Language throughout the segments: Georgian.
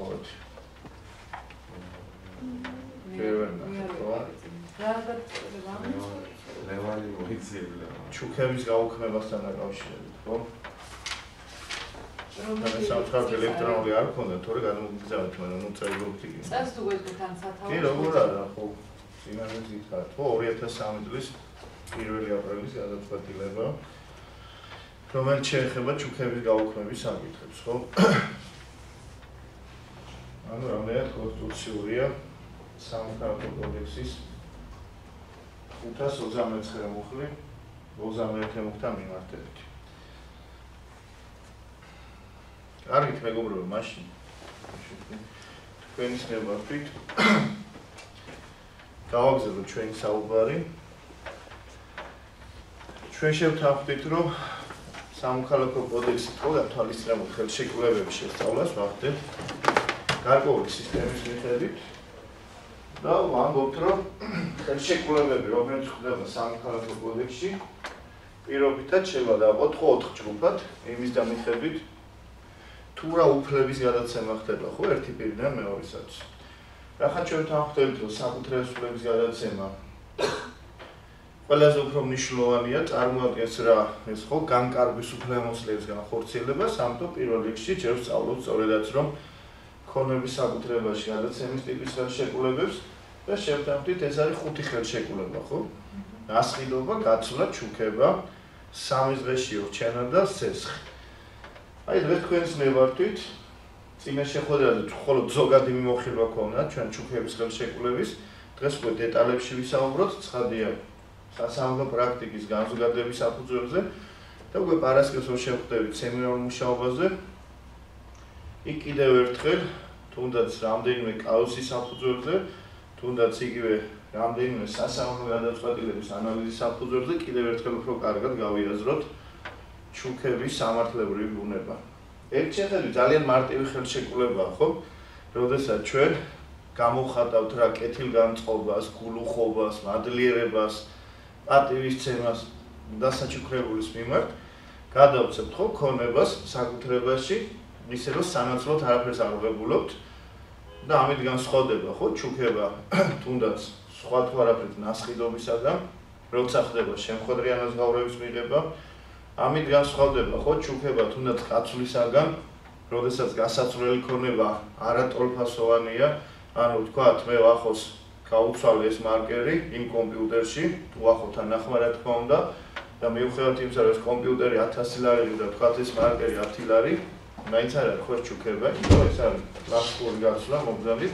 ხო? ლევანი მოიწევდა. ჩუქების გაუქმებასთან დაკავშირებით, ხო? რომ საფრთხე ელექტრონული არ ქონდა, თორე გადმოგიგზავნეთ, მაგრამ ნუ წერილობთ იგი. წელს თუ გვექთან სათავე. კი, როგორ არა, ხო? სიმაღლეზე ითქვა, ხო, 2013 წლის 1 აპრილის გადაწყვეტილება. რომელიც შეეხება ჩუქების გაუქმების საკითხებს, ხო? ანუ რამდენად კონსტიტუციურია სამხარდო კოდექსის 529 მუხლი 21 მუხთან მიმართებით. კარგით მეგობრებო, მაშინ თქვენი ხებართვით გავაგზავნოთ ჩვენი საუბარი. ჩვენ შევთანხმდით, რომ სამოქალაქო კოდექსი თქო გათვალისწინებულ ხელშეკრულებების შესწავლას ვახდებ გარკვეული სისტემის მიხედვით. და ვამბობთ რომ ხელშეკრულებები რომელიც ხდება სამოქალაქო კოდექსში პირობითად შევადავოთ ხო 4 ჯგუფად იმის და მიხედვით თუ რა უფლების გადაცემა ხდება ხო ერთი პირიდან მეორესაც რახან ჩვენ თანხმდებით რომ საკუთრების უფლების გადაცემა ყველაზე უფრო მნიშვნელოვანია წარმოადგენს რა ეს ხო განკარგვის უფლებამოსილების განხორციელებას ამიტომ პირველ რიგში ჯერ სწავლობ სწორედაც რომ ქონების საკუთრებაში გადაცემის ტიპის ხელშეკრულებებს და შევთანხმდით ეს არის ხუთი ხელშეკრულება ხო? ასხილობა გაცვლა ჩუქება სამი დღეში რჩენა და სესხი. აი დღეს თქვენს ნებართვით წინა შეხვედრაზე მხოლოდ ზოგადი მიმოხილვა ქონდა ჩვენ ჩუქების ხელშეკრულების დღეს უკვე დეტალებში ვისაუბროთ ცხადია სასამართლო პრაქტიკის განზოგადების საფუძველზე და უკვე პარასკევს რო შევხვდებით სემინარულ მუშაობაზე იქ კიდევ ერთხელ თუნდაც რამდენიმე კაუსის საფუძველზე თუნდაც იგივე რამდენიმე სასამართლო გადაწყვეტილების ანალიზის საფუძველზე კიდევ ერთხელ უფრო კარგად გავიაზროთ ჩუქების სამართლებრივი ბუნება. ერთ შეხედვით ძალიან მარტივი ხელშეკრულებაა, ხო? როდესაც ჩვენ გამოხატავთ რა კეთილგანწყობას, გულუხობას, მადლიერებას, პატივისცემას დასაჩუქრებულის მიმართ გადავწევთ ხო ქონებას საკუთრებაში ისე რომ სანაცვლოდ არაფერს არ უღებულობთ და ამით განსხვავდება ხო? ჩუქება თუნდაც სხვა თუ არაფრით ნასყიდობისაგან როცა ხდება შემხდრიან აზღაურების მიღება ამით განსხვავდება ხო? ჩუქება თუნდაც კაცვლისაგან როდესაც გასაცვლელი ქონება არატოლფასოვანია ანუ თქვათ მე ვახოს გავუცვალე ეს მარკერი იმ კომპიუტერში თუ ახოთ ანახმა რა თქმა უნდა და მივხვდით იმისა რომ ეს კომპიუტერი 1000 ლარი და თქვათ ეს მარკერი 10 ლარი მაინც არ არის ხوش ჩუქება, იმიტომ ეს არის კლასიკური გაცვლა მოგზავნის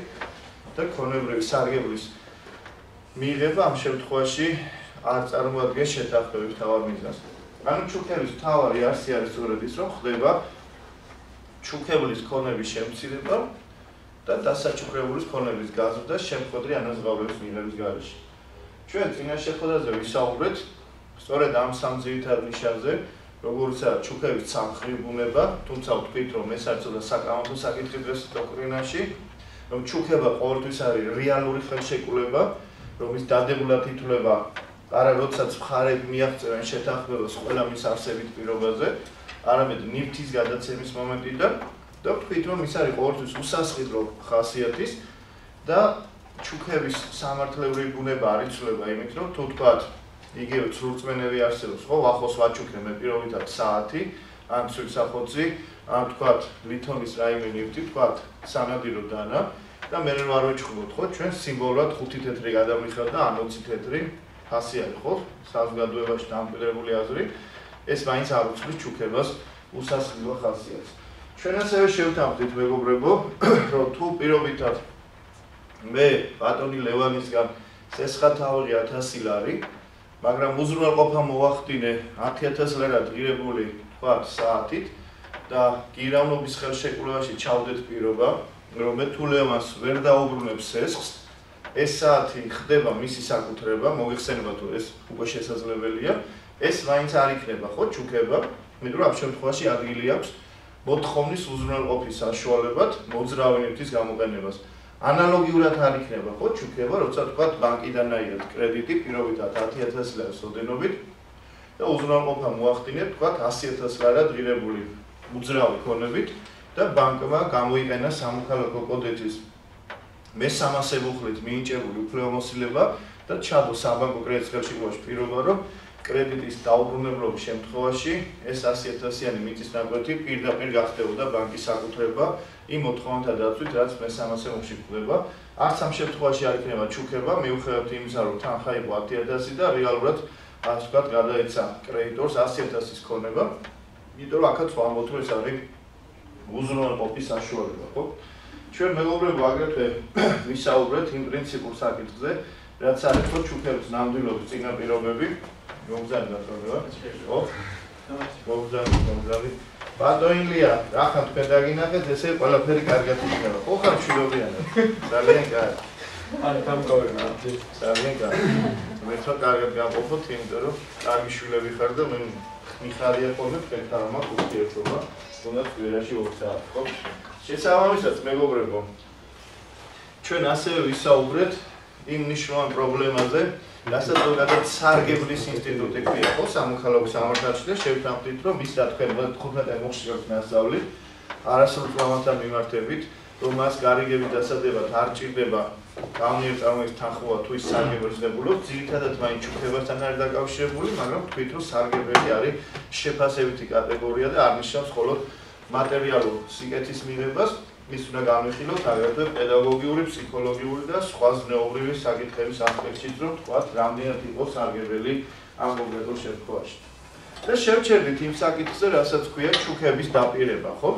და ქონებრივი სარგებლის მიიღება ამ შემთხვევაში არ წარმოადგენს შეთანხმების თავარ მიზანს. ანუ ჩუქების თავარი არსი არის სწორედ ის, რომ ხდება ჩუქებლის ქონების შემცირება და დასაჩუქრებულის ქონების გაზრდა შემხოდრი ანაზღაურების მიღების გარეშე. ჩვენ წინა შეხვედრაზე ვისაუბრეთ სწორედ ამ სამ ძირითად ნიშანზე, როგორიცაა ჩუქების სამხრივ ბუნება, თუმცა ვთქვით, რომ ეს არის ცოტა საკამათო საკითხი დღეს დოქტრინაში, რომ ჩუქება ყოველთვის არის რეალური ხელშეკრულება, რომის დადებულად ითვლება არა როდესაც მხარები მიაღწევენ შეთანხმებას ყველა მის არსებით პირობაზე, არამედ ნივთის გადაცემის მომენტიდან და ვთქვით რომ ის არის ყოველთვის უსასყიდრო ხასიათის და ჩუქების სამართლებრივი ბუნება არ იცვლება იმით რომ თუ თქვათ იგივე ცრურწმენები არსებობს ხო? ახოს ვაჩუქე მე პირობითად საათი ან ცრუსახოცი ან თქვათ ლითონის რაიმე ნივთი თქვათ სანადირო დანა და მე რა არ ვეჭხობთ ხო? ჩვენ სიმბოლურად 5 თეთრი გადამიხარ და 20 თეთრი ფასი არის ხო? საზოგადოებაში დამკვიდრებული აზრი. ეს მაინც არ უცვლის ჩუქებას უსასყიდრო ხასიათს ჩვენ ასევე შევთანხმდით მეგობრებო, რომ თუ პირობითად მე ბატონი ლევანისგან სესხათავი 1000 ლარი, მაგრამ უზრუნველყოფა მოახდინე. 10000 ლარა ღირებული თქვა საათით და გირავნობის ხელშეკრულებაში ჩავდეთ პირობა, რომ მე თუ ლევანს ვერ დაუბრუნებს სესხს, ეს საათი ხდება მისი საკუთრება, მოიხსენება თუ ეს უკვე შესაძლებელია, ეს მაინც არ იქნება ხო ჩუქება, მე თუ რა შემთხვევაში ადგილი აქვს მოთხოვნის უზრუნველყოფის საშუალებად მოძრავინების გამოყენებას. ანალოგიურად არ იქნება. ხო ჩუქება, როცა თქვა ბანკიდან აიღეთ კრედიტი პირობითად 10000 ლარის ოდენობით და უზრუნველყოფა მოახდინეთ თქვა 100000 ლარა დღირებული უძრავი ქონებით და ბანკმა გამოიყენა სამოქალაქო კოდექსის მე-300 მუხლით მიინჭებული უფლებამოსილება და ჩადო საბანკო კრედიტის ხელშეკრულებაში პირობა, რომ კრედიტის დაუბრუნებლობის შემთხვევაში ეს 100000-იანი მიწის ნაკვეთი პირდაპირ გახდებოდა ბანკის საკუთრება იმ მოთხოვნათა დაცვით, რაც მე-300 მუხლში გვხვდება. არც ამ შემთხვევაში არ იქნება ჩუქება, მიუხედავად იმისა, რომ თანხა იყო 10000 და რეალურად ასე ვთქვათ, გადაეცა კრედიტორს 100000-ის ქონება. იმიტომ რომ აქაც ვამბობთ, რომ ეს არის უზრუნველყოფის საშუალება, ხო? ჩვენ მეგობრებო აგრეთვე ვისაუბრეთ იმ პრინციპულ საკითხზე, რაც არის ხო ჩუქების ნამდვილობის წინაპირობები, მომზადი დაწოდება, ხო? მომზადი, მომზადი. ბატონილია, ახლა თქვენ დაგინახეთ, ესე ყველაფერი კარგად იქნება. ხო ხარ მშვიდობიანად? ძალიან კარგი. არა, გამკოვება. ძალიან კარგი. მე თვითონ კარგად გამყოფოთ, იმიტომ რომ კარგი შვილები ხარ და მე მიხარია ხოლმე თქვენთან რომ მაქვს ურთიერთობა. თუნდაც ვერაში ვოქცაა, ხო? შესაბამისად, მეგობრებო, ჩვენ ასევე ვისაუბრეთ იმ ნიშნავან პრობლემაზე, რასაც ზოგადად სარგებლის ინსტიტუტი ქვია, ხო, სამოქალაქო სამართალში და შევთანხმდით, რომ ის დათქვენება 15 მოხსნით მასწავლით. არასრულწლოვანთან მიმართებით, რომ მას გარიგებით დასადებად არ ჭირდება კანონიერ წარმოების თანხმობა თუ ის სარგებელს დებულობ, ძირითადად მაინც ჩუქებასთან არის დაკავშირებული, მაგრამ თქვით რომ სარგებელი არის შეფასებითი კატეგორია და არ ნიშნავს მხოლოდ მატერიალურ სიკეთის მიღებას, ის უნდა განვიხილოთ აგრეთვე პედაგოგიური, ფსიქოლოგიური და სხვა ზნეობრივი საკითხების ასპექტშიც, რომ თქვა, რამდენად იყოს სარგებელი ამ კონკრეტულ შემთხვევაში. და შევჩერდით იმ საკითხზე, რასაც ქვია ჩუქების დაპირება, ხო?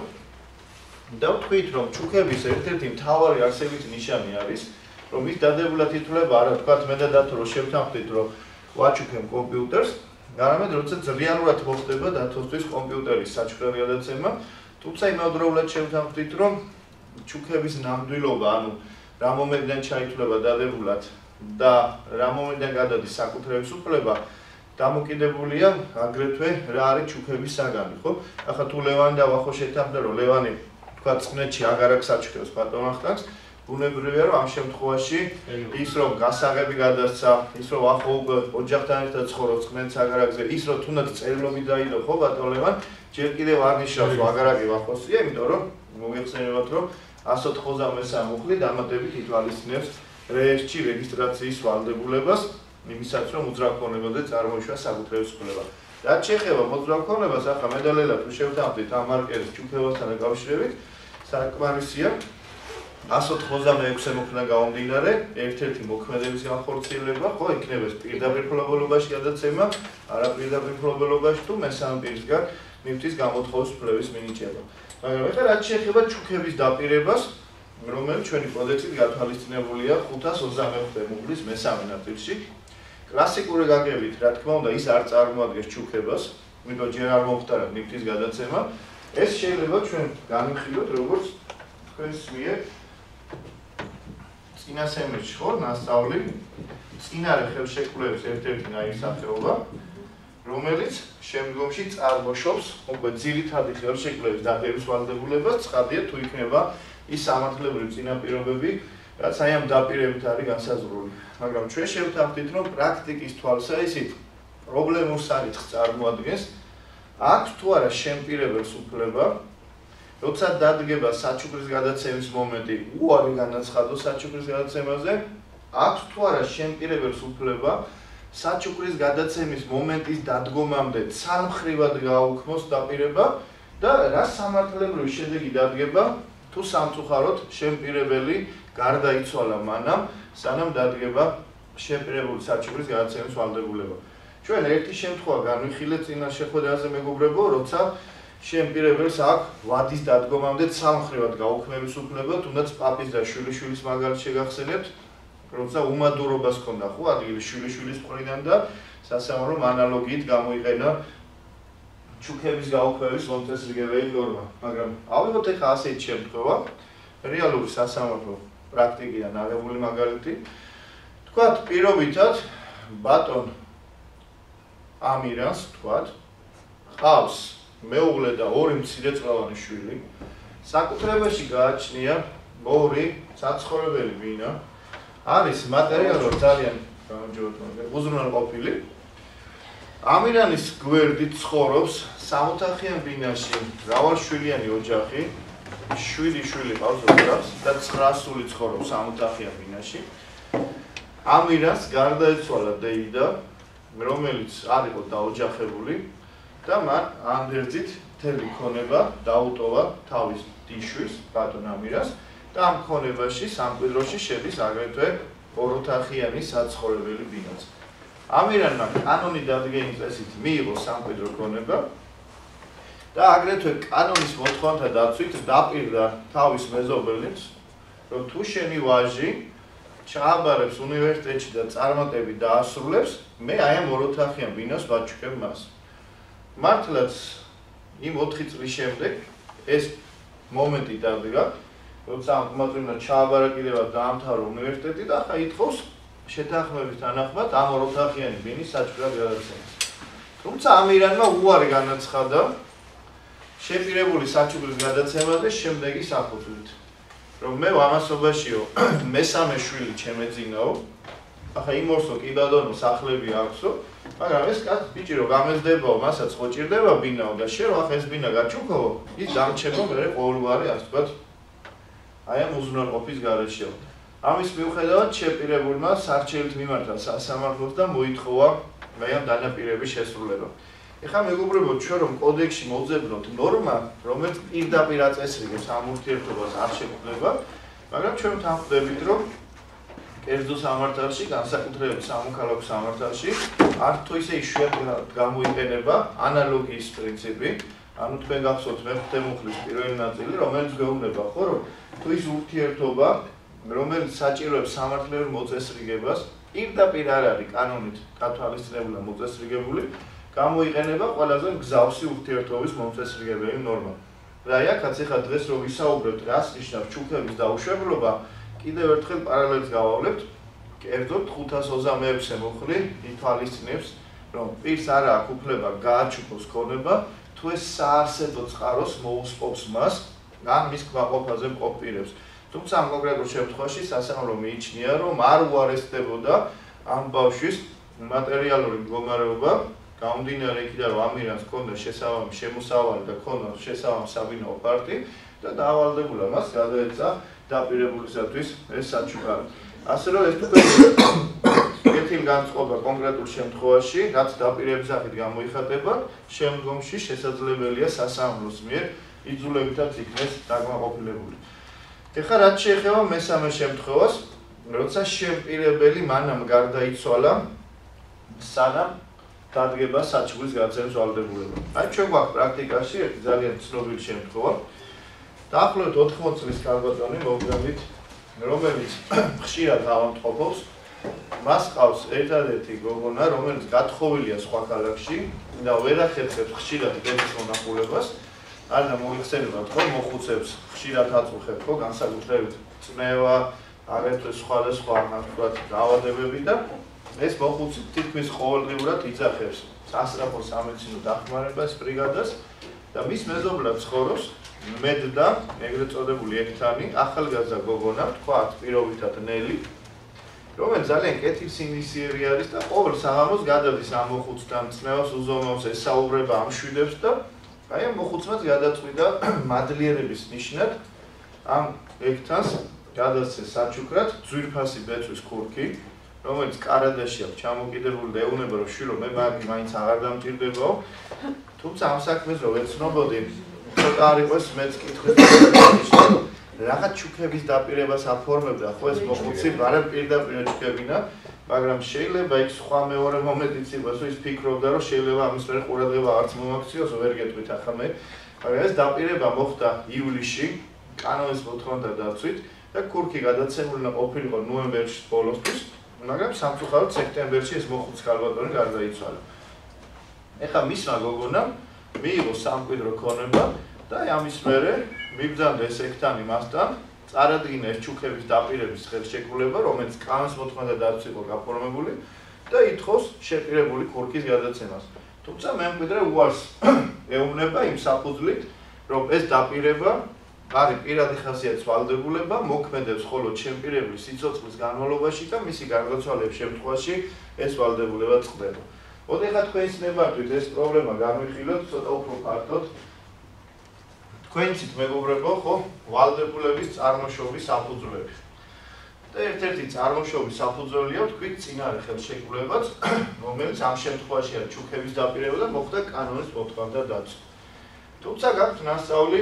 და ვთქვით, რომ ჩუქების ერთ-ერთი მთავარი არსებითი ნიშანი არის, რომ ის დადებულად ითვლება არა თქვა მე და დათო რომ შევთანხმდით, რომ ვაჩუქებ კომპიუტერს, არამედ როცა ზრიანურად მოხდება დათოსთვის კომპიუტერის საჩუქრები გადაცემა, თუმცა იმავდროულად შევთანხმდით, რომ ჩუქების ნამდვილობა, ანუ რა მომენტიდან ჩაითვლება დადებულად და რა მომენტიდან გადადის საკუთრების უფლება, დამოკიდებულია აგრეთვე რა არის ჩუქების საგანი, ხო? ახლა თუ ლევანი და ვახო შეთანხმდა, რომ ლევანი თქვა წნეთში აღარ აქვს საჩუქრებს პატრონახტანს, ბუნებრივია რომ ამ შემთხვევაში ის რომ გასაღები გადასცა, ის რომ ახო ოჯახთან ერთად ცხოვრობს წნეთს აგარაკზე, ის რომ თუნდაც წერილობი დაიდო ხო პატრონებან, ჯერ კიდევ არ ნიშნავს რომ აგარაკი ვახოსია, იმიტომ რომ მოიხსენებათ რომ 193 მუხლი დამატებით ითვალისწინებს რეესტრში რეგისტრაციის ვალდებულებას იმისაც რომ უძრავქონებაზე წარმოიშვა საკუთრების უფლება. რაც შეეხება მოძრავქონებას, ახლა მედალელა თუ შევთანხმდით ამ მარკერის ჩუქებასთან დაკავშირებით, საკმარისია 196 მუხლიდან გამომდინარე, ერთ-ერთი მოქმედების განხორციელება, ხო, იქნება პირდაპირ ფლობელობაში გადაცემა, არა პირდაპირ ფლობელობაში თუ მესამე პირისგან მიფთის გამოთხოვის უფლების მინიჭება. მაგრამ ეხლა რაც შეეხება ჩუქების დაპირებას, რომელიც ჩვენი კოდექსით გათვალისწინებულია 525 მუხლის მესამე ნაწილში, კლასიკური გაგებით, რა თქმა უნდა, ის არ წარმოადგენს ჩუქებას, იმიტომ ჯერ არ მომხდარა ნიფტის გადაცემა. ეს შეიძლება ჩვენ განვიხილოთ როგორც თქვენს მიერ წინა სემესტრში ხო ნასწავლი წინარე ხელშეკრულების ერთ-ერთი ნაირსახეობა რომელიც შემდგომში წარმოშობს უკვე ძირითადი ხელშეკრულების დადების ვალდებულებას, ცხადია თუ იქნება ის სამართლებრივი წინაპირობები, რაც აი ამ დაპირებით არის განსაზღვრული. მაგრამ ჩვენ შევთანხმდით, რომ პრაქტიკის თვალსაზრისით პრობლემურ საკითხს წარმოადგენს აქვს თუ არა შემპირებელს უფლება როცა დადგება საჩუქრის გადაცემის მომენტი, უარი განაცხადოს საჩუქრის გადაცემაზე, აქვს თუ არა შემპირებელს უფლება საჩუქრის გადაცემის მომენტის დადგომამდე სამხრივად გააუქმოს დაპირება და რა სამართლებრივი შედეგი დადგება თუ სამწუხაროდ შემპირებელი გარდაიცვალა მანამ სანამ დადგება შემპირებული საჩუქრის გადაცემის ვალდებულება. ჩვენ ერთი შემთხვევა განვიხილეთ წინა შეხვედრაზე მეგობრებო, როცა შემპირებელს აქვს ვადის დადგომამდე სამხრივად გაუქმების უფლება, თუნდაც პაპის და შვილიშვილის მაგალითს შეგახსენებთ, როცა უმადურობას ქონდა ხო ადგილი შვილიშვილის მხრიდან და სასამართლომ ანალოგიით გამოიყენა ჩუქების გაუქმების მომწესრიგებელი ნორმა, მაგრამ ავიღოთ ახლა ასეთი შემთხვევა, რეალური სასამართლო პრაქტიკიდან აღებული მაგალითი. თქვათ პირობითად ბატონ ამირანს თქვათ ყავს მეუღლე და ორი მცირეწლოვანი შვილი. საკუთრებაში გააჩნია ორი საცხოვრებელი ბინა არის მატერიალურ ძალიან გამარჯვებულად უზრუნველყოფილი. ამირანის გვერდით ცხოვრობს სამოთახიან ბინაში მრავალშვილიანი ოჯახი, შვილი შვილი ყავს ოქროს და 9 სული ცხოვრობს ამ ოთახიან ბინაში. ამირას გარდაეცვალა დეიდა, რომელიც არ იყო დაოჯახებული და მან ანდერძით თელი ქონება დაუტოვა თავის დიშვის ბატონ ამირას და ამ ქონებაში სამკვიდროში შედის აგრეთვე ოროთახიანი საცხოვრებელი ბინაც. ამირანმა კანონი დადგენის წესით მიიღო სამკვიდრო ქონება და აგრეთვე კანონის მოთხოვნათა დაცვით დაპირდა თავის მეზობელს, რომ თუ შენი ვაჟი ჩააბარებს უნივერსიტეტში და წარმატებით დაასრულებს, მე აი ამ ოროთახიან ბინას ვაჩუქებ მას. მართლაც იმ 4 წლის შემდეგ ეს მომენტი დადგა, როცა მათუნა ჩააბარა კიდევა დაამთავრა უნივერსიტეტი და ხა ითხოვს შეთანხმების თანახმად ამ ოროთახიანი ბინის საჭიროა გადაცემა. თუმცა ამირანმა უარი განაცხადა შეპირებული საჭიროების გადაცემაზე შემდეგი საფუძვლით. რომ მე ამასობაშიო მესამე შვილი ჩემეძინაო ახლა იმორსო კიდადონო სახლები აქვსო მაგრამ ეს კაც ბიჭი რო გამეზდებაო მასაც ხო ჭირდება ბინაო და შენ ახლა ეს ბინა გაჩუქო ის დამჩება მე ყოველგვარი ასე ვთქვა აი ამ უზრუნველყოფის გარეშეო. ამის მიუხედავად შეპირებულმა სარჩელით მიმართა სასამართლოს და მოითხოვა მე ამ დანაპირების შესრულება. ეხლა მეგობრებო ჩვენ რომ კოდექსში მოძებნოთ ნორმა რომელიც პირდაპირ აწესრიგებს ამ ურთიერთობას არ შეგვდება მაგრამ ჩვენ თანხმდებით რომ კერძო სამართალში განსაკუთრებით სამოქალაქო სამართალში არ თუ ისე იშვიათად გამოიყენება ანალოგიის პრინციპი ანუ თქვენ გახსოვთ მეხუთე მუხლის პირველი ნაწილი რომელიც გვეუბნება ხო რომ თუ ის ურთიერთობა რომელიც საჭიროებს სამართლებრივ მოწესრიგებას პირდაპირ არ არის კანონით დათვალისწინებული და მოწესრიგებული გამოიყენება ყველაზე გზავსი ურთიერთობის მომწესრიგებელი ნორმა. და აი აქაც ახლა დღეს რო ვისაუბრებთ რას ნიშნავს ჩუქების დაუშვებლობა, კიდევ ერთხელ პარალელს გავავლებთ. კერძოდ 526-ე მოხლი ითვალისწინებს, რომ პირს არ აქვს უფლება გააჩუქოს ქონება, თუ ეს საარსებო წყაროს მოუსპობს მას, ან მის კმაყოფაზე მყოფირებს. თუმცა კონკრეტულ შემთხვევაში სასამართლო მიიჩნია, რომ არ უარესდებოდა ამ ბავშვის მატერიალური მდგომარეობა გამომდინარე იქიდან რომ ამირანს ქონდა შესავამი შემოსავალი და ქონდა შესავამი საბინაო პარტი და დაავალდებულა მას გადაეცა დაპირებულისათვის ეს საჩუქარი. ასე რომ ეს თუ კეთილ განწყობა კონკრეტულ შემთხვევაში, რაც დაპირების სახით გამოიხატება, შემდგომში შესაძლებელია სასამართლოს მიერ იძულებითაც იქნეს დაგმაყოფილებული. ეხლა რაც შეეხება მესამე შემთხვევას, როცა შემპირებელი მანამ გარდაიცვალა, სანამ დადგება საჩუქრის გაცემის ვალდებულება. აი ჩვენ გვაქვს პრაქტიკაში ერთი ძალიან ცნობილი შემთხვევა. დაახლოებით 80 წლის კალბატონი მოგდამით, რომელიც ხშირად ავამტყოფობს. მას ყავს ერთადერთი გოგონა, რომელიც გათხოვილია სხვა ქალაქში და ვერ ახერხებს ხშირად დედის მონახულებას. არა მოიხსენება თქო მოხუცებს ხშირად აწუხებს ხო განსაკუთრებით წნევა, აგრეთვე სხვა და სხვა ასე ვთქვათ დაავადებები და ეს მოხუცი თითქმის ყოველდღიურად იძახებს სასწრაფო სამედიცინო დახმარებას ბრიგადას და მის მეზობლად ცხოვრობს მედდა ეგრეთ წოდებული ექთანი ახალგაზრდა გოგონა თქვათ პირობითად ნელი რომელიც ძალიან კეთილსინისიერი არის და ყოველ საღამოს გადადის ამ მოხუცთან წნევას უზომავს ესაუბრება ამშვიდებს და აი ამ მოხუცმაც გადაწყვიტა მადლიერების ნიშნად ამ ექთანს გადასცეს საჩუქრად ძვირფასი ბეწვის ქურქი რომელიც კარადაში აქვს ჩამოკიდებული და ეუბნება რომ შვილო მე მაგი მაინც აღარ დამჭირდებაო თუმცა ამ საქმეს რო ეცნობოდი ცოტა არ იყოს მეც კითხვის რაღაც ჩუქების დაპირებას აფორმებდა ხო ეს მოხუცი ბარემ პირდაპირ ჩუქებინა მაგრამ შეიძლება იქ სხვა მეორე მომენტიც იყოს ის ფიქრობდა რომ შეიძლება ამის მერე ყურადღება არც მომაქციოს ვერ გეტყვით ახლა მე მაგრამ ეს დაპირება მოხდა ივლისში კანონის მოთხოვნა დაცვით და კურკი გადაცემული ყოფილიყო ნოემბერში ბოლოსთვის მაგრამ სამწუხაროდ სექტემბერში ეს მოხუც ქალბატონი გარდაიცვალა. ეხა მისმა გოგონამ მიიღო სამკვიდრო ქონება და ამის მერე მიბძანდა ეს ექთანი მასთან წარადგინა ჩუქების დაპირების ხელშეკრულება, რომელიც კანონს მოთხოვნა დაცვის იყო გაფორმებული და ითხოვს შეპირებული ქორკის გადაცემას. თუმცა მე მკვიდრე უარს ეუბნება იმ საფუძვლით, რომ ეს დაპირება არის პირადი ხასიათის ვალდებულება, მოქმედებს ხოლო ჩემპირებლის სიცოცხლის განმავლობაში და მისი გარდაცვალების შემთხვევაში ეს ვალდებულება წყდება. მოდი ხა თქვენს ნებართვით ეს პრობლემა განვიხილოთ ცოტა უფრო ფართოდ. თქვენიცით მეგობრებო, ხო, ვალდებულების წარმოშობის საფუძვლები. და ერთ-ერთი წარმოშობის საფუძველია თქვით წინარე ხელშეკრულებაც, რომელიც ამ შემთხვევაში არის ჩუქების დაპირება და მოხდა კანონის მოთხოვნა დაცვა. თუმცა გაქვთ ნასწავლი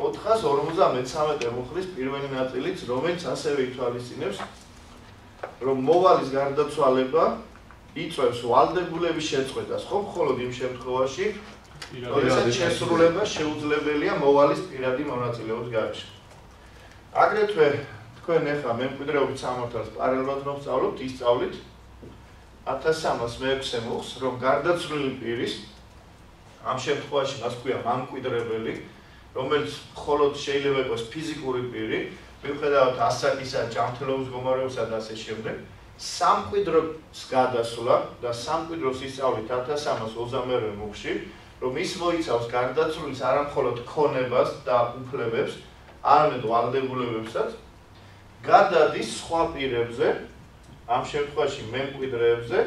453 მუხლის პირველი ნაწილიც, რომელიც ასევე ითვალისწინებს, რომ მოვალის გარდაცვალება იწვევს ვალდებულების შეწყვეტას, ხო, მხოლოდ იმ შემთხვევაში, როდესაც შესრულება შეუძლებელია მოვალის პირადი მონაწილეობის გარეშე. აგრეთვე თქვენ ახლა მემკვიდრეობის სამართალს პარალელურად მოსწავლობთ, ისწავლით 1306-ე მოხს, რომ გარდაცვლილი პირის ამ შემთხვევაში მას ქვია მამკვიდრებელი, რომელიც მხოლოდ შეიძლება იყოს ფიზიკური პირი, მიუხედავად ასაკისა, ჯანმრთელობის მდგომარეობისა და ასე შემდეგ, სამკვიდროს გადასვლა და სამკვიდროს ისწავლით 1322-ე მოხში, რომ ის მოიცავს გარდაცვლილის არამხოლოდ ქონებას და უფლებებს, არამედ ვალდებულებებსაც, გადადის სხვა პირებზე, ამ შემთხვევაში მემკვიდრეებზე,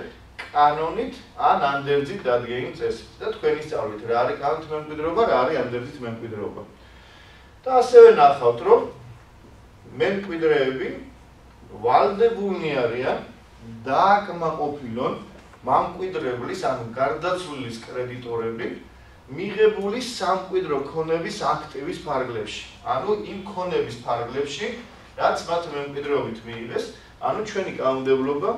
კანონით ან ანდერძით დადგენილი წესით და თქვენი სწავლით რა არის კანონით მემკვიდრეობა, რა არის ანდერძით მემკვიდრეობა. და ასევე ნახავთ, რომ მემკვიდრეები ვალდებულნი არიან დააკმაყოფილონ მამკვიდრებლის ან გარდაცვლილის კრედიტორები მიღებული სამკვიდრო ქონების აქტივის ფარგლებში. ანუ იმ ქონების ფარგლებში რაც მათ მემკვიდრეობით მიიღეს, ანუ ჩვენი კანონმდებლობა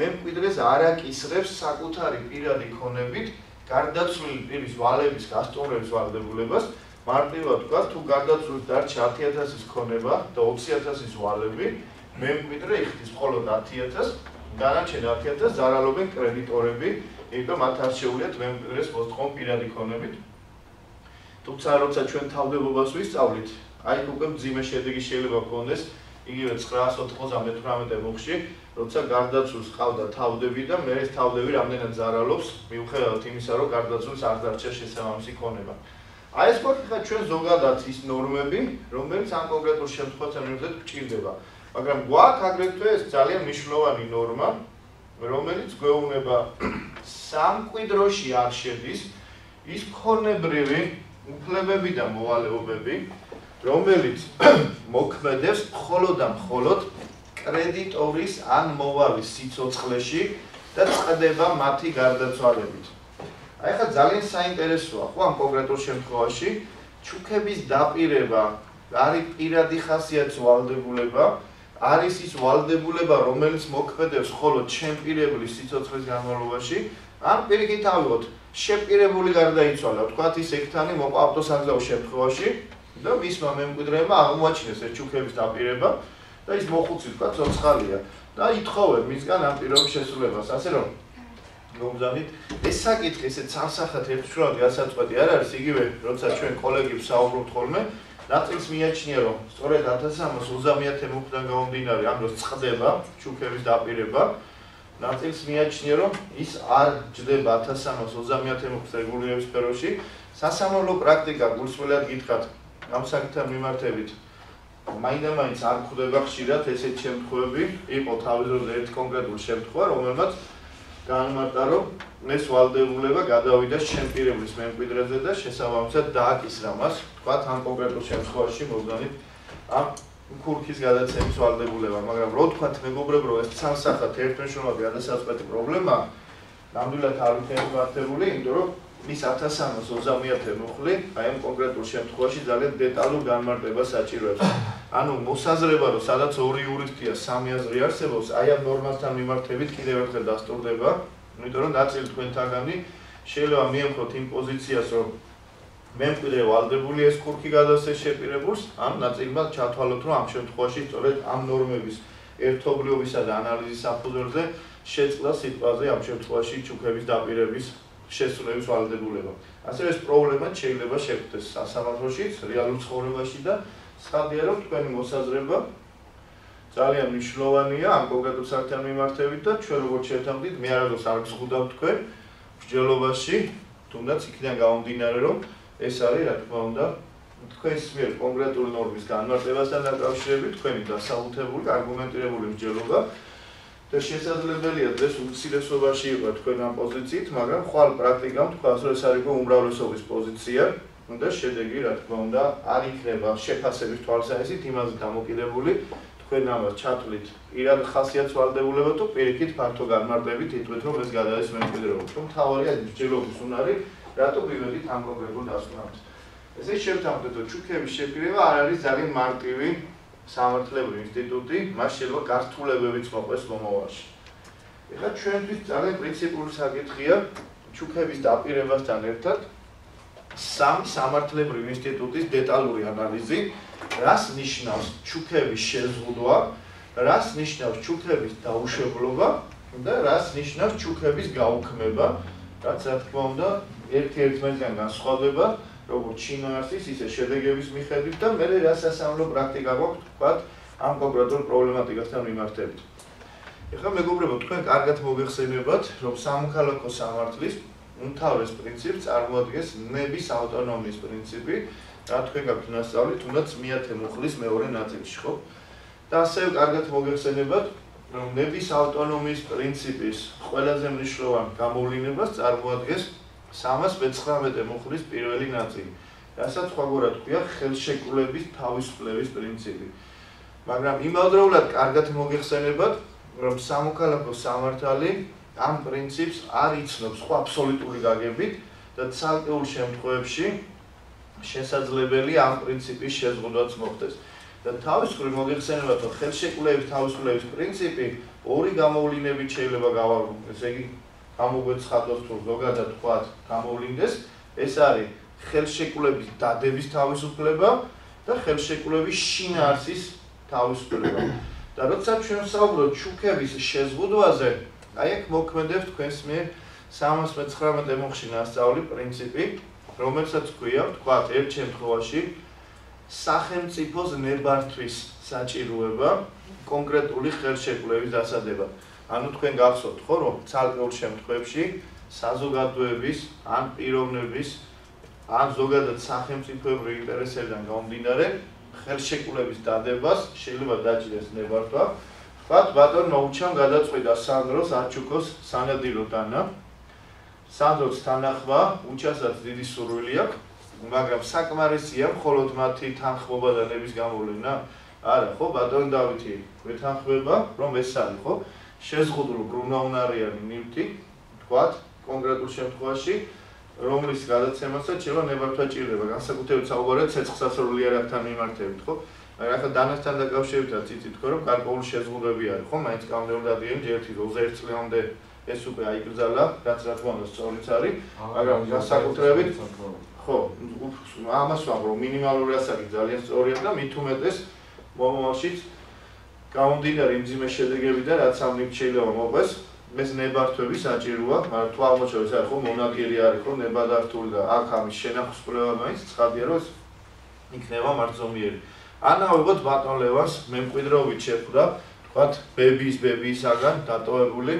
მემკვიდრეს არ აკისრებს საკუთარი პირადი ქონებით გარდაცვლილი პირის ვალების გასტუმრების ვალდებულებას, მარტივად თქვა, თუ გარდაცვლილს დარჩა 10000-ის ქონება და 20000-ის ვალები, მემკვიდრე იხდის მხოლოდ 10000, განაჩენ 10000 ზარალობენ კრედიტორები, იმიტომ მათ არ შეუძლიათ მემკვიდრეს მოსწონ პირადი ქონებით. თუმცა როცა ჩვენ თავდებობას ვისწავლით, აი უკვე მძიმე შედეგი შეიძლება გქონდეს იგივე 998 მოხში, როცა გარდაცულს ყავდა თავდები და მე ეს თავდები რამდენად ზარალობს, მიუხედავად იმისა, რომ გარდაცულს არ დარჩა შესაბამისი ქონება. აი ეს მოხდა ჩვენ ზოგადად ის ნორმები, რომელიც ამ კონკრეტულ შემთხვევაში მიუხედავად გჭირდება. მაგრამ გვაქვს აგრეთვე ეს ძალიან მნიშვნელოვანი ნორმა, რომელიც გვეუბნება სამკვიდროში არ შედის ის ქონებრივი უფლებები და მოვალეობები, რომელიც მოქმედებს მხოლოდ და მხოლოდ კრედიტორის ან მოვალის სიცოცხლეში და წდება მათი გარდაცვალებით. აი ხა ძალიან საინტერესოა, ხო ამ კონკრეტულ შემთხვევაში ჩუქების დაპირება არის პირადი ხასიათის ვალდებულება, არის ის ვალდებულება, რომელიც მოქმედებს მხოლოდ ჩემპირებლის სიცოცხლის განმავლობაში, ან პირიქით ავიღოთ, შეპირებული გარდაიცვალა, თქვათ ის ექთანი მოყვა ავტოსაგზაო შემთხვევაში, და მისმა მემკვიდრეებმა აღმოაჩინეს ეს ჩუქების დაპირება და ის მოხუცი თქვა ცოცხალია და ითხოვენ მისგან ამ პირობის შესრულებას. ასე რომ მომზადით ეს საკითხი ესე ცალსახად ერთშორად გასაწყვეტი არ არის იგივე როცა ჩვენ კოლეგებს საუბრობთ ხოლმე ნაწილს მიაჩნია რომ სწორედ 1330 მუხიდან გამომდინარე ამ დროს წდება ჩუქების დაპირება. ნაწილს მიაჩნია რომ ის არ ჯდება 1330 მუხის რეგულირების სფეროში. სასამართლო პრაქტიკა გულსხმელად გითხრათ ამ საკითხთან მიმართებით. მაინდა-მაინც არ ხვდება ხშირად ესეთ შემთხვევები, იყო თავის დროზე ერთ კონკრეტულ შემთხვევა, რომელმაც განმარტა, რომ ეს ვალდებულება გადავიდა შემპირებლის მემკვიდრეზე და შესაბამისად დააკისრა მას, თქვა ამ კონკრეტულ შემთხვევაში მოგდანით ამ ქურქის გადაცემის ვალდებულება, მაგრამ რო თქვა მეგობრებო, ეს სამსახად ერთმეშრომად გადასაწყვეტი პრობლემა ნამდვილად არ ვიქნებართებული, იმიტომ რომ ის 1320-ე მუხლი აი ამ კონკრეტულ შემთხვევაში ძალიან დეტალურ განმარტებას საჭიროებს. ანუ მოსაზრება რომ სადაც ორი იურისტია სამი აზრი არსებობს, აი ამ ნორმასთან მიმართებით კიდევ ერთხელ დასტურდება, იმიტომ რომ ნაწილი თქვენთაგანი შეიძლება მიემხროთ იმ პოზიციას, რომ მემკვიდრე ვალდებული ეს კურკი გადასცეს შეპირებულს, ამ ნაწილმა ჩათვალოთ, რომ ამ შემთხვევაში სწორედ ამ ნორმების ერთობლიობისა და ანალიზის საფუძველზე შეწყდა სიტყვაზე ამ შემთხვევაში ჩუქების დაპირების შესრულების ვალდებულება. ასე ეს პრობლემა შეიძლება შეგვდეს სასამართლოში, რეალურ ცხოვრებაში და სხდია რომ თქვენი მოსაზრება ძალიან მნიშვნელოვანია ამ კონკრეტულ საკითხთან მიმართებით და ჩვენ როგორც შევთანხმდით, მე არასდროს არ გზღუდავ თქვენ მსჯელობაში, თუნდაც იქიდან გამომდინარე რომ ეს არის რა თქმა უნდა თქვენს მიერ კონკრეტული ნორმის განმარტებასთან დაკავშირებით თქვენი დასალუთებული, არგუმენტირებული მსჯელობა და შესაძლებელია დღეს უმცირესობაში იყოს თქვენ ამ პოზიციით, მაგრამ ხვალ პრაქტიკამ თქვა, რომ ეს არის უკვე უმრავლესობის პოზიცია და შედეგი რა თქმა უნდა არ იქნება შეფასების თვალსაზრისით იმაზე დამოკიდებული თქვენ ამას ჩათვლით პირად ხასიათს ვალდებულება თუ პირიქით ფართო განმარტებით იტყვით რომ ეს გადადის მემკვიდრეობა თუ თავარია ჯერობის უნარი რატო ამ კონკრეტულ დასკვნებს ესე შევთავაზოთ რომ ჩუქების შეფირება არ არის ძალიან მარტივი სამართლებრივი ინსტიტუტი მას შეიძლება გართულებებიც მოყვეს მომავალში. ეხლა ჩვენთვის ძალიან პრინციპული საკითხია ჩუქების დაპირებასთან ერთად სამ სამართლებრივი ინსტიტუტის დეტალური ანალიზი, რას ნიშნავს ჩუქების შეზღუდვა, რას ნიშნავს ჩუქების დაუშვებლობა და რას ნიშნავს ჩუქების გაუქმება, რაც რა თქმა უნდა ერთ-ერთმანეთთან განსხვავდება, როგორც ჩინარსის, ისე შედეგების მიხედვით და მე რა სასამართლო პრაქტიკა გვაქვს, თქვა ამ კონკრეტულ პრობლემატიკასთან მიმართებით. ეხლა მეგობრებო, თქვენ კარგად მოგეხსენებათ, რომ სამოქალაქო სამართლის უმთავრეს პრინციპს წარმოადგენს ნების ავტონომიის პრინციპი, რა თქვენ გაქვთ ნასწავლი, თუნდაც მეათე მუხლის მეორე ნაწილში, ხო? და ასევე კარგად მოგეხსენებათ, რომ ნების ავტონომიის პრინციპის ყველაზე მნიშვნელოვანი გამოვლინებას წარმოადგენს 319 მუხლის პირველი ნაწილი. რასაც ხვალგორად ქვია ხელშეკრულების თავისუფლების პრინციპი. მაგრამ იმავდროულად კარგად მოგეხსენებათ, რომ სამოქალაქო სამართალი ამ პრინციპს არ იცნობს ხო აბსოლუტური გაგებით და ცალკეულ შემთხვევებში შესაძლებელია ამ პრინციპის შეზღუდვაც მოხდეს. და თავისუფლად მოგეხსენებათ, რომ ხელშეკრულების თავისუფლების პრინციპი ორი გამოვლინებით შეიძლება გავარგო. ესე იგი, გამოგვეცხადოს თუ ზოგადად თქვა გამოვლინდეს, ეს არის ხელშეკრულების დადების თავისუფლება და ხელშეკრულების შინაარსის თავისუფლება. და როცა ჩვენ საუბრობთ ჩუქების შეზღუდვაზე, აი აქ მოქმედებს თქვენს მიერ 319 მუხში ნასწავლი პრინციპი, რომელსაც ქვია, თქვა ერთ შემთხვევაში სახელმწიფოს ნებართვის საჭიროება კონკრეტული ხელშეკრულების დასადება. ანუ თქვენ გახსოვთ ხო, რომ ცალკეულ შემთხვევაში საზოგადოების ან პიროვნების ან ზოგადად სახელმწიფოებრივი ინტერესებიდან გამომდინარე ხელშეკრულების დადებას შეიძლება დაჭირეს ნებართვა ვთქვათ, ბატონ მოუჩამ გადაწყვიტა სანდროს აჩუკოს სანადირო დანა. სანდროს თანახმა უჩასაც დიდი სურვილი აქვს, მაგრამ საკმარისია მხოლოდ მათი თანხმობა და ნების გამოვლენა. არა, ხო, ბატონ დავითი, გვეთანხმება, რომ ეს არის, ხო? შეზღუდული კრუნაუნარიანი ნივთი, ვთქვათ, კონკრეტულ შემთხვევაში რომლის გადაცემასაც შეიძლება ნებართვა ჭირდება, განსაკუთრებით საუბარია ცეცხლსასროლიერებთან მიმართებით, ხო? მაგრამ ახლა დანასთან დაკავშირებითაც იცით თქო რომ გარკვეული შეზღუდვები არის. ხო მაინც კამდეულ დადიან ჯერთი 21 წლამდე ეს უკვე აიგრძალა რაც რა თქმა უნდა სწორიც არის მაგრამ განსაკუთრებით ხო ამას ვამბობ მინიმალური ასაკი ძალიან სწორია და მით უმეტეს მომავალშიც გამომდინარე იმ ძიმე შედეგები და რაც ამ ნივთი შეიძლება მოყვეს. ეს ნებართვები საჭიროა მაგრამ თუ აღმოჩნდა ეს არის ხო მონაგერი არის ხო ნებადართული და აქ ამის შენახვის პრობლემა მაინც ცხადია რომ იქნება მარცომიერი ანალოგოდ ბატონ ლევანს მემკვიდრეობით შეხვდა, თქვათ, ბებიის ბებიისაგან დატოვებული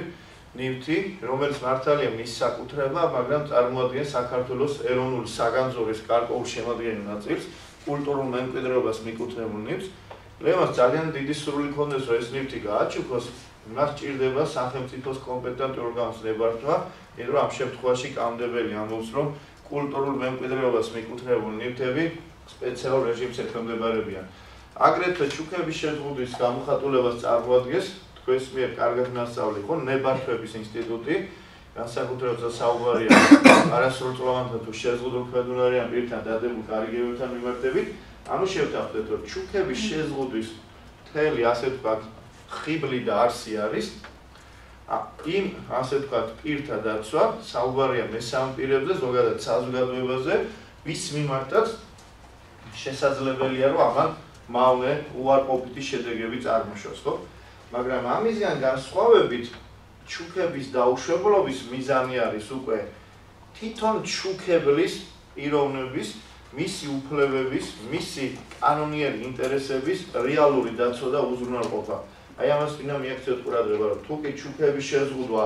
ნივთი, რომელიც მართალია მის საკუთრება, მაგრამ წარმოადგენს საქართველოს ეროვნული საგანძურის კარკოულ შემადგენელ ნაწილს, კულტურულ მემკვიდრეობას მიკუთვნებულ ნივთს. ლევანს ძალიან დიდი სურვილი ჰქონდეს, რომ ეს ნივთი გააჩუქოს, მას ჭირდება სახელმწიფოს კომპეტენტური ორგანოს ნებართვა, იმიტომ რომ ამ შემთხვევაში კამდებელი ამბობს, რომ კულტურულ მემკვიდრეობას მიკუთვნებულ ნივთები სპეციალურ რეჟიმს ეთქვემდებარებიან. აგრეთვე ჩუქების შეზღუდვის გამოხატულებას წარმოადგენს თქვენს მიერ კარგად ნასწავლი ხო ნებართვების ინსტიტუტი განსაკუთრებით საუბარია არასრულწლოვანთა თუ შეზღუდულ ქვედუნარიან პირთან დადებულ კარიგებებთან მიმართებით ანუ შევთანხმდეთ რომ ჩუქების შეზღუდვის მთელი ასე ვთქვათ ხიბლი და არსი არის იმ ასე ვთქვათ პირთა დაცვა საუბარია მესამე პირებზე ზოგადად საზოგადოებაზე ვის მიმართაც შესაძლებელია რომ ამან მავნე უარყოფითი შედეგები წარმოშოს, ხო? მაგრამ ამისგან განსხვავებით ჩუქების დაუშვებლობის მიზანი არის უკვე თვითონ ჩუქებლის პიროვნების, მისი უფლებების, მისი კანონიერი ინტერესების რეალური დაცვა და უზრუნველყოფა. აი ამას ვინა მიაქციოთ ყურადღება, რომ თუ კი ჩუქების შეზღუდვა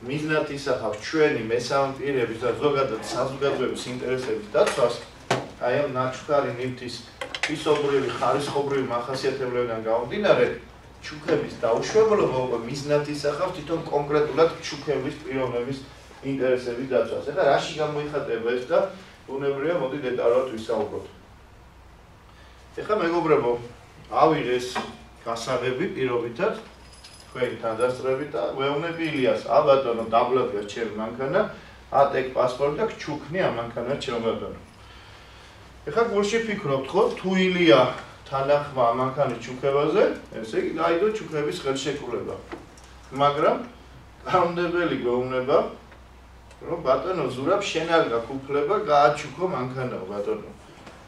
მიზნად ისახავს ჩვენი მესამე პირების და ზოგადად საზოგადოების ინტერესების დაცვას, აი ამ ნაჩქარი ნივთის ფისობრივი ხარისხობრივი მახასიათებლებიდან გამომდინარე ჩუქების დაუშვებლობა უკვე მიზნად ისახავს თვითონ კონკრეტულად ჩუქების პიროვნების ინტერესების დაცვას. ეხლა რაში გამოიხატება ეს და ბუნებრივია, მოდი დეტალურად ვისაუბროთ. ეხლა მეგობრებო, ავიღეს გასაღები პირობითად თქვენი თანდასწრებით და ვეუბნები ილიას, ა ბატონო, დაბლოკია ჩემ მანქანა, ატეკ პასპორტი და ჩუქნი ამ მანქანა ჩემ ბატონო. ეხლა გულში ფიქრობთ ხო, თუ ილია თანახმა მანქანის ჩუქებაზე, ესე იგი დაიდო ჩუქების ხელშეკრულება. მაგრამ კანონდებელი გვეუბნება რომ ბატონო ზურაბ შენ არ გაკუფლება გააჩუქო მანქანა ბატონო.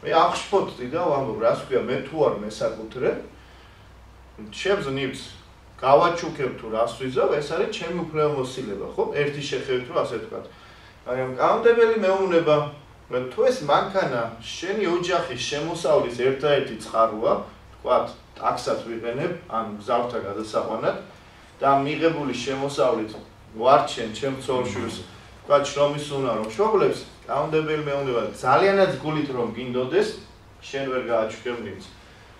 მე აღშფოთდი და ვამბობ რას ქვია მე თუ არ მესაკუთრე. ჩემს ნიბს გავაჩუქებ თუ რას ვიზავ ეს არის ჩემი უფლებამოსილება ხო? ერთი შეხედვით რომ ასე ვთქვა მაგრამ კანონდებელი მეუბნება მე თუ ეს მანქანა შენი ოჯახის შემოსავლის ერთ-ერთი წყაროა თქვა ტაქსად ვიყენებ ან გზავრთა გადასაყვანად და მიღებული შემოსავლით ვარჩენ ჩემ ცოლშვილს თქვა შრომის უნარო მშობლებს კანონდებელი მეუბნება ძალიანაც გულით რომ გინდოდეს შენ ვერ გააჩქებნიც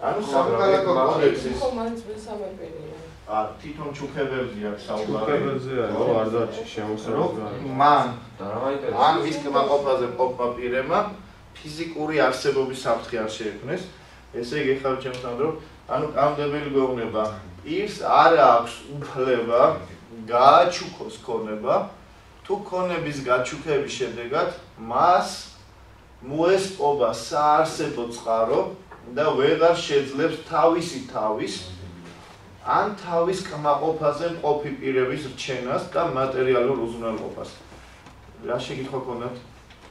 ანუ სამოქალაქო კოდექსის ხო მაინც მესამეპერია ა თვითონ ჩუქებელზია საუბარი. ჩუქებელზია ხო? არ დაჩი შემოსავლები მან და რა მაინტერესებს ან ის კმაყოფაზე პოპა პირემა ფიზიკური არსებობის საფრთხე არ შეექმნეს. ესე იგი ხარ ჩემს ამდრო ანუ კანონდებელი გვეუბნება ის არ აქვს უფლება გააჩუქოს ქონება. თუ ქონების გაჩუქების შედეგად მას მოესპობა საარსებო წყარო და ვეღარ შეძლებს თავისი თავის ან თავის კმაყოფაზე მყოფი პირების რჩენას და მატერიალურ უზრუნველყოფას. რა შეკითხვა გქონდათ?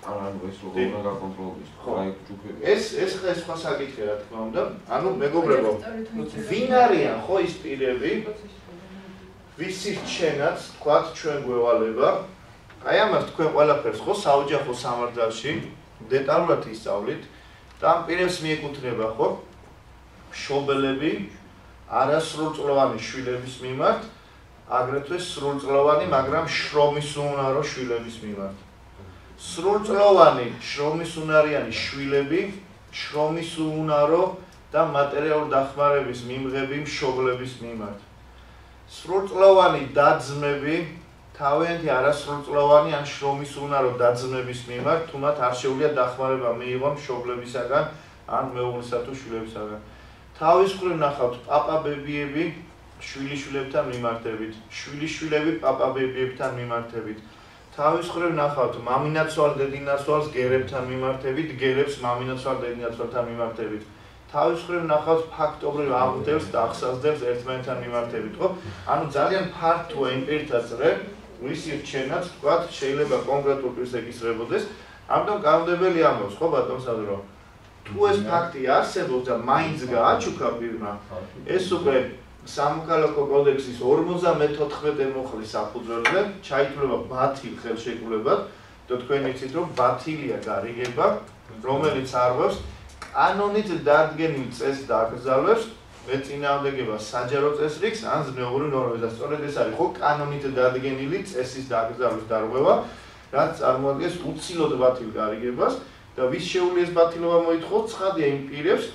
ან ეს როგორ უნდა გაკონტროლდეს ხო. აი ჯუქები ეს ეს ხა სხვა საკითხია რა თქმა უნდა. ანუ მეგობრებო, ვინ არიან ხო ის პირები, ვისი რჩენაც თქვათ ჩვენ გვევალება? აი ამას თქვენ ყველაფერს ხო საოჯახო სამართალში დეტალურად ისწავლით და ამ პირებს მიეკუთვნება ხო შობელები არასრულწლოვანი შვილების მიმართ აგრეთვე სრულწლოვანი, მაგრამ შრომისუნარო შვილების მიმართ. სრულწლოვანი შრომისუნარიანი შვილები შრომისუნარო და მატერიალური დახმარების მიმღები მშობლების მიმართ. სრულწლოვანი დაძმები თავიანთი არასრულწლოვანი ან შრომისუნარო დაძმების მიმართ თუმცა არ შეუძლია დახმარება მიიღონ მშობლებისაგან ან მეუღლისა თუ შვილებისაგან. თავის მხრივ ნახავთ პაპაბებიები შვილიშვილებთან მიმართებით, შვილიშვილები პაპაბებიებთან მიმართებით. თავის მხრივ ნახავთ მამინაცვალ დედინაცვალს გერებთან მიმართებით, გერებს მამინაცვალ დედინაცვალთან მიმართებით. თავის მხრივ ნახავთ ფაქტობრივ აღდევს და ახსავსებს ერთმანეთთან მიმართებით, ხო? ანუ ძალიან ფართოა იმ პირთა წრე, ვისი რჩენაც თქვა შეიძლება კონკრეტულ პირს ეკისრებოდეს. ამიტომ კანონდებელი ამბობს, ხო ბატონ სადრო? თუ ეს ფაქტი არსებობს და მაინც გააჩუქა პირმა, ეს უკვე სამოქალაქო კოდექსის 54 მუხლის საფუძველზე ჩაითვლება ბათილ ხელშეკრულებად და თქვენ იცით რომ ბათილია გარიგება რომელიც არვებს კანონით დადგენილ წესს დაკრძალვებს მეწინააღმდეგება საჯარო წესრიგს ან ზნეობრივ ნორმებს და სწორედ ეს არის ხო კანონით დადგენილი წესის დაკრძალვის დარღვევა რაც წარმოადგენს უცილოდ ბათილ გარიგებას და ვის შეულიეს ბათილობა მოითხოვს ცხადია იმ პირებს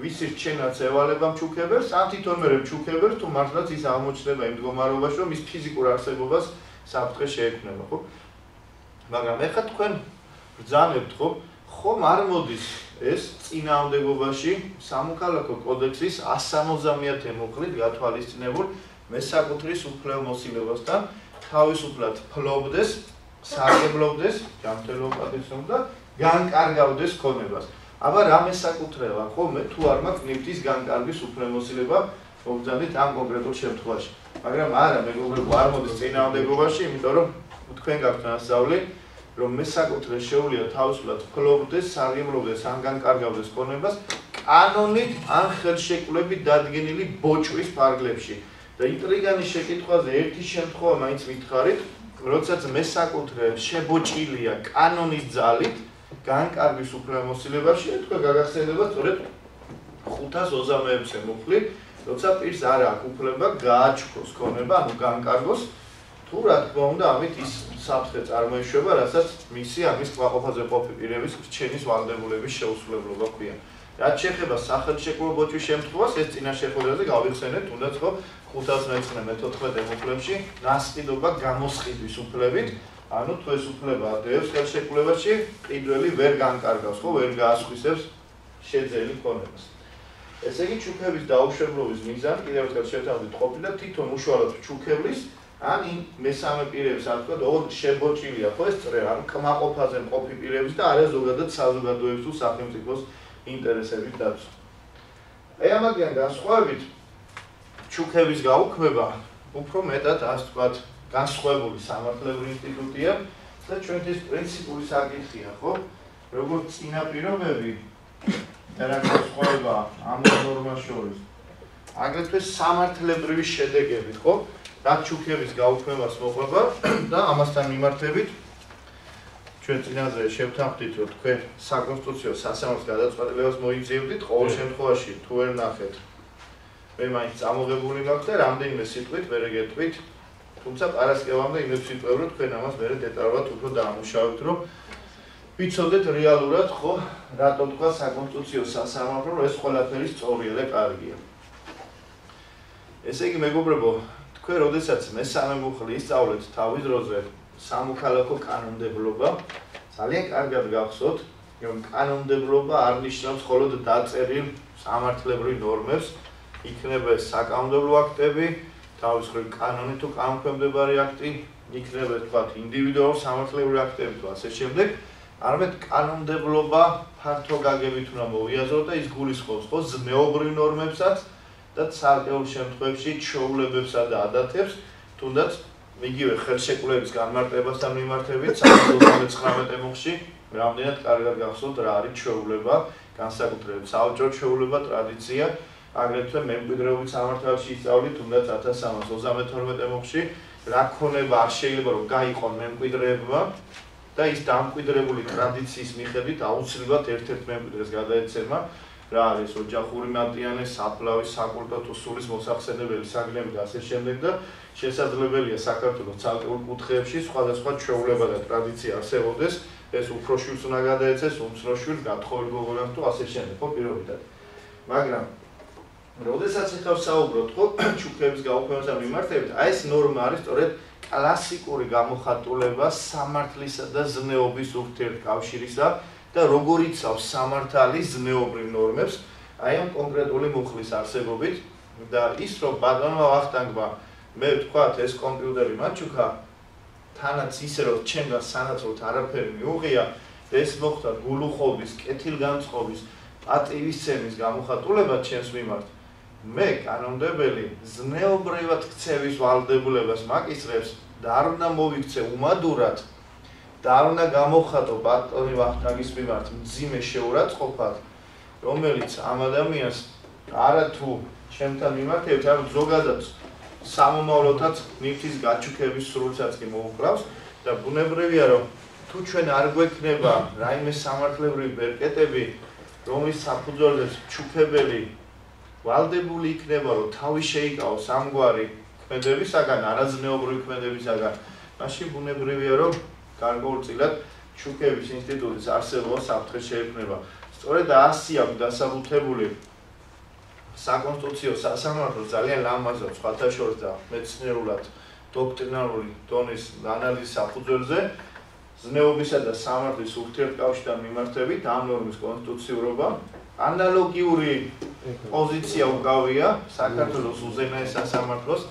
ვისი რჩენაც ევალება მჩუქებელს ან თვითონმე მჩუქებელს თუ მართლაც ის აღმოჩნდება იმ მდგომარეობაში რომ ის ფიზიკურ არსებობას საფრთხე შეექმნება ხო? მაგრამ ეხლა თქვენ ბრძანებთ ხო? ხომ არ მოდის ეს წინააღმდეგობაში სამოქალაქო კოდექსის 160-ათე მუხლით გათვალისწინებულ მესაკუთრის უფლებამოსილებასთან თავისუფლად ფლობდეს, სარგებლობდეს, ჯანმრთელობადეს და განკარგავდეს ქონებას. აბა რა მესაკუთრება ხო მე თუ არ მაქვს ნიფტის განკარგვის უფლებამოსილება მომძანით ამ კონკრეტულ შემთხვევაში. მაგრამ არა მეგობრებო არ მოდის წინააღმდეგობაში, იმიტომ რომ თქვენ გაქვთ ასწავლი რომ მესაკუთრე შეუძლია თავისუფლად ფლობდეს, სარგებლობდეს, ან განკარგავდეს ქონებას კანონით ან ხელშეკრულებით დადგენილი ბოჭვის ფარგლებში. და ინტრიგანის შეკითხვაზე ერთი შემთხვევა მაინც მითხარით, როდესაც მესაკუთრე შებოჭილია კანონის ძალით, განკარგვის უფლებამოსილებაში, თქვა გაგახსენდება სწორედ 526-ე მუხლი, როცა პირს არ აქვს უფლება გააჩქოს ქონება, ანუ განკარგოს თუ რა თქმა უნდა ამით ის საფრთხე წარმოიშვება, რასაც მისი ამის ყვაყოფაზე ყოფი პირების რჩენის ვალდებულების შეუსრულებლობა ქვია. რაც შეეხება სახელმწიფო ბოჭვის შემთხვევას, ეს წინა შეხვედრაზე გავიხსენეთ, თუნდაც ხო 519 მე-14 მუხლებში ნასყიდობა გამოსყიდვის უფლებით, ანუ თუ ეს უფლება დევს ხელშეკრულებაში, ყიდველი ვერ განკარგავს, ხო, ვერ გაასხვისებს შეძელი ქონებას. ესე იგი, ჩუქების დაუშვებლობის მიზანი კიდევ ერთხელ შევთავაზეთ ყოფილა თვითონ უშუალოდ ჩუქებლის ან იმ მესამე პირების, ასე ვთქვათ, ორ შებოჭილია ხო ეს წრე, ანუ კმაყოფაზე მყოფი პირების და არა ზოგადად საზოგადოების თუ სახელმწიფოს ინტერესების დაცვა. აი ამაგიან განსხვავებით ჩუქების გაუქმება უფრო მეტად ასე ვთქვათ განსხვავებული სამართლებრივი ინსტიტუტია და ჩვენთვის პრინციპული საკითხია, ხო? როგორც წინაპირობები და რა განსხვავება ამ ნორმას შორის. აგრეთვე სამართლებრივი შედეგები, ხო? რა ჩუქების გაუქმებას მოყვება და ამასთან მიმართებით ჩვენ წინაზე შევთანხმდით, რომ თქვენ საკონსტიტუციო სასამართლოს გადაწყვეტილებას მოიძიებდით, ყოველ შემთხვევაში თუ ვერ ნახეთ მე მაინც წამოღებული გაქვთ და რამდენიმე სიტყვით ვერ ეგეთქვით თუმცა პარასკევამდე იმებს ვიტყვევ რომ თქვენ ამას მე დეტალურად უფრო დაამუშავებთ რომ ვიცოდეთ რეალურად ხო რატო თქვა საკონსტიტუციო სასამართლო რომ ეს ყველაფერი სწორია და კარგია. ესე იგი მეგობრებო თქვენ როდესაც მესამე მუხლი ისწავლეთ თავის დროზე სამოქალაქო კანონმდებლობა ძალიან კარგად გახსოვთ რომ კანონმდებლობა არ ნიშნავს მხოლოდ დაწერილ სამართლებრივ ნორმებს იქნება საკანონმდებლო აქტები თავის ხრი კანონი თუ კანონქვემდებარე აქტი იქნება თქვა ინდივიდუალური სამართლებრივი აქტები თუ ასე შემდეგ არამედ კანონმდებლობა ფართო გაგებით უნდა მოვიაზრო და ის გულისხმობს ხო ზნეობრივ ნორმებსაც და ცალკეულ შემთხვევებში ჩაულებებსა და ადათებს თუნდაც იგივე ხელშეკრულების განმარტებასთან მიმართებით 19 მოხში რამდენად კარგად გახსოვთ რა არის ჩაულება განსაკუთრებით საავტო ჩაულება ტრადიცია აგრეთვე მემკვიდრეობის სამართალში ისწავლით თუნდაც 1332 მოხში რა ქონება არ შეიძლება რომ გაიყონ მემკვიდრეებმა და ის დამკვიდრებული ტრადიციის მიხედვით აუცილებლად ერთ-ერთ მემკვიდრეს გადაეცემა. რა არის ოჯახური მატიანე, საფლავის, საკულტო სულის მოსახსენებელი საგნები და ასე შემდეგ და შესაძლებელია საქართველოს ცალკეულ კუთხეებში სხვადასხვა ჩვეულება და ტრადიცია არსებობდეს. ეს უფრო შვილს უნდა გადაეცეს უმცროს შვილს გათხოვილ გოგონას თუ ასე შემდეგ. ხო პირობითად? მაგრამ როდესაც ახლა საუბრობთ ხო ჩუქების გაუქმებაზე მიმართებით, აი ეს ნორმა არის სწორედ კლასიკური გამოხატულება სამართლისა და ზნეობის ურთიერთკავშირისა და როგორ იცავს სამართალი ზნეობრივ ნორმებს აი ამ კონკრეტული მუხლის არსებობით. და ის რომ ბატონმა ვახტანგმა მე ვთქვათ ეს კომპიუტერი მაჩუქა თანაც ისე რომ ჩემგან სანაცვლოდ არაფერი მიუღია ეს მოხდა გულუხობის, კეთილგანწყობის, პატივისცემის გამოხატულება ჩემს მიმართ მე კანონმდებელი ზნეობრივად ქცევის ვალდებულებას მაკისრებს და არ უნდა მოვიქცე უმადურად და არ უნდა გამოხატო ბატონი ვახტანგის მიმართ მძიმე შეურაცხყოფად რომელიც ამ ადამიანს არა თუ ჩემთან მიმართებით არ ზოგადად სამომავლოდაც ნიფტის გაჩუქების სრულსაც კი მოუკლავს და ბუნებრივია რომ თუ ჩვენ არ გვექნება რაიმე სამართლებრივი ბერკეტები რომლის საფუძველზე ჩუქებელი ვალდებული იქნება რომ თავი შეიკავოს ამგვარი ქმედებისაგან არაზნეობრივი ქმედებისაგან. მაშინ ბუნებრივია რომ გარკვეულწილად ჩუქების ინსტიტუტის არსებობა საფრთხე შეექმნება. სწორედ აქვს დასაბუთებული. საკონსტიტუციო სასამართლო ძალიან ლამაზად სხვათა შორის და მეცნიერულად დოქტრინალური დონის ანალიზის საფუძველზე ზნეობისა და სამართლის ურთიერთკავშირთან მიმართებით ამ ნორმის კონსტიტუციურობა ანალოგიური პოზიცია უკავია საქართველოს უზენაეს სასამართლოს.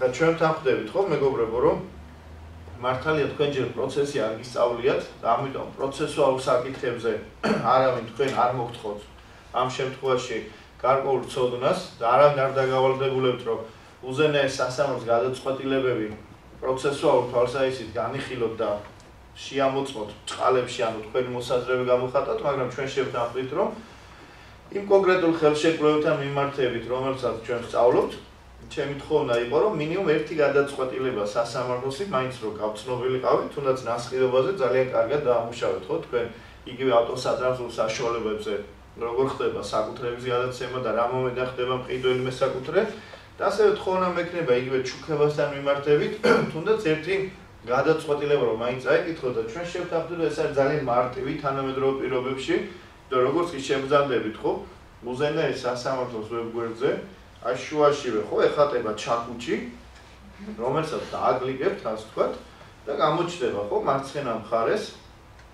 და ჩვენ თანხდებით ხო მეგობრებო რომ მართალია თქვენ ჯერ პროცესი არ გისწავლიათ და ამიტომ პროცესუალურ საკითხებზე არავინ თქვენ არ მოგთხოვთ ამ შემთხვევაში გარკვეულ ცოდნას და არავინ არ დაგავალდებულებთ რომ უზენაეს სასამართლოს გადაწყვეტილებები პროცესუალურ თვალსაჩინით განიხილოთ და შეამოწმოთ წყალებში ანუ თქვენი მოსაზრება გამოხატოთ მაგრამ ჩვენ შევთანხმდით რომ იმ კონკრეტულ ხელშეკრულებთან მიმართებით, რომელსაც ჩვენ ვსწავლობთ, ჩემი თხოვნა იყო, რომ მინიმუმ ერთი გადაწყვეტილება სასამართლოსი მაინც რო გავცნობილიყავით, თუნდაც ნასყიდობაზე ძალიან კარგად დაამუშავეთ, ხო, თქვენ იგივე ავტოსატრანსპორტ საშუალებებზე როგორ ხდება საკუთრების გადაცემა და რა მომენტი ხდება მყიდველი მესაკუთრე? და ასევე თხოვნა მექნება იგივე ჩუქებასთან მიმართებით, თუნდაც ერთი გადაწყვეტილება რომ მაინც აიკითხოთ და ჩვენ შევთანხმდით, ეს არის ძალიან მარტივი თანამედროვე პირობებში და როგორც კი შემგზავრდებით ხო მუზეუმის სასამართლოს ვებგვერდზე აი შუაშივე ხო ეხატება ჩაკუჩი რომელსაც დააკლიკებთ ასე ვთქვათ და გამოჩნდება ხო მარცხენა მხარეს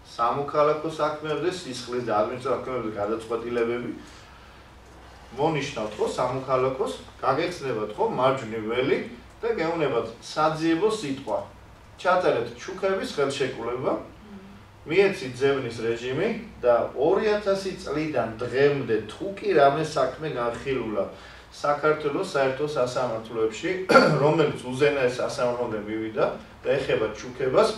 სამოქალაქო საქმეებზე, სისხლის და ადმინისტრაციულ საქმეებზე გადაწყვეტილებები. მონიშნავთ ხო სამოქალაქოს, გაგეხსნებათ ხო მარჯვნივ ველი და გეუნებათ საძიებო სიტყვა. ჩაწერეთ ჩუქების ხელშეკრულება. მიეცით ძევნის რეჟიმი და 2000 წლიდან დღემდე თუ კი რამე საქმე განხილულა საქართველოს საერთო სასამართლოებში, რომელიც უზენაეს სასამართლომდე მივიდა და ეხება ჩუქებას,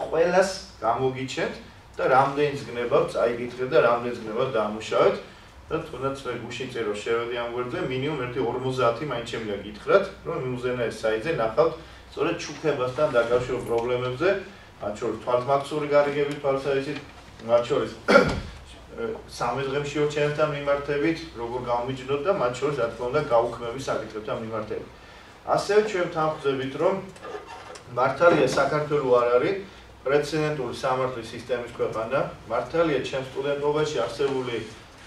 ყველას გამოგიჩენთ და რამდენიც გნებავთ, წაიკითხეთ და რამდენიც გნებავთ დაამუშავეთ და თუნდაც მე გუშინ წერო შევედი ამ გვერდზე მინიმუმ 1.50 მაინც შემიძლია გითხრათ, რომ მიუზენაეს საიტზე ნახავთ სწორედ ჩუქებასთან დაკავშირებულ პრობლემებზე, მათ შორის თვალთმაქცური გარიგების თვალსაჩინო, მათ შორის სამეზღემში ორჩენებთან მიმართებით, როგორ გამიჯნოთ და მათ შორის რა თქმა უნდა გაუქმების საკითხებთან მიმართებით. ასევე ჩვენ თანხმდებით, რომ მართალია საქართველოს არ არის პრეცედენტული სამართლის სისტემის ქვეყანა, მართალია ჩემს სტუდენტობაში არსებული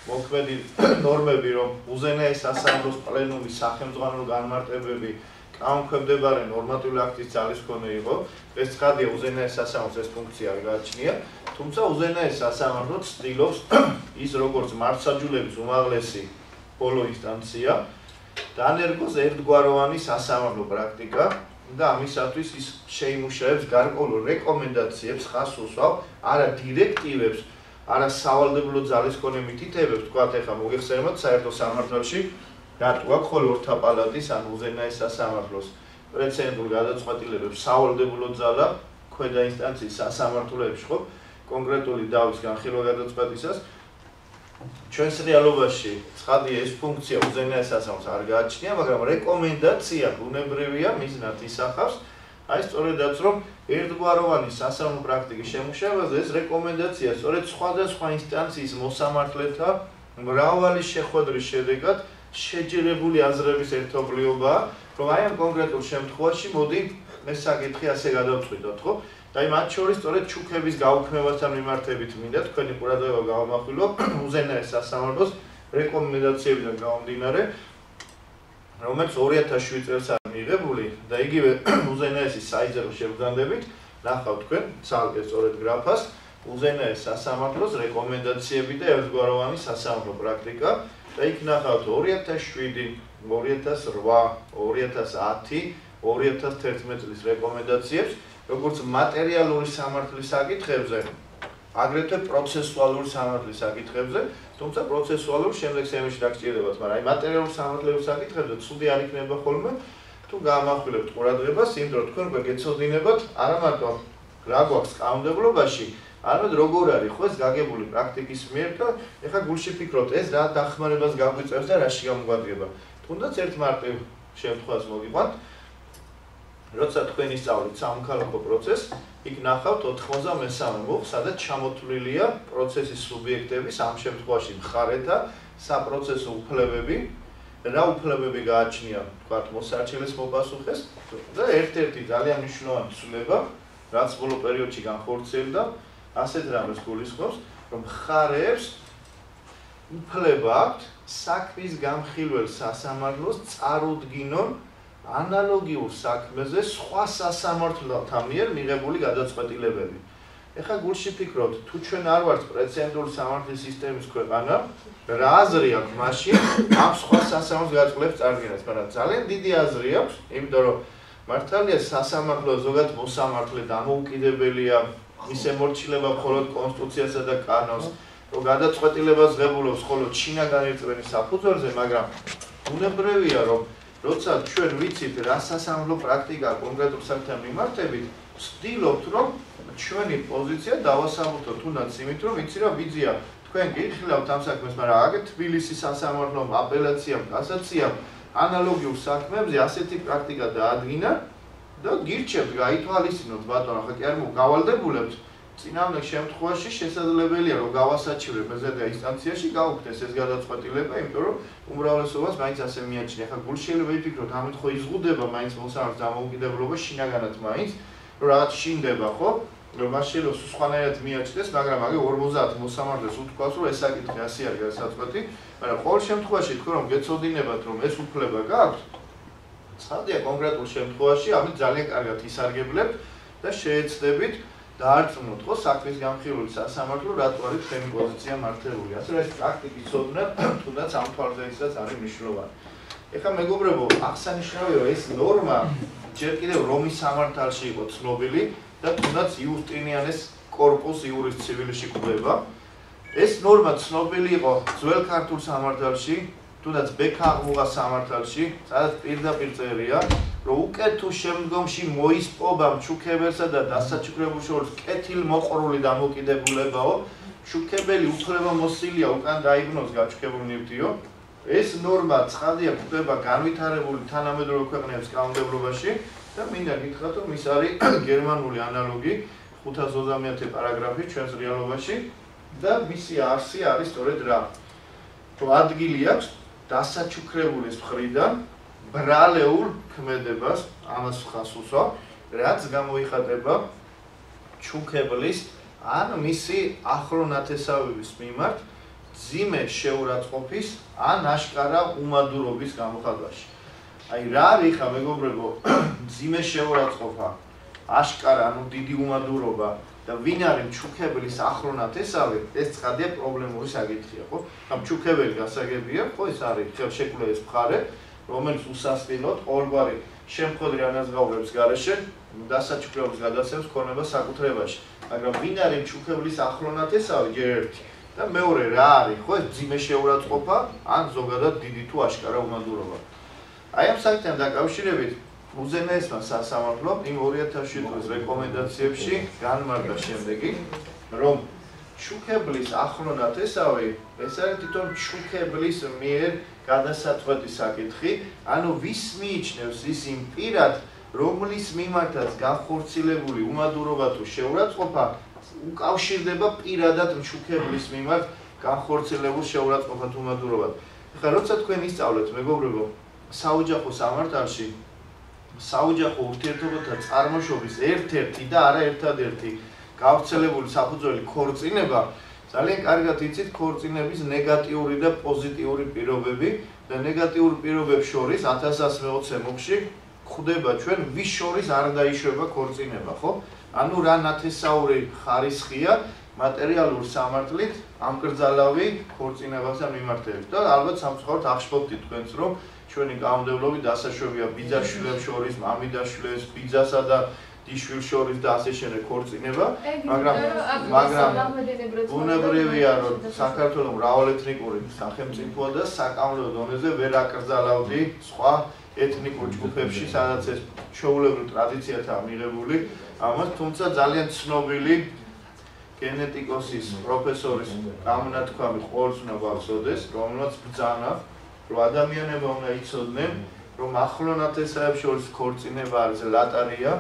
მოქმედი ნორმები, რომ უზენაეს სასამართლოს პლენუმის სახელმძღვანელო განმარტებები გამქვემდებარე ნორმატიული აქტის ძალისხმევი იყო, ეს ცხადია უზენაეს სასამართლოს ეს ფუნქცია გააჩნია, თუმცა უზენაეს სასამართლო ცდილობს ის როგორც მართსაჯულების უმაღლესი ბოლო ინსტანცია დანერგოს ერთგვაროვანი სასამართლო პრაქტიკა და ამისათვის ის შეიმუშავებს გარკვეულ რეკომენდაციებს ხას უსვავ არა დირექტივებს არა სავალდებულო ძალისხმევი მითითებებს. თქვა ეხლა მოგეხსენებათ საერთო სამართალში აქვს ხოლმე ორთა პალატის ან უზენაეს სასამართლოს პრეცედენტულ გადაწყვეტილებებს სავალდებულო ძალა ქვედა ინსტანციის სასამართლოებში ხო? კონკრეტული დავის განხილვა გადაწყვეტისას. ჩვენს რეალობაში ცხადია ეს ფუნქცია უზენაეს სასამართლოს არ გააჩნია, მაგრამ რეკომენდაცია ბუნებრივია მიზნად ისახავს აი სწორედაც რომ ერთგვაროვანი სასამართლო პრაქტიკის შემუშავებაზე ეს რეკომენდაცია სწორედ სხვადასხვა ინსტანციის მოსამართლეთა მრავალი შეხვედრის შედეგად შეჯერებული აზრების ერთობლიობა, რომ აი ამ კონკრეტულ შემთხვევაში მოდი მე საკითხი ასე გადავწყვიტოთ, ხო? და აი მათ შორის სწორედ ჩუქების გაუქმებასთან მიმართებით მინდა თქვენი ყურადღება გავამახვილო უზენაეს სასამართლოს რეკომენდაციებიდან გამომდინარე, რომელიც 2007 წელს არის მიღებული და იგივე უზენაესის საიტზე შევგანდებით, ნახავთ თქვენ ცალკე სწორედ გრაფას უზენაეს სასამართლოს რეკომენდაციები და ერთგვაროვანი სასამართლო პრაქტიკა და იქ ნახავთ 2007, 2008, 2010, 2011 წლის რეკომენდაციებს, როგორც მატერიალური სამართლის საკითხებზე, აგრეთვე პროცესუალური სამართლის საკითხებზე, თუმცა პროცესუალური შემდეგ სემეში დაგჭირდებათ, მაგრამ აი მატერიალური სამართლის საკითხებზე ცუდი არ იქნება ხოლმე თუ გამახვილებთ ყურადღებას, იმ დროს თქვენ გეცოდინებათ. არა მარტო რა გვაქვს კანონმდებლობაში, არამედ როგორ არის ხო ეს გაგებული პრაქტიკის მიერ და ეხლა გულში ფიქრობთ ეს რა დახმარებას გაგვიწევს და რაში გამოგვადგება. თუნდაც ერთ მარტივ შემთხვევას მოგიყვანთ. როცა თქვენ ისწავლით სამხალხო პროცესს, იქ ნახავთ 93 მუხ, სადაც ჩამოთვლილია პროცესის სუბიექტები, ამ შემთხვევაში მხარეთა საპროცესო უფლებები, რა უფლებები გააჩნია, თქვათ, მოსარჩელის მოპასუხეს და ერთ-ერთი ძალიან მნიშვნელოვანი ცვლილება, რაც ბოლო პერიოდში განხორციელდა, ასეთ რამეს გულისხმობს, რომ ხარებს უფლება აქვთ საქმის გამხილველ სასამართლოს წარუდგინონ ანალოგიურ საქმეზე სხვა სასამართლოთა მიერ მიღებული გადაწყვეტილებები. ეხლა გულში ფიქრობთ, თუ ჩვენ არ ვართ პრეცედენტული სამართლის სისტემის ქვეყანა, რა აზრი აქვს მაშინ ამ სხვა სასამართლოს გადაწყვეტილებს წარდგენას? მაგრამ ძალიან დიდი აზრი აქვს, იმიტომ რომ მართალია სასამართლო ზოგადად მოსამართლე დამოუკიდებელია, ის ემორჩილება მხოლოდ კონსტიტუციასა და კანონს, რომ გადაწყვეტილებას ღებულობს მხოლოდ ჩინაგან ერთმენის საფუძველზე, მაგრამ უნებრივია რომ როცა ჩვენ ვიცით რა სასამართლო პრაქტიკა კონკრეტულ საკითხთან მიმართებით, ვცდილობთ რომ ჩვენი პოზიცია დავასაბუთოთ თუნდაც იმით რომ ვიცი რა ვიზია თქვენ გიხილავთ ამ საქმეს, მაგრამ აგეთ თბილისის სასამართლომ, აპელაციამ, კასაციამ ანალოგიურ საქმეებზე ასეთი პრაქტიკა დაადგინა და გირჩევთ გაითვალისწინოთ ბატონო, ხა კი არ მოგავალდებულებთ წინამდელ შემთხვევაში შესაძლებელია რომ გავასაჩივრებ მეზედა ინსტანციაში გავუქდეს ეს გადაწყვეტილება, იმიტომ რომ უმრავლესობას მაინც ასე მიაჩნია. ხა გულ შეიძლება იფიქროთ, ამით ხო იზღუდება მაინც მოსამართლეს დამოუკიდებლობა შინაგანად მაინც, რომ რაღაც შინდება, ხო? რომ მას შეიძლება სხვანაირად მიაჩნდეს, მაგრამ აგე 50 მოსამართლეს უთქვას, რომ ეს საკითხი ასე არის გადაწყვეტი, მაგრამ ყოველ შემთხვევაში თქო რომ გეცოდინებათ, რომ ეს უფლება გაქვთ, ცხადია კონკრეტულ შემთხვევაში ამით ძალიან კარგად ისარგებლებთ და შეეცდებით დაარწმუნოთ ხო საქმის გამხილული სასამართლო რატო არის თქვენი პოზიცია მართებული. ასე რომ ეს პრაქტიკის ცოდნა თუნდაც ამ თვალსაზრისით არის მნიშვნელოვანი. ეხლა მეგობრებო, აღსანიშნავია რომ ეს ნორმა ჯერ კიდევ რომის სამართალში იყო ცნობილი და თუნდაც იუსტინიანეს корпус იურის ცივილში ყვება. ეს ნორმა ცნობილი იყო ძველ ქართულ სამართალში, თუნდაც ბექაღმუღა სამართალში, სადაც პირდაპირ წერია, რომ უკეთ თუ შემდგომში მოისპობა მჩუქებელსა და დასაჩუქრებულ შორის კეთილ მოყრული დამოკიდებულებაო, ჩუქებელი უფლება მოსილია უკან დაიბნოს გაჩუქებულ ნივთიო. ეს ნორმა ცხადია გვხვდება განვითარებული თანამედროვე ქვეყნების კანონმდებლობაში და მინდა გითხრათ რომ ის არის გერმანული ანალოგი 520-ე პარაგრაფი ჩვენს რეალობაში და მისი არსი არის სწორედ რა. თუ ადგილი აქვს დასაჩუქრებულის მხრიდან ბრალეულ ქმედებას ამას ხასუსო, რაც გამოიხატება ჩუქებლის ან მისი ახლონათესავების მიმართ ძიმე შეურაცხყოფის ან აშკარა უმადურობის გამოხატვაში. აი რა არის ხა მეგობრებო ძიმე შეურაცხყოფა, აშკარა ანუ დიდი უმადურობა და ვინ არის ჩუქებლის ახლონათესავე, ეს ცხადია პრობლემური საკითხია, ხო? ამ ჩუქებელი გასაგებია, ხო ეს არის ხელშეკრულების მხარე, რომელიც უსასწინოდ ორგვარი შემთხვევით ანაზღაურებს garaშე დასაჩუქრების გადაცემს ქონება საკუთრებაში. მაგრამ ვინ არის ჩუქებლის ახლონათესავე ჯერ ერთი და მეორე რა არის ხო ეს ძიმე შეურაცხყოფა ან ზოგადად დიდი თუ აშკარა უმადურობა აი ამ საკითხთან დაკავშირებით უზენაესმა სასამართლომ იმ 2007 წლის რეკომენდაციებში განმარტა შემდეგი რომ ჩუქებლის ახლონათესავე ეს არის თვითონ ჩუქებლის მიერ გადასაწყვეტი საკითხი ანუ ვის მიიჩნევს ის იმ პირად რომლის მიმართაც განხორციელებული უმადურობა თუ შეურაცხყოფა უკავშირდება პირადად მშუქებლის მიმართ განხორციელებულ შეურაცხყოფათ უმადურობად. ახლა როცა თქვენ ისწავლეთ მეგობრებო საოჯახო სამართალში საოჯახო ურთიერთობათა წარმოშობის ერთ-ერთი და არა ერთადერთი გავრცელებული საფუძველი ქორწინება ძალიან კარგად იცით ქორწინების ნეგატიური და პოზიტიური პირობები და ნეგატიურ პირობებს შორის 1120 მოგში ხვდება ჩვენ ვის შორის არ დაიშვება ქორწინება ხო? ანუ რა ნათესაური ხარისხია მატერიალურ სამართლით ამკრძალავი ქორწინებასა მიმართებით და ალბათ სამწუხაროდ აღშფოთით თქვენს რომ ჩვენი კანონმდებლობი დასაშვებია ბიძაშვილებს შორის, მამიდაშვილებს, ბიძასა და დიშვილ შორის და ასე შემდეგ ქორწინება, მაგრამ მაგრამ უნებრივია რომ საქართველოს მრავალეთნიკური სახელმწიფოა და საკანონმდებლო დონეზე ვერ აკრძალავდი სხვა ეთნიკურ ჯგუფებში, სადაც ეს ჩაულებრივ ტრადიციათაა მიღებული, ამას თუმცა ძალიან ცნობილი გენეტიკოსის პროფესორის გამონათქვამი ყოველს უნდა გვახსოვდეს, რომელსაც ბრძანა, რომ ადამიანებმა უნდა იცოდნენ, რომ ახლონათესაებს შორის ქორწინება არის ლატარია,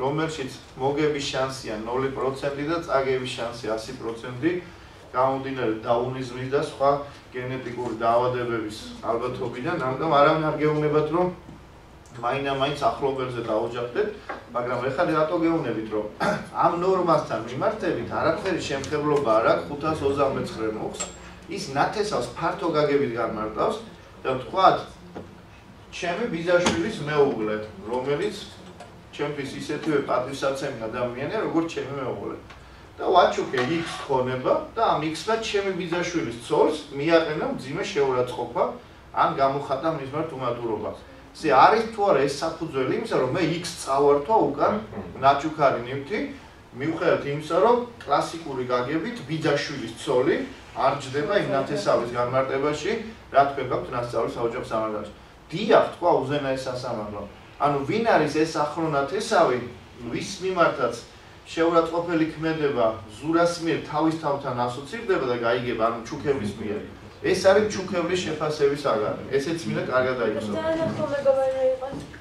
რომელშიც მოგების შანსია 0% და წაგების შანსი 100%, გამომდინარე დაუნიზმის და სხვა გენეტიკური დაავადებების ალბათობიდან, ამიტომ არავინ არ გეუბნებათ, რომ მაინამაინც ახლობელზე დაოჯახდეთ, მაგრამ ეხლა რატო გეუბნებით, რომ ამ ნორმასთან მიმართებით არაფერი შემხებლობა არ აქვს 529 მოხს, ის ნათესავს ფართო გაგებით გამარტავს და თქვათ ჩემი ბიზაშვილის მეუღლე, რომელიც ჩემთვის ისეთივე პატივსაცემი ადამიანია, როგორც ჩემი მეუღლე. და ვაჩუქე X ხონება და ამ X-მა ჩემი ბიზაშვილის ცოლს მიაყენა მძიმე შეურაცხყოფა ან გამოხატა მის მიმართ უმადურობა. ზე არის თუ არა ეს საფუძველი იმისა რომ მე X წავართვა უკან ნაჩუქარი ნივთი მიუხედავად იმისა რომ კლასიკური გაგებით ბიძაშვილის ცოლი არ ჯდება იმ ნათესავის განმარტებაში რა თქვენ გაქვთ ნასწავლის საოჯახო სამართალში დიახ თქვა უზენაეს სასამართლო. ანუ ვინ არის ეს ახლონათესავი ვის მიმართაც? შეურაცხყოფელი ქმედება ზურას მიერ თავის თავთან ასოცირდება და გაიგება ანუ ჩუქების მიერ ეს არის ჩუქევლის შეფასების აგარი. ესეც მინდა კარგად დაიგოს.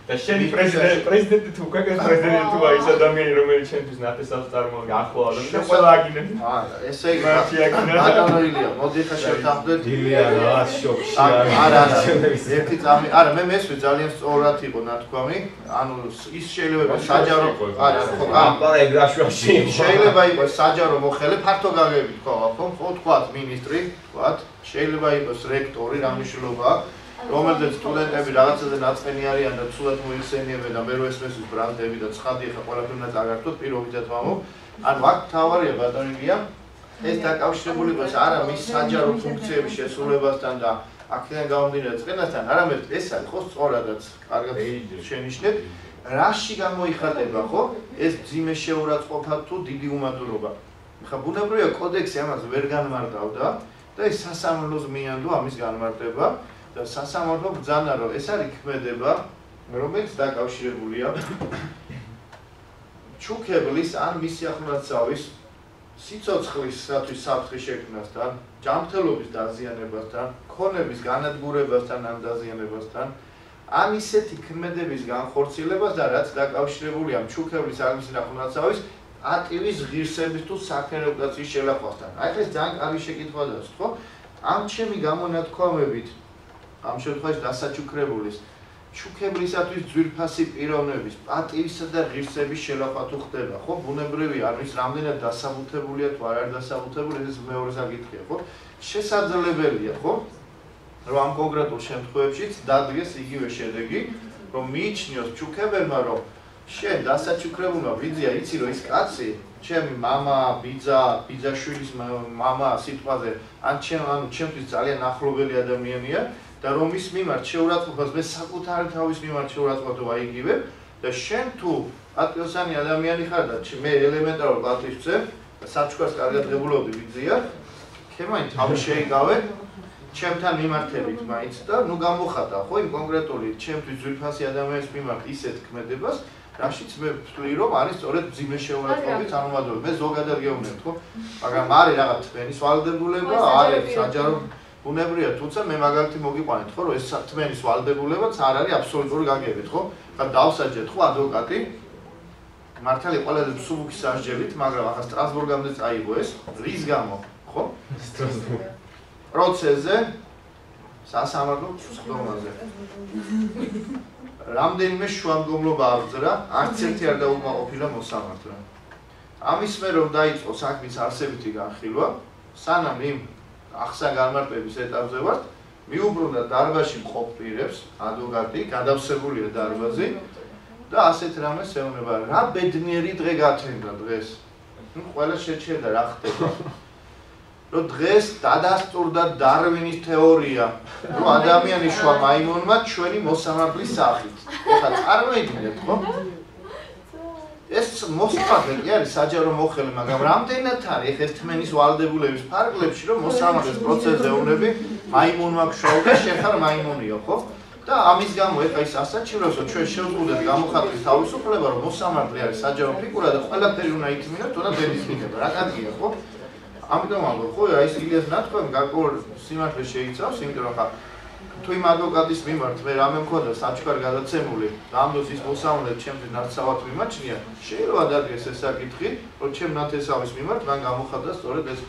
და შენი პრეზიდენტი პრეზიდენტი თუ კაკას პრეზიდენტი თუ აი ეს ადამიანი რომელიც ჩემთვის ნათესავს წარმოვიდგა ახლა და ყველა აგინებ. აა ესე იგი ბატონოილია. მოდი ხა შევთანხმდეთ. ილია რა შოკში არის. არა არა. ერთი წამი. არა მე მესვი ძალიან სწორად იყო ნათქვამი. ანუ ის შეიძლება საჯარო არა ხო აბა ეგრაშვაში. შეიძლება იყოს საჯარო მოხელე ფართო გაგებით ხო ხო თქვათ მინისტრი თქვათ შეიძლება იყოს რექტორი რა მნიშვნელობა რომელზეც სტუდენტები რაღაცაზე ნაწყენი არიან და ცუდად მოიხსენიებენ და მე რო ესმესის ბრანდები და ცხადი ხა ყველაფერი უნდა წაგართოთ პირობითად ვამო. ანუ აქ თავარია ბატონებია ეს დაკავშირებული იყოს არა მის საჯარო ფუნქციების შესრულებასთან და აქედან გამომდინარე წენასთან, არამედ ეს არის ხო სწორადაც კარგად შენიშნეთ. რაში გამოიხატება ხო ეს ძიმე შეურაცხყოფა თუ დიდი უმადურობა? ხა ბუნებრივია კოდექსი ამას ვერ განმარტავდა და ეს სასამართლოს მიანდო ამის განმარტება და სასამართლო ბძანა რომ ეს არის ქმედება რომელიც დაკავშირებულია ჩუქებლის ან მისი ახლნაცავის სიცოცხლისათვის საფრთხის შექმნასთან, ჯანმრთელობის დაზიანებასთან, ქონების განადგურებასთან ან დაზიანებასთან, ან ისეთი ქმედების განხორციელებას და რაც დაკავშირებულია ჩუქებლის ან მისი ახლნაცავის ატივის ღირსების თუ საქეროპტაციის შელახვასთან. აი ეს ძალიან კარგი შეკითხვა და ხო? ამ ჩემი გამონათქვამებით ამ შემთხვევაში დასაჩუქრებულის ჩუქებლისათვის ძვირფასი პიროვნების პატივისა და ღირსების შელახვა თუ ხდება, ხო? ბუნებრივი არის რამდენად დასაბუთებულია თუ არ არის დასაბუთებული, ეს მეორე საკითხია, ხო? შესაძლებელია, ხო? რომ ამ კონკრეტულ შემთხვევებშიც დადგეს იგივე შედეგი, რომ მიიჩნიოს ჩუქებელმა, რომ შენ დასაჩუქრებულმა ვიძია, იცი რომ ის კაცი ჩემი мама, ბიძა, ბიძაშვილის мама სიტყვაზე, ან ჩემ ანუ ჩემთვის ძალიან ახლობელი ადამიანია, და რომ ის მიმართ შეურაცხყოფას მე საკუთარი თავის მიმართ შეურაცხყოფა ვაიგივე და შენ თუ პატრიოტიანი ადამიანი ხარ და მე ელემენტარულ პატრიოტზე საჩუქარს კარგად ღებულობდი ვიძია ქემაინ თავი შეიგავე ჩემთან მიმართებით მაინც და ნუ გამოხატა ხო იმ კონკრეტული ჩემთვის ძვირფასი ადამიანის მიმართ ისეთ ქმედებას რაშიც მე ვთვლი რომ არის სწორედ ძიმე შეურაცხყოფის წარმომადგენელი მე ზოგადად გეუბნებ ხო? მაგრამ არის რაღაც თქვენი სვალდებულება არის საჯარო უნებრია თუმცა მე მაგალითი მოგიყვანეთ ხო რომ ეს თმენის ვალდებულებაც არ არის აბსოლუტური გაგებით ხო? ხა დავსაჯეთ ხო ადვოკატი? მართალი ყველაზე მსუბუქი სასჯელით მაგრამ ახლა სტრასბურგამდე წაიღო ეს რის გამო ხო? სტრასბურგ პროცესზე სასამართლო სხდომაზე რამდენიმე შუამდგომლობა აღძრა არც ერთი არ დაუმაყოფილა მოსამართლე. ამის მე რომ დაიწყო საქმის არსებითი განხილვა სანამ იმ ახსა განმარტების ეტაპზე ვართ მიუბრუნდა დარბაზში მყოფ პირებს ადვოკატი გადავსებულია დარბაზი და ასეთ რამეს ეუბნება რა ბედნიერი დღე გათენდა დღეს? ნუ ყველა შეჩერდა რა ხდება რომ დღეს დადასტურდა დარვინის თეორია. რომ ადამიანი შუა მაიმუნმა ჩვენი მოსამართლის სახით. ეხლა წარმოიდგინეთ ხო? ეს მოსწავლე კი არის საჯარო მოხელე, მაგრამ რამდენად არის? ეს თმენის ვალდებულების ფარგლებში, რომ მოსამართლეს პროცესზე უნები მაიმუნმა გშოვა და შეხარ მაიმუნიო, ხო? და ამის გამო ეხა ის ასაჩივროს, რომ ჩვენ შევწუდეთ გამოხატვის თავისუფლება, რომ მოსამართლე არის საჯარო ფიგურა და ყველაფერი უნდა ითმინოთ, თუნდაც დედისკინება, რა კაცია, ხო? ამიტომ ამბობ, ხო, აი ეს ილიას ნათქვამი გარკვეულ სიმართლეს შეიცავს, იმიტომ რომ ხა თუ იმ ადვოკატის მიმართ მე რამე მქონდა საჩქარ გადაცემული და ამ დროს ის მოსამართლე ჩემთვის ნაცავად მიმაჩნია შეიძლება დადგეს ეს საკითხი რომ ჩემ ნათესავის მიმართ მან გამოხატა სწორედ ეს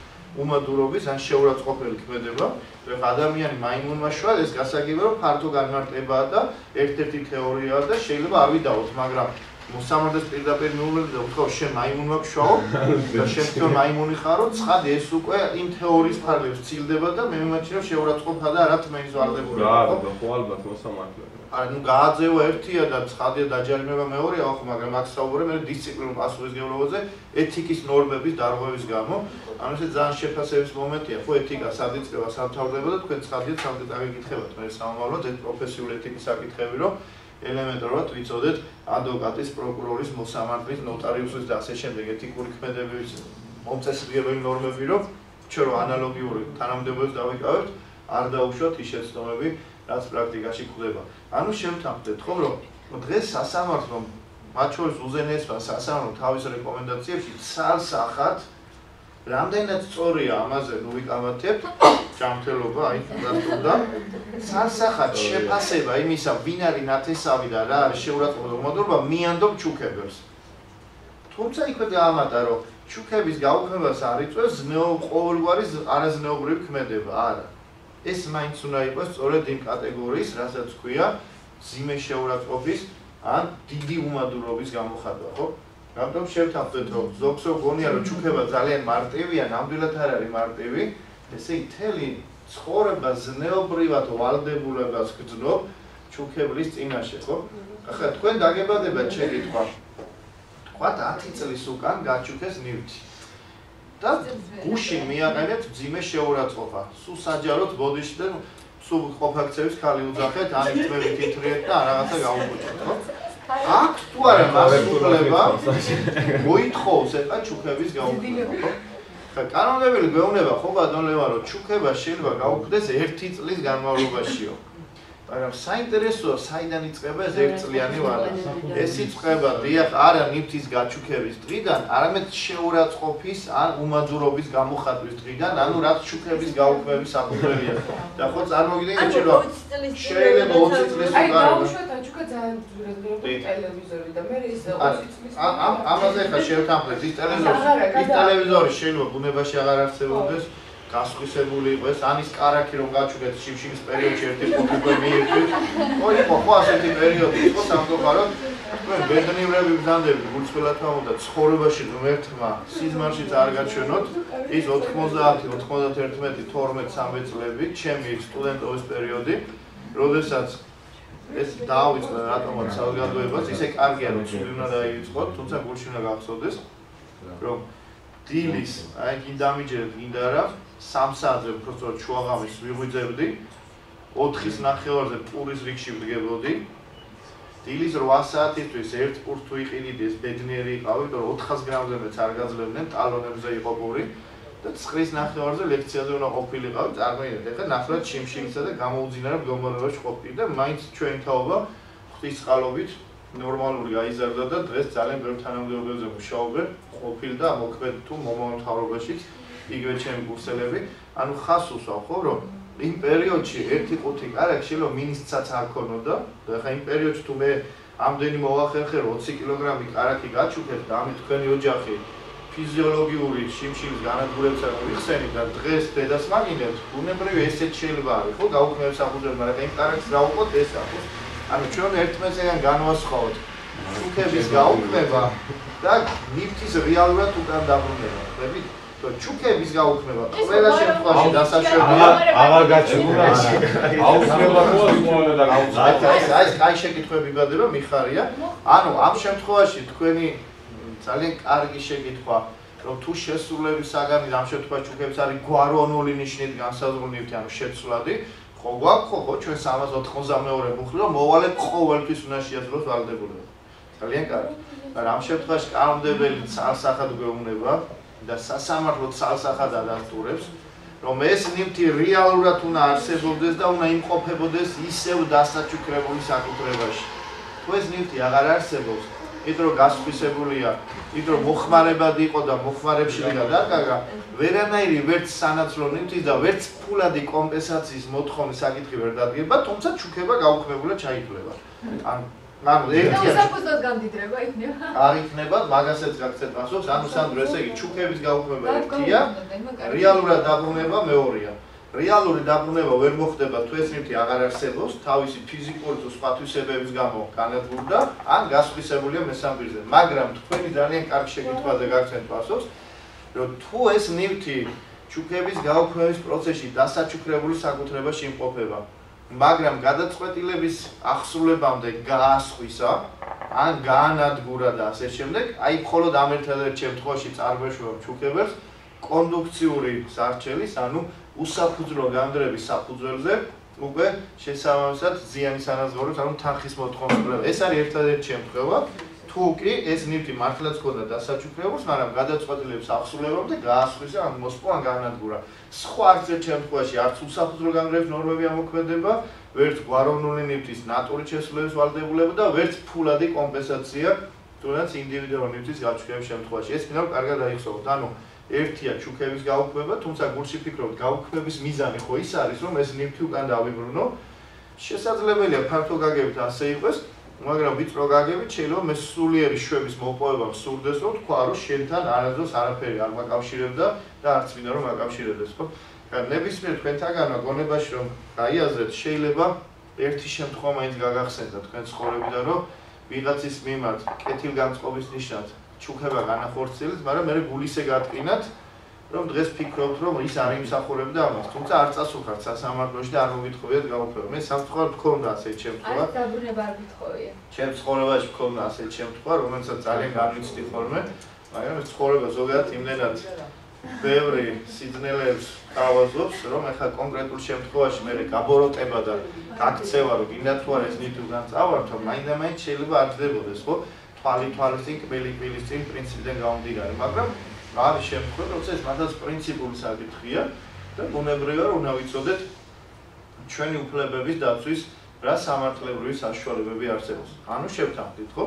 უმადურობის ან შეურაცხყოფელი ქმედება რომ ადამიანი მაიმუნმაშვა ეს გასაგებია რომ ფართო განმარტებაა და ერთ-ერთი თეორიაა და შეიძლება არ ვიდაოთ მაგრამ მოსამართლეს პირდაპირ მიუვლები და უთქვა შენ მაიმუნმა გშაო და შენ თქო მაიმუნი ხარო ცხად ეს უკვე იმ თეორიის ფარგლებს ცილდება და მე მიმაჩნია შეურაცხყოფა და არა თმენის ვარდებული რა და ხო ალბათ მოსამართლე. არა ნუ გააძევა ერთია და ცხადია დაჯარიმება მეორეა ხო მაგრამ აქ საუბარი მე დისციპლინურ პასუხისგებლობაზე ეთიკის ნორმების დარღვევის გამო ანუ ეს ძალიან შეფასების მომენტია ხო ეთიკა სად იწყება სამთავრობო და თქვენ ცხადია სამთე დაგეკითხებათ მე სამომავლოდ ეს პროფესიული ეთიკის საკითხები რომ ელემენტარულად ვიცოდეთ ადვოკატის, პროკურორის, მოსამართლის, ნოტარიუსის და ასე შემდეგ ეთიკური ქმედებების მომწესრიგებელი ნორმები, რომ ჩვენ რო ანალოგიური თანამდებობებს დავიკავებთ, არ დაუშვათ ის შეცდომები, რაც პრაქტიკაში ხდება. ანუ შევთანხმდეთ ხო, რომ დღეს სასამართლომ მათ შორის უზენაესმა სასამართლომ თავის რეკომენდაციებში ცალსახად რამდენად სწორია ამაზე ნუ ვიკავათებ ჯანმრთელობა აი დაწუნდა სასახად შეფასება იმისა ვინ არის ნათესავი და რა არის შეურაცხყოფა მოდურობა მიანდობ ჩუქებებს. თუმცა იქვე დაამატა რომ ჩუქების გაუქმებას არ იწვევს ზნეო ყოველგვარი არაზნეობრივი ქმედება არა. ეს მაინც უნდა იყოს სწორედ იმ კატეგორიის რასაც ქვია ზიმე შეურაცხყოფის ან დიდი უმადურობის გამოხატვა ხო რატომ შევთანხმდეთ რომ ზოგსო გონია რომ ჩუქება ძალიან მარტივია, ნამდვილად არ არის მარტივი. ესე თელი ცხოვრება ზნეობრივად ვალდებულებას გძნობ ჩუქებლის წინაშე, ხო? ახლა თქვენ დაგებადებათ შეკითხვა. თქვათ 10 წლის უკან გაჩუქეს ნივთი. და გუში მიაყენეთ ძიმე შეურაცხყოფა. სულ საჯაროდ ბოდიში და სულ ყოფაქცევის ხალი უძახეთ, ან თმევით ითრიეთ და რაღაცა გაუგუჭოთ, ხო? აქ თუ არა მასულება მოითხოვს ეხა ჩუქების გაუქმება, ხა კანონმდებლი გვეუბნება ხო ბატონო რომ ჩუქება შეიძლება გაუქმდეს 1 წლის განმავლობაშიო. მაგრამ საინტერესოა საიდან იწყება ეს ერთწლიანი ვადა. ეს იწყება დიახ არა ნიფთის გაჩუქების დღიდან, არამედ შეურაცხყოფის ან უმაძურობის გამოხატვის დღიდან, ანუ რაც ჩუქების გაუქმების საფუძველია. და ხო წარმოგიდგენთ რომ შეიძლება 20 წლის უკან აი დაუშვათ აჩუქა ძალიან ძვირადღირებული ტელევიზორი და მე ის 20 წლის ამ ამაზე ხა შევთანხმდით ის ტელევიზორი ის ტელევიზორი შეიძლება ბუნებაში აღარ არსებობდეს. გასხვისებული იყო ეს. ანის კარაკი რომ გაჩუგეთ შიმშიმის პერიოდში ერთი ფოთლი მიირთვით. ხო იყო ხო ასეთი პერიოდი იყო სამგობაროდ თქვენ ბედნიერები ბრძანდები გულწრფელად უნდა ცხოვრებაში ღმერთმა სიზმარშიც არ გაჩვენოთ ის 90 91 12 13 წლები ჩემი სტუდენტობის პერიოდი როდესაც ეს დაავიწყდა რატომაც საზოგადოებას ისე კარგია რომ ცული უნდა დაივიწყოთ თუმცა გულში უნდა გახსოვდეს რომ დილის აი გინდა ამიჯერეთ გინდა რა. 3 საათზე უბრალოდ ჩუაღამის ვიღვიძებდი 4-ის ნახევარზე პურის რიგში ვდგებოდი. დილის 8 საათისთვის ერთ პურს თუ იყიდიდი ეს ბედნიერი იყავი რომ 400 გრამზე მეც არ გაძლებდნენ ტალონებზე იყო პური. და 9-ის ნახევარზე ლექციაზე უნდა ყოფილიყავი წარმოიდგინეთ. ეხლა ნახევრად შიმშილისა და გამოუძინარა მდგომარეობაში ყოფილი და მაინც ჩვენი თაობა ღვთისყალობით ნორმალური გაიზარდა და დღეს ძალიან ბევრ თანამდებობებზე მუშაობენ ყოფილი და მოქმედ თუ მომავალ თავრობაშიც იგივე ჩემი კურსელები, ანუ ხას უსვავ ხო, რომ იმ პერიოდში ერთი ყუთი კარაქ შეიძლება მინისცაც არ ქონოდა და ხა იმ პერიოდში თუ მე ამდენი მოახერხე 20 კილოგრამი კარაქი გაჩუქებ და ამით თქვენი ოჯახი ფიზიოლოგიური შიმშილის განადგურებისა ვიხსენი და დღეს დედას მაგინებს, უნებრივი ესეც შეიძლება არის, ხო, გაუქმებს საფუძველი, მაგრამ იმ კარაქს გაუყოთ ეს ახო. ანუ ჩვენ ერთმანეთსგან განვასხვაოთ ჩუქების გაუქმება და ნიფტის რეალურად უკან დაბრუნება. ხვდებით? ჩუქების გაუქმება ყველა შემთხვევაში დასაშვებია აღარ გაჩუქა აუცილებლად მოაწყონა და გაუქმება. აი აი აი შეკითხვები გადება მიხარია. ანუ ამ შემთხვევაში თქვენი ძალიან კარგი შეკითხვა რომ თუ შესრულების საგანი ამ შემთხვევაში ჩუქებს არის გვარონული ნიშნით განსაზღვრული ანუ შეცვლადი ხო გვაქვს ხო ხო ჩვენ 392 მუხლი რომ მოვალებ ყოველთვის უნდა შეასრულოს ვალდებულება. ძალიან კარგი. მაგრამ ამ შემთხვევაში კანონმდებელი ცალსახად გვეუბნება და სასამართლო ცალსახად ადასტურებს, რომ ეს ნივთი რეალურად უნდა არსებობდეს და უნდა იმყოფებოდეს ისევ დასაჩუქრებული საკუთრებაში. თუ ეს ნივთი აღარ არსებობს, იმიტომ რომ გასხვისებულია, იმიტომ რომ მოხმარებად იყო და მოხმარებში ვიდა დაკარგა, ვერანაირი ვერც სანაცვლო ნივთის და ვერც ფულადი კომპენსაციის მოთხოვნის საკითხი ვერ დადგება, თუმცა ჩუქება გაუქმებულად ჩაითვლება. ან ანუ ერთია საფუძვლად გამდიდრება იქნება. არ იქნება მაგასაც გაქცეთ პასუხს ანუ სანდრო ესე იგი ჩუქების გაუქმება ერთია რეალურად დაბრუნება მეორეა. რეალური დაბრუნება ვერ მოხდება თუ ეს ერთი აღარ არსებობს თავისი ფიზიკური თუ სხვა თვისებების გამო განადგურდა ან გასხვისებულია მესამბირზე. მაგრამ თქვენი ძალიან კარგი შეკითხვაზე გაქცეთ პასუხს რომ თუ ეს ნივთი ჩუქების გაუქმების პროცესში დასაჩუქრებული საკუთრებაში იმყოფება მაგრამ გადაწყვეტილების ახსრულებამდე გაასხვისა ან გაანადგურა და ასე შემდეგ, აი მხოლოდ ამ ერთ-ერთ შემთხვევაში წარმოეშვება ჩუქებელს კონდუქციური სარჩელის, ანუ უსაფუძვლო განდრების საფუძველზე უკვე შესაბამისად ზიანის ანაზღაურებს, ანუ თანხის მოთხოვნილება. ეს არის ერთ-ერთი შემთხვევა, თუ კი ეს ნივთი მართლაც ქონდა დასაჩუქრებულს, მაგრამ გადაწყვეტილების ახსრულებამდე გაასხვისა, ან მოსპო ან გაანადგურა. სხვა ერთ შემთხვევაში არც უსაფრთხო განგრევის ნორმები ამოქმედება, ვერც გვაროვნული ნივთის ნატურის შესრულების ვალდებულება და ვერც ფულადი კომპენსაცია თუნდაც ინდივიდუალური ნივთის გაჩქების შემთხვევაში. ეს მინდა კარგად დაიხსოვოთ. ანუ ერთია ჩუქების გაუქმება, თუმცა გულში ფიქრობთ, გაუქმების მიზანი ხო ის არის, რომ ეს ნივთი უკან დავიბრუნო? შესაძლებელია ფართო გაგებით ასე იყოს, მაგრამ ვიწრო გაგებით შეიძლება მე სულიერი შვების მოპოვება მსურდეს რომ თქვა რომ შენთან არასდროს არაფერი არ მაკავშირებდა და არც მინდა რომ აკავშირებდეს ხო? ნებისმიერ თქვენთაგანო გონებაში რომ დაიაზრეთ შეიძლება ერთი შემთხვევა მაინც გაგახსენდა თქვენ ცხოვრებიდან რომ ვიღაცის მიმართ კეთილგანწყობის ნიშნად ჩუქება განახორციელეთ, მაგრამ მე გულისე გატკინათ რომ დღეს ფიქრობთ, რომ ის არ იმსახურებდა ამას, თუმცა არ წასუხართ სასამართლოში და არ მოგითხოვიათ გაუფერო. მე სამწუხაროდ მქონდა ასეთი შემთხვევა. აი, დაბრუნება არ გითხოვია. ჩემ ცხოვრებაში მქონდა ასეთი შემთხვევა, რომელსაც ძალიან განვიცდი ხოლმე, მაგრამ ცხოვრება ზოგადად იმდენად ბევრი სიძნელეებს გავაზობს, რომ ახლა კონკრეტულ შემთხვევაში მე გაბოროტება და გაქცევა, რომ გინდა თუ არ ეს ნიტუ განწავართო, მაინდა-მაინც შეიძლება არ ძდებოდეს, ხო? თვალი თვალის წინ, კბილი კბილის წინ პრინციპიდან გამომდინარე, მაგრამ რა არის შემთხვევა, როცა ეს მართლაც პრინციპული საკითხია და უნებრივია რომ უნდა ვიცოდეთ ჩვენი უფლებების დაცვის რა სამართლებრივი საშუალებები არსებობს. ანუ შევთანხმდით, ხო?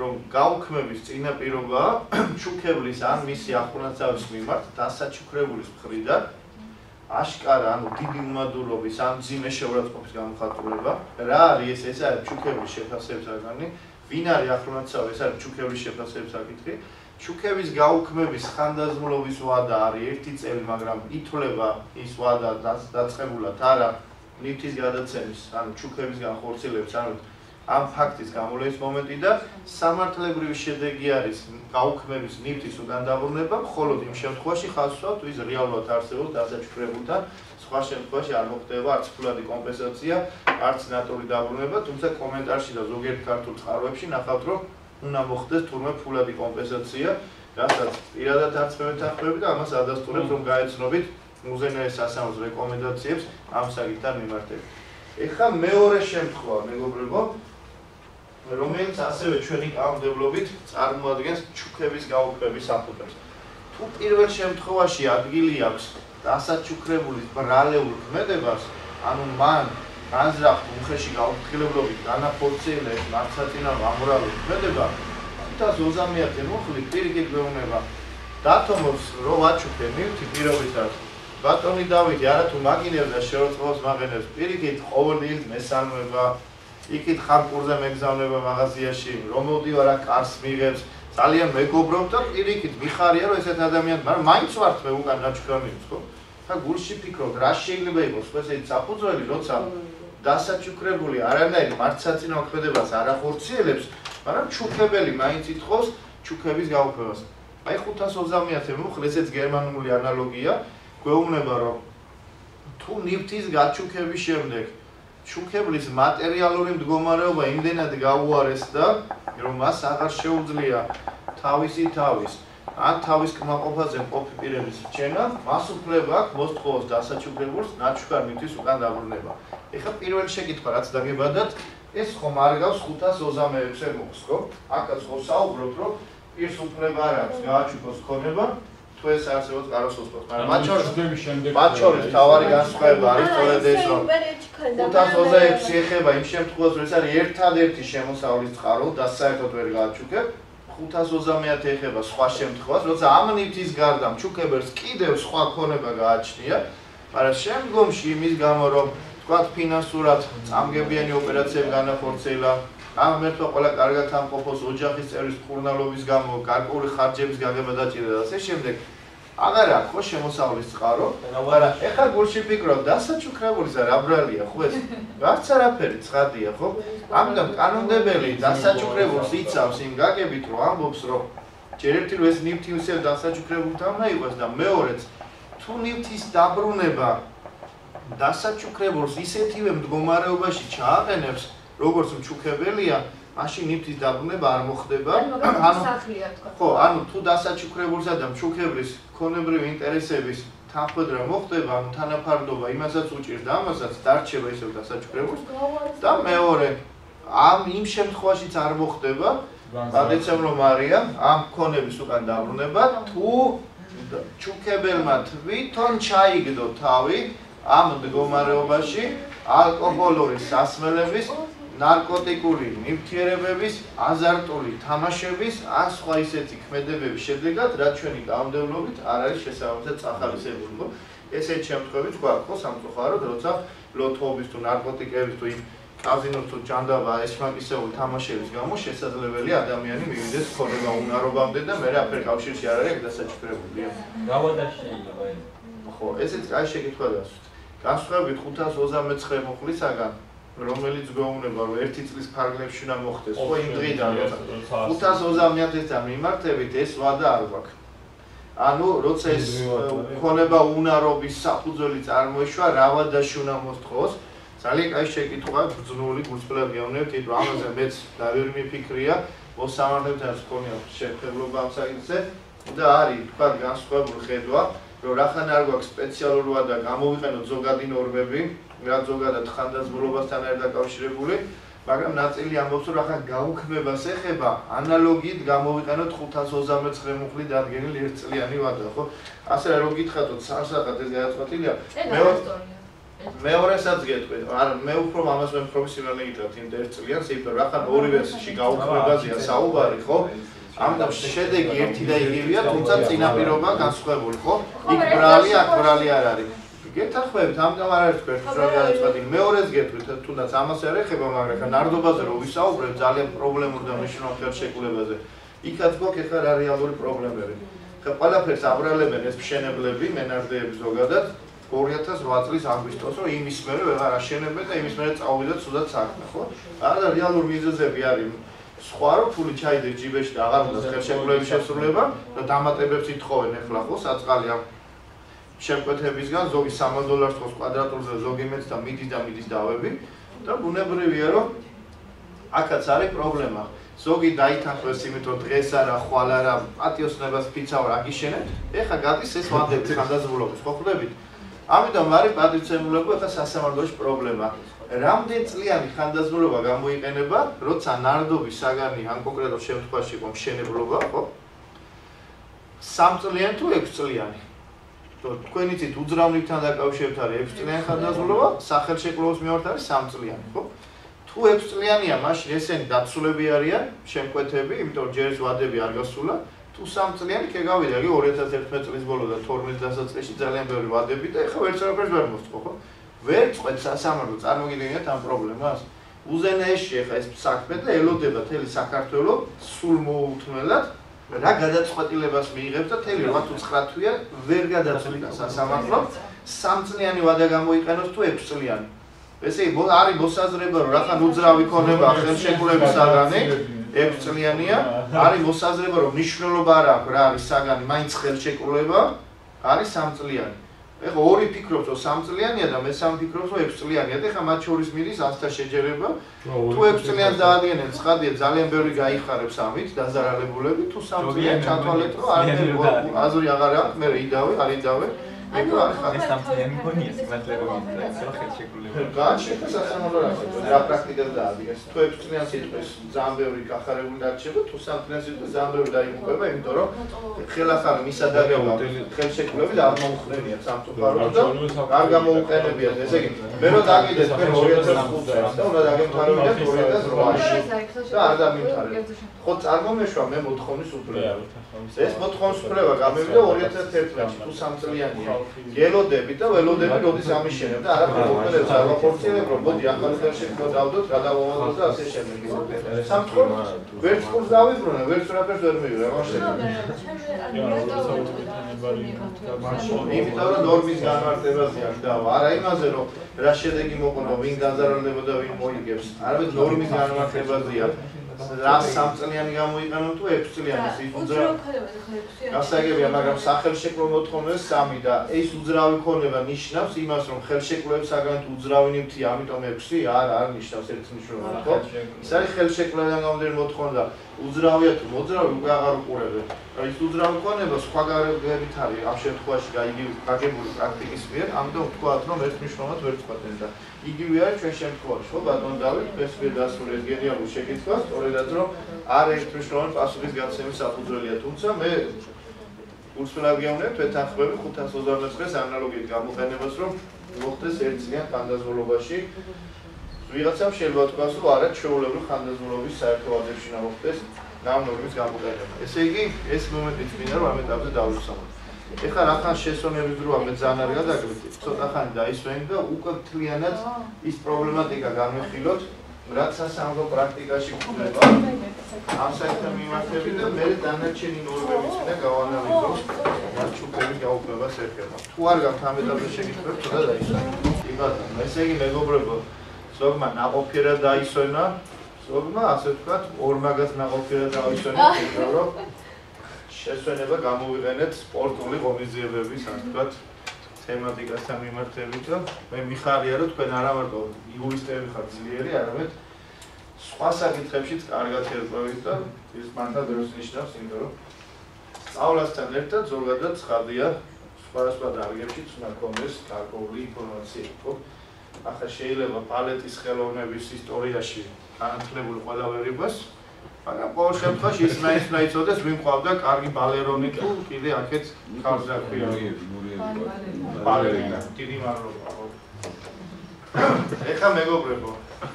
რომ გაუქმების წინაპირობაა ჩუქებლის ან მისი ახლონაცავის მიმართ დასაჩუქრებულის მხრიდან აშკარა ანუ დიდი უმადურობის ან ძიმე შეურაცხყოფის გამოხატულება რა არის ეს ეს არის ჩუქების შეფასების საგანი ვინ არის ახლონაცავი ეს არის ჩუქების შეფასების საკითხი ჩუქების გაუქმების ხანდაზმულობის ვადა არის ერთი წელი მაგრამ ითვლება ის ვადა დაწყებულად არა ნიფტის გადაცემის ანუ ჩუქების განხორციელების ანუ ამ ფაქტის გამოვლენის მომენტი და სამართლებრივი შედეგი არის გაუქმების ნიფტის უკან დაბრუნება, მხოლოდ იმ შემთხვევაში ხასვათ, ვის რეალურად არსებობს დასაჩქრებულთან, სხვა შემთხვევაში არ მოხდება არც ფულადი კომპენსაცია, არც ნატური დაბრუნება, თუმცა კომენტარში და ზოგიერთ ქართულ წყაროებში ნახავთ, რომ უნდა მოხდეს თურმე ფულადი კომპენსაცია, რასაც პირადად არც მე ვეთანხმები და ამას ადასტურებს, რომ გაეცნობით მუზენერის სასამართლოს რეკომენდაციებს ამ საკითხთან მიმართებით. ეხლა მეორე შემთხვევა, მეგობრებო, რომელიც ასევე ჩვენი კანონმდებლობით წარმოადგენს ჩუქების გაუქმების საფუძველს. თუ პირველ შემთხვევაში ადგილი აქვს დასაჩუქრებული ბრალეულ ქმედებას, ანუ მან განზრახ უხეში გაუფრთხილებლობით განაფორციელებს მარცხაწინა ამორალური ქმედება, და 30-იან მოხლი პირიქით გვეუბნება. დათომოს რო ვაჩუქე მივთი პირობითად. ბატონი დავითი არა თუ მაგინებს და შეურწყოს მაგენებს პირიქით ყოველდღიურ მესალმება იქით ხარ კურზე მეგზავნება მაღაზიაში, რომ მოდივარ აქ კარს მიღებს, ძალიან მეგობრობ და პირიქით მიხარია რომ ესეთ ადამიანს, მაგრამ მაინც ვართ მე უკან რაჩქრამიც, ხო? და გულში ფიქრობ, რა შეიძლება იყოს, ხო, ესეთი საფუძველი, როცა დასაჩუქრებული არანაირი მარცხაწინო ქმედებას არ ახორციელებს, მაგრამ ჩუქებელი მაინც ითხოვს ჩუქების გაუქმებას. აი 520-ათე მოხლე ესეც გერმანული ანალოგია, გვეუბნება რომ თუ ნიფტის გაჩუქების შემდეგ ჩუქებლის მატერიალური მდგომარეობა იმდენად გაუარესდა, რომ მას აღარ შეუძლია თავისი თავის ან თავის კმაყოფაზე მყოფი პირების რჩენა, მას უფლება აქვს მოსთხოვოს დასაჩუქებულს ნაჩუქარ მიწის უკან დაბრუნება. ეხლა პირველი შეკითხვა რაც დაგებადათ, ეს ხომ არ გავს 526-ე მოხს, ხო? აკაც ხო საუბრობთ, რომ პირს უფლება არ აქვს გააჩუქოს ქონება, თუ ეს არსებობს კაროსოსკოპს, მაგრამ მათ შორის მათ შორის თავარი განსხვავება არის სწორედ ეს რომ 526 ეხება იმ შემთხვევაში რომ ეს არის ერთადერთი შემოსავლის წყარო და საერთოდ ვერ გააჩუქებ 530 ეხება სხვა შემთხვევას, როცა ამ ნივთის გარდა მჩუქებელს კიდევ სხვა ქონება გააჩნია, მაგრამ შემდგომში იმის გამო რომ თქვათ ფინანსურად წამგებიანი ოპერაციები განახორციელა ამ მერტო ყველა კარგად ამყოფოს ოჯახის წევრის ხურნალობის გამო, გარკვეული ხარჯების გაგება დაჭირდა და ასე შემდეგ. აღარ აქვს ხო შემოსავლის წყარო, მაგრამ ეხლა გულში ფიქრობ, დასაჩუქრებული და რა ბრალია ხო ეს? არც არაფერი ცხადია ხო? ამიტომ კანონდებელი დასაჩუქრებულს იცავს იმ გაგებით, რომ ამბობს, რომ ჯერ ერთი რომ ეს ნივთი ისე დასაჩუქრებულთან უნდა იყოს და მეორეც თუ ნივთის დაბრუნება დასაჩუქრებულს ისეთივე მდგომარეობაში ჩააყენებს, როგორც მჩუქებელია, მაშინ ნიფტის დაბრუნება არ მოხდება. ანუ ხო, ანუ თუ დასაჩუქრებულსა და მჩუქებლის ქონებრივი ინტერესების თანხმდრა მოხდება, ანუ თანაფარდობა იმასაც უჭირს და ამასაც დარჩება ისევ დასაჩუქრებულს და მეორე ამ იმ შემთხვევაშიც არ მოხდება, რომ მარია ამ ქონების უკან დაბრუნება თუ ჩუქებელმა თვითონ ჩაიგდო თავი ამ მდგომარეობაში ალკოჰოლური სასმელების ნარკოტიკული ნივთიერებების, აზარტული თამაშების, ან სხვა ისეთი ქმედებების შედეგად, რაც ჩვენი გამოდებლობით არ არის შესაძლებელი წახალისებული, ხო? ესეთ შემთხვევებში თქვა, ხო, სამწუხაროდ, როცა ლოთოების თუ ნარკოტიკების თუ იმ კაზინოს თუ ჯანდაბა ესმაკისეული თამაშების გამო შესაძლებელი ადამიანი მივიდეს ქონება უნარობამდე და მე რაფერ კავშირში არ არის დასაჩქრებული. გავადაში შეიძლება. ხო, ესეც კაი შეკითხვაა. განსხვავებით 529 მოხლისაგან რომელიც გვეუბნება რომ ერთი წლის ფარგლებში უნდა მოხდეს ხო იმ დღიდან 520-თან მიმართებით ეს ვადა არ გვაქვს. ანუ როცა ეს ქონება უნარობის საფუძველი წარმოიშვა, რავადაში უნდა მოსთხოვოს. ძალიან კაი შეკითხვა, ბრძნული გულწრფელად გეუბნებთ, იმიტომ ამაზე მეც დავერი მიფიქრია, მოსამართლებთან მქონია შეფერლობა ამ საკითხზე. და არის თქვა განსხვავებული ხედვა, რომ რახან არ გვაქვს სპეციალურობა და გამოვიყენოთ ზოგადი ნორმები, რაც ზოგადად ხანდაზმულობასთან არის დაკავშირებული, მაგრამ ნაწილი ამბობს რომ ახლა გაუქმებას ეხება ანალოგიით გამოვიყენოთ 529 მუხლი დადგენილ ერთწლიანი ვადა ხო? ასე რომ გითხრათ სასახად ეს გადაწყვეტილია მეორესაც გეტყვი არა მე უფრო ამას მე პროფესიონალი გითხრათ იმ ერთწლიანს იმიტომ რომ ახლა ორივეში გაუქმებაზეა საუბარი ხო? ამიტომ შედეგი ერთი და იგივეა თუმცა წინაპირობა განსხვავებული ხო? იქ ბრალი აქ ბრალი არ არის გეთახმებით ამიტომ არ არის პერსონალი გადაწყვეტილი მეორეც გეტყვით თუნდაც ამას არ ეხება მაგრამ ხა ნარდობაზე რო ვისაუბრებ ძალიან პრობლემურ და მნიშვნელოვან ხელშეკრულებაზე იქაც გვაქვს ახლა რა რეალური პრობლემები. ხა ყველაფერს აბრალებენ ეს მშენებლები მენაჟდეები ზოგადად. 2008 წლის აგვისტოს რომ იმის მერე ვეღარ აშენებენ და იმის მერე წავიდეთ სულაც საქმე ხო? არა რეალური მიზეზები არის. სხვა რო ფული ჩაიდეს ჯიბეში და აღარ უნდა ხელშეკრულების შესრულება და დამატებებს ითხოვენ ახლა ხო? საწყალი ამ შეკვეთებისგან ზოგი 3 დოლარს ხოს კვადრატულზე ზოგი მეც და მიდის და მიდის დავები და ბუნებრივია რომ აქაც არის პრობლემა. ზოგი დაითანხმებს იმიტომ დღეს არა ხვალ არა პატიოსნებას ფიცავ რა გიშენებთ ეხა გადის ეს ვადები ხანდაზმულობის ხო ხვდებით ამიტომ არის პატრიცემულობა ეხა სასამართლოში პრობლემა. რამდენ წლიანი ხანდაზმულობა გამოიყენება როცა ნარდობის საგანი ან კონკრეტულ შემთხვევაში იყო მშენებლობა ხო? 3 წლიანი თუ 6 წლიანი თქვენი თვით უძრავნիկთან დაკავშირებით არის 6 წლიანი ხანდაზმულობა, სახელშეკრულების მიმართ არის 3 წლიანი, ხო? თუ 6 წლიანია, მაშინ ესენი დაცულები არიან, შემკვეთები, იმიტომ რომ ჯერ ვადები არ გასულა. თუ 3 წლიანი ქეგავიდა, იგი 2011 წლის ბოლო და 12 დასაწყისში ძალიან ბევრი ვადები და ეხლა ვერ წარაფერს ვერ მოსწყო, ხო? ვერ წვეთ სასამართლო წარმოგიდგენიათ ამ პრობლემას. უზენაეში ეხლა ეს საქმე და ელოდება თელი საქართველოს სულ მოუთმელად რა გადაწყვეტილებას მიიღებს და თელი 8-9 თვია ვერ გადაწყვეტა სასამართლო სამწლიანი ვადა გამოიყენოს თუ 6 წლიანი. ესე იგი არის მოსაზრება რომ რახან უძრავი ქონება ხელშეკრულების საგანი 6 წლიანია, არის მოსაზრება რომ მნიშვნელობა არ აქვს რა არის საგანი, მაინც ხელშეკრულება არის 3 წლიანი. ეხლა ორი ფიქრობს რომ 3 წლიანია და მესამე ფიქრობს რომ 6 წლიანია. და ეხლა მათ შორის მიდის ასთა შეჯერება. თუ 6 წლიან დაადგენენ ცხადია ძალიან ბევრი გაიხარებს ამით დაზარალებულები თუ 3 წლიან ჩათვალეთ რომ არ აზრი აღარ აქვს მე იდავე არ იდავე ანუ ეს სამწლიანი მგონია საკმაოდ ისე ხელშეკრულება. გაჩეკა სასამართლო რა პრაქტიკაზე დაადგეს. თუ 6 წლიან სიტყვის ძალიან ბევრი გახარებული დარჩება, თუ 3 წლიან სიტყვის ძალიან ბევრი დაიმუქება, იმიტომ რომ ხელახალი მისადარება ხელშეკრულები და აღმოხდენია სამწუხაროდ და არ გამოუყენებიათ. ესე იგი, მე რო დაგიდეთ თქვენ 2005 წელს და უნდა დაგემთავრებინათ 2008-ში და არ დამიმთავრებთ. ხო წარმომეშვა მე მოთხოვნის უფლება. ეს მოთხოვნის უფლება გამივიდა 2011-ში, თუ 3 წლიანია. გელოდები და ველოდები როდის ამიშენებ და არაფერ მომხდებს არ ვაფორცირებ რომ მოდი ახალი ხელშეკრულება დავდოთ გადავავალოთ და ასე შემდეგ. სამწუხაროდ ვერც კურს დავიბრუნე ვერც რაფერს ვერ მივიღე რა შეიძლება. იმიტომ რომ ნორმის განმარტებაზე არ დავა. არა იმაზე რომ რა შედეგი მოყვა ვინ გაზარალებოდა ვინ მოიგებს. არამედ ნორმის განმარტებაზეა რა სამწლიანი გამოიყენო თუ 6 წლიანი? ის უძრავი გასაგებია მაგრამ სახელშეკრულო მოთხოვნას 3 და ეს უძრავი ქონება ნიშნავს იმას რომ ხელშეკრულების საგანთ უძრავი ნივთი ამიტომ 6 არ არ ნიშნავს ერთ მნიშვნელობას ხო ის არის ხელშეკრულებიდან გამომდინარე მოთხოვნა უძრავია თუ მოძრავი უკვე აღარ უყურებენ. აი ეს უძრავი ქონება სხვა გარეგებით არის ამ შემთხვევაში გაგებული პრაქტიკის მიერ ამიტომ ვთქვათ რომ ერთ მნიშვნელობას ვერ ვთქვათ და იგივე არის ჩვენ შემთხვევაში, ხო, ბატონ დავით, ეს მე დასული ეს გენიალური შეკითხვა, სწორედაც რომ არ ერთ მნიშვნელოვანი პასუხის გაცემის საფუძველია, თუმცა მე უსწრაფ გეუბნებ თეთახბები 529 დღეს ანალოგიით გამოყენებას, რომ მოხდეს ერთ წლიან ხანდაზმულობაში ვიღაცამ შეიძლება თქვას, რომ არა ჩვეულებრივ ხანდაზმულობის საერთო ადრეში ნამოხდეს ამ ნორმის გამოყენება. ესე იგი, ეს მომენტიც მინდა რომ ამ ეტაპზე დავუსამოთ. ეხლა რახან შესონების დრო ამე ძალიან არ გადაგვითი ცოტა ხანი დაისვენ და უკვე თლიანად ის პრობლემატიკა განვიხილოთ რაც სასამართლო პრაქტიკაში გვხვდება ამ საერთო მიმართები და მე დანარჩენი ნორმებიც და გავანალიზოთ რაც ჩუქები გაუქმებას ეხება თუ არ გაქვთ ამ ეტაპზე შეკითხვები ცოტა დაისვენ ბატონო ესე იგი მეგობრებო ზოგმა ნაყოფიერად დაისვენა ზოგმა ასე ვთქვათ ორმაგად ნაყოფიერად დაისვენა რომ შესვენება გამოვიყენეთ სპორტული ღონისძიებების, ასე ვთქვათ, თემატიკასთან მიმართებით და მე მიხარია, რომ თქვენ არა მარტო იურისტები ხართ ძლიერი, არამედ სხვა საკითხებშიც კარგად ერკვევით და ის მართლა დროს ნიშნავს, იმიტომ რომ სწავლასთან ერთად ზოგადად ცხადია სხვადასხვა დარგებში უნდა კონდეს გარკვეული ინფორმაცია, ხო? ახლა შეიძლება პალეტის ხელოვნების ისტორიაში განათლებული ყველა ვერებას, მაგრამ ყოველ შემთხვევაში ის მაინც უნდა იცოდეს, ვინ ყავდა კარგი ბალერონი თუ კიდე აქეთ ხალხს აქვია. ბალერინა, დიდი მადლობა. ეხა მეგობრებო,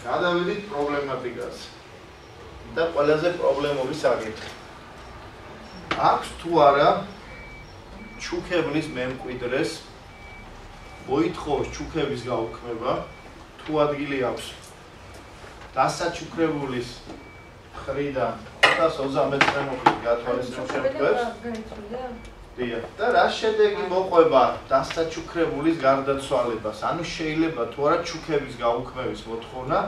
გადავიდით პრობლემატიკაზე. და ყველაზე პრობლემური საკითხი. აქვს თუ არა ჩუქებლის მემკვიდრეს მოითხოვს ჩუქების გაუქმება თუ ადგილი აქვს დასაჩუქრებულის ხრიდან 530 წრემოხით გათვალისწინებ შემთხვევებს დიახ და რა შედეგი მოყვება დასაჩუქრებულის გარდაცვალებას? ანუ შეიძლება თუ არა ჩუქების გაუქმების მოთხოვნა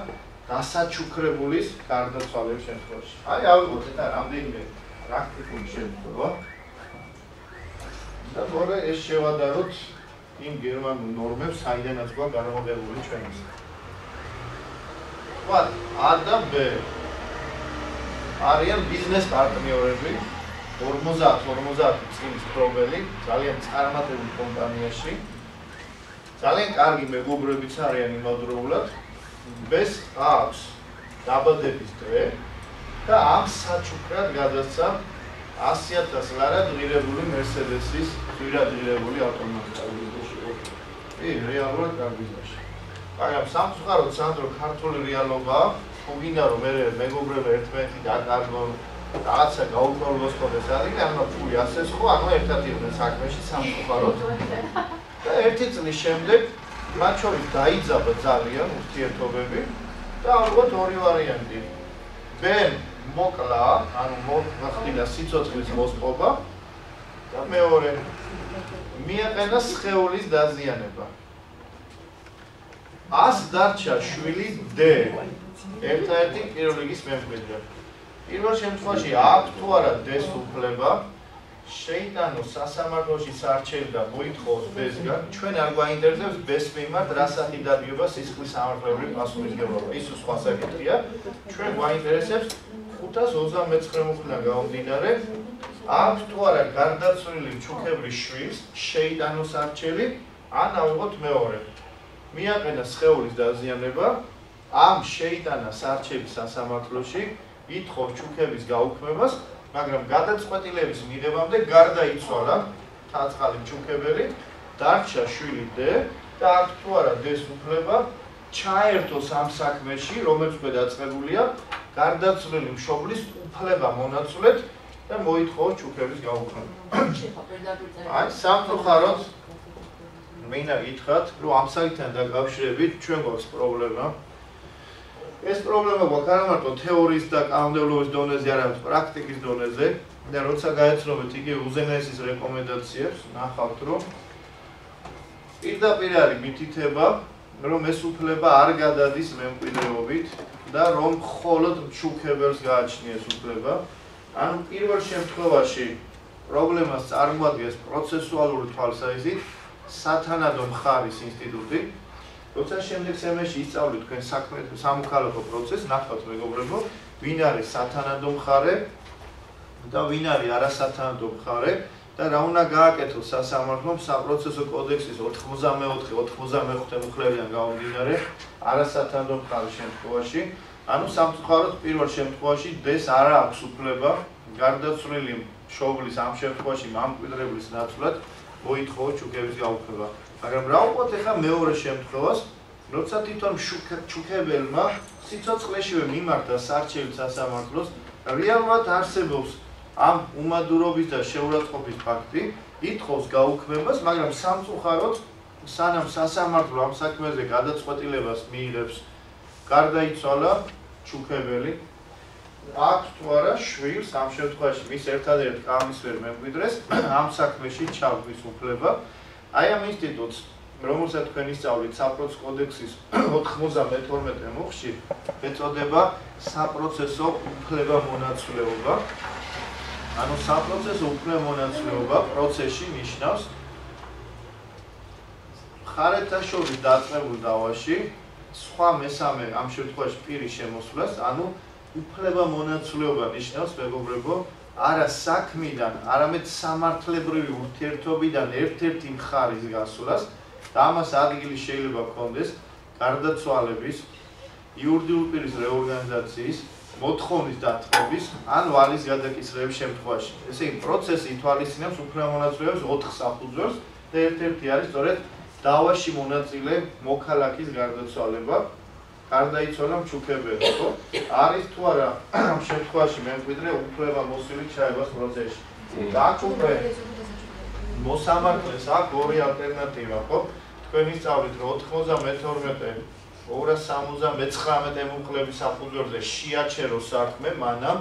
დასაჩუქრებულის გარდაცვალების შემთხვევაში. აი ავიღოთ ეს რამდენიმე პრაქტიკული შემთხვევა. და მორე ეს შევადაროთ იმ გერმანულ ნორმებს, საიდანაც გვაქვს განმოღებული ჩვენს. ვარ A და B არიან ბიზნეს პარტნიორები 50-50 წლის პრობელი, ძალიან წარმატებული კომპანიაში. ძალიან კარგი მეგობრებიც არიან იმავდროულად. B-ს აქვს დაბადების დღე და ამ საჩუქრად გადაცა 100000 ლარა ღირებული Mercedes-ის ღირადღირებული ავტომობილი. კი, რეალურად გარბიზაში. მაგრამ სამწუხაროდ სანდრო ქართული რეალობაა, თუ გინდა რომ მე მეგობრები ერთმანეთი დაკარგონ, რაღაცა გაუკროლოს ხოდეს არის, ანუ ფული ასეს ხო, ანუ ერთად იყვნენ საქმეში სამწუხაროდ. და ერთი წლის შემდეგ მათ შორის დაიძაბა ძალიან ურთიერთობები და ალბათ ორი ვარიანტი. ბენ მოკლა, ანუ მოხდინა სიცოცხლის მოსპობა და მეორე მიაყენა სხეულის დაზიანება. ას დარჩა შვილი D. ერთ-ერთი პირველ რიგის მემკვიდრე. პირველ შემთხვევაში აქვს თუ არა D-ს უფლება შეიტანო სასამართლოში სარჩელი და მოითხოვოს B-სგან, ჩვენ არ გვაინტერესებს B-ს მიმართ რა სახი დადიობა სისხლის სამართლებრივი პასუხისგებლობა. ის სხვა საკითხია. ჩვენ გვაინტერესებს 529 მუხლიდან გამომდინარე აქვს თუ არა გარდაცვლილი ჩუქებრის შვილს შეიტანოს არჩელი ან ავიღოთ მეორე. მიაყენა სხეულის დაზიანება. ამ შეიტანა სარჩელის სასამართლოში ითხოვ ჩუქების გაუქმებას მაგრამ გადაწყვეტილების მიღებამდე გარდაიცვალა თაცხალი ჩუქებელი დარჩა შვილი დ და აქ თუ არა დეს უფლება ჩაერთოს ამ საქმეში რომელიც უკვე დაწყებულია გარდაცვლილი მშობლის უფლება მონაცვლეთ და მოითხოვო ჩუქების გაუქმება. აი სამწუხაროდ მენა გითხრათ, რომ ამ საიტთან დაკავშირებით ჩვენ გვაქვს პრობლემა. ეს პრობლემა გვაქვს არა მარტო თეორიის და კანონმდებლობის დონეზე, არამედ პრაქტიკის დონეზე. და როცა გაეცნობეთ იგი უზენაესის რეკომენდაციებს, ნახავთ რომ პირდაპირ არის მითითება, რომ ეს უფლება არ გადადის მემკვიდრეობით და რომ მხოლოდ ჩუქებელს გააჩნია ეს უფლება. ანუ პირველ შემთხვევაში პრობლემას წარმოადგენს პროცესუალური თვალსაზრისით სათანადო მხარის ინსტიტუტი. როცა შემდეგ სემესტრში ისწავლით თქვენ საქმე სამოქალაქო პროცესს, ნახავთ მეგობრებო, ვინ არის სათანადო მხარე და ვინ არის არასათანადო მხარე და რა უნდა გააკეთოს სასამართლომ საპროცესო კოდექსის 94-95 მუხლებიდან გამომდინარე არასათანადო მხარის შემთხვევაში ანუ სამწუხაროდ პირველ შემთხვევაში დეს არ აქვს უფლება გარდაცვლილი მშობლის ამ შემთხვევაში მამკვიდრებლის ნაცვლად მოითხოვო ჩუქების გაუქმება. მაგრამ რა უყოთ ახლა მეორე შემთხვევას, როცა თვითონ ჩუქებელმა სიცოცხლეშივე მიმართა სარჩელი სასამართლოს, რეალურად არსებობს ამ უმადურობის და შეურაცხყოფის ფაქტი, ითხოვს გაუქმებას, მაგრამ სამწუხაროდ სანამ სასამართლო ამ საქმეზე გადაწყვეტილებას მიიღებს გარდაიცვალა ჩუქებელი. აქვს თუ არა შვილს ამ შემთხვევაში მის ერთადერთ კამისვერ მემკვიდრეს ამ საქმეში ჩავთვის უფლება აი ამ ინსტიტუტს რომელსაც თქვენ ისწავლით საპროცესო კოდექსის 92 მუხში ეწოდება საპროცესო უფლება მონაცვლეობა. ანუ საპროცესო უფლებამონაცვლეობა პროცესში ნიშნავს ხარეთთა შორის დაწყებულ დავაში სხვა მესამე ამ შემთხვევაში პირის შემოსვლას, ანუ უფლებამონაცვლეობა ნიშნავს მეგობრებო, არა საქმიდან, არამედ სამართლებრივი ურთიერთობიდან ერთ-ერთი მხარის გასვლას და ამას ადგილი შეიძლება გქონდეს გარდაცვალების იურიდიული პირის რეორგანიზაციის მოთხოვნის დათმობის ან ვალის გადაკისრების შემთხვევაში. ესე იგი, პროცესი ითვალისწინებს უფლებამონაცვლეობის 4 საფუძველს და ერთ-ერთი არის სწორედ დავაში მონაწილე მოქალაქის გარდაცვალება. გარდაიცვალა მჩუქებელი, ხო? არის თუ არა ამ შემთხვევაში მემკვიდრე უფლება მოსული ჩაებას პროცესში. და აქ უკვე მოსამართლეს აქვს ორი ალტერნატივა, ხო? თქვენი სწავლით რომ 92 279 ემუქლების საფუძველზე შეაჩერო საქმე, მანამ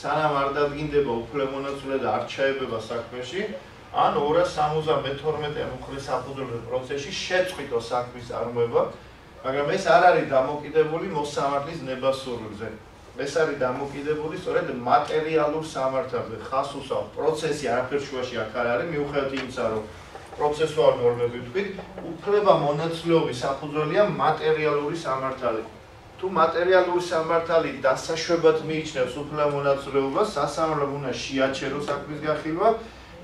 სანამ არ დადგინდება უფლებამონაცვლე და არ ჩაებება საქმეში, ან 272 ემუქლის საფუძველზე პროცესში შეწყვიტო საქმის წარმოება, მაგრამ ეს არ არის დამოკიდებული მოსამართლის ნებასურზე. ეს არის დამოკიდებული სწორედ მატერიალურ სამართალზე. ხას უსავს პროცესი არაფერ შუაში აქ არ არის, მიუხედავად იმისა, რომ პროცესუალურ ნორმები ვთქვით, უფლება მონაცვლეობის საფუძველია მატერიალური სამართალი. თუ მატერიალური სამართალი დასაშვებად მიიჩნევს უფლება მონაცვლეობას, სასამართლომ უნდა შეაჩეროს საქმის განხილვა,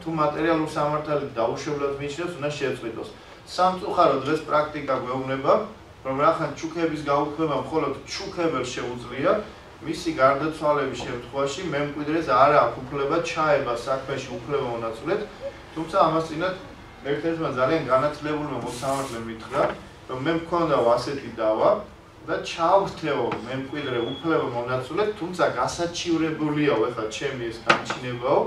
თუ მატერიალური სამართალი დაუშვებლად მიიჩნევს, უნდა შეწყვიტოს. სამწუხაროდ დღეს პრაქტიკა გვეუბნება, რომ რახან ჩუქების გაუქმება მხოლოდ ჩუქებელს შეუძლია, მისი გარდაცვალების შემთხვევაში მემკვიდრეს არ აქვს უფლება ჩაება საქმეში უფლება მონაცვლედ, თუმცა ამას წინათ ერთ-ერთმა ძალიან განათლებულმა მოსამართლემ მითხრა, რომ მე მქონდა ასეთი დავა და ჩავხთეო მემკვიდრე უფლება მონაცვლედ, თუმცა გასაჩივრებულიაო ეხლა ჩემი ეს განჩინებაო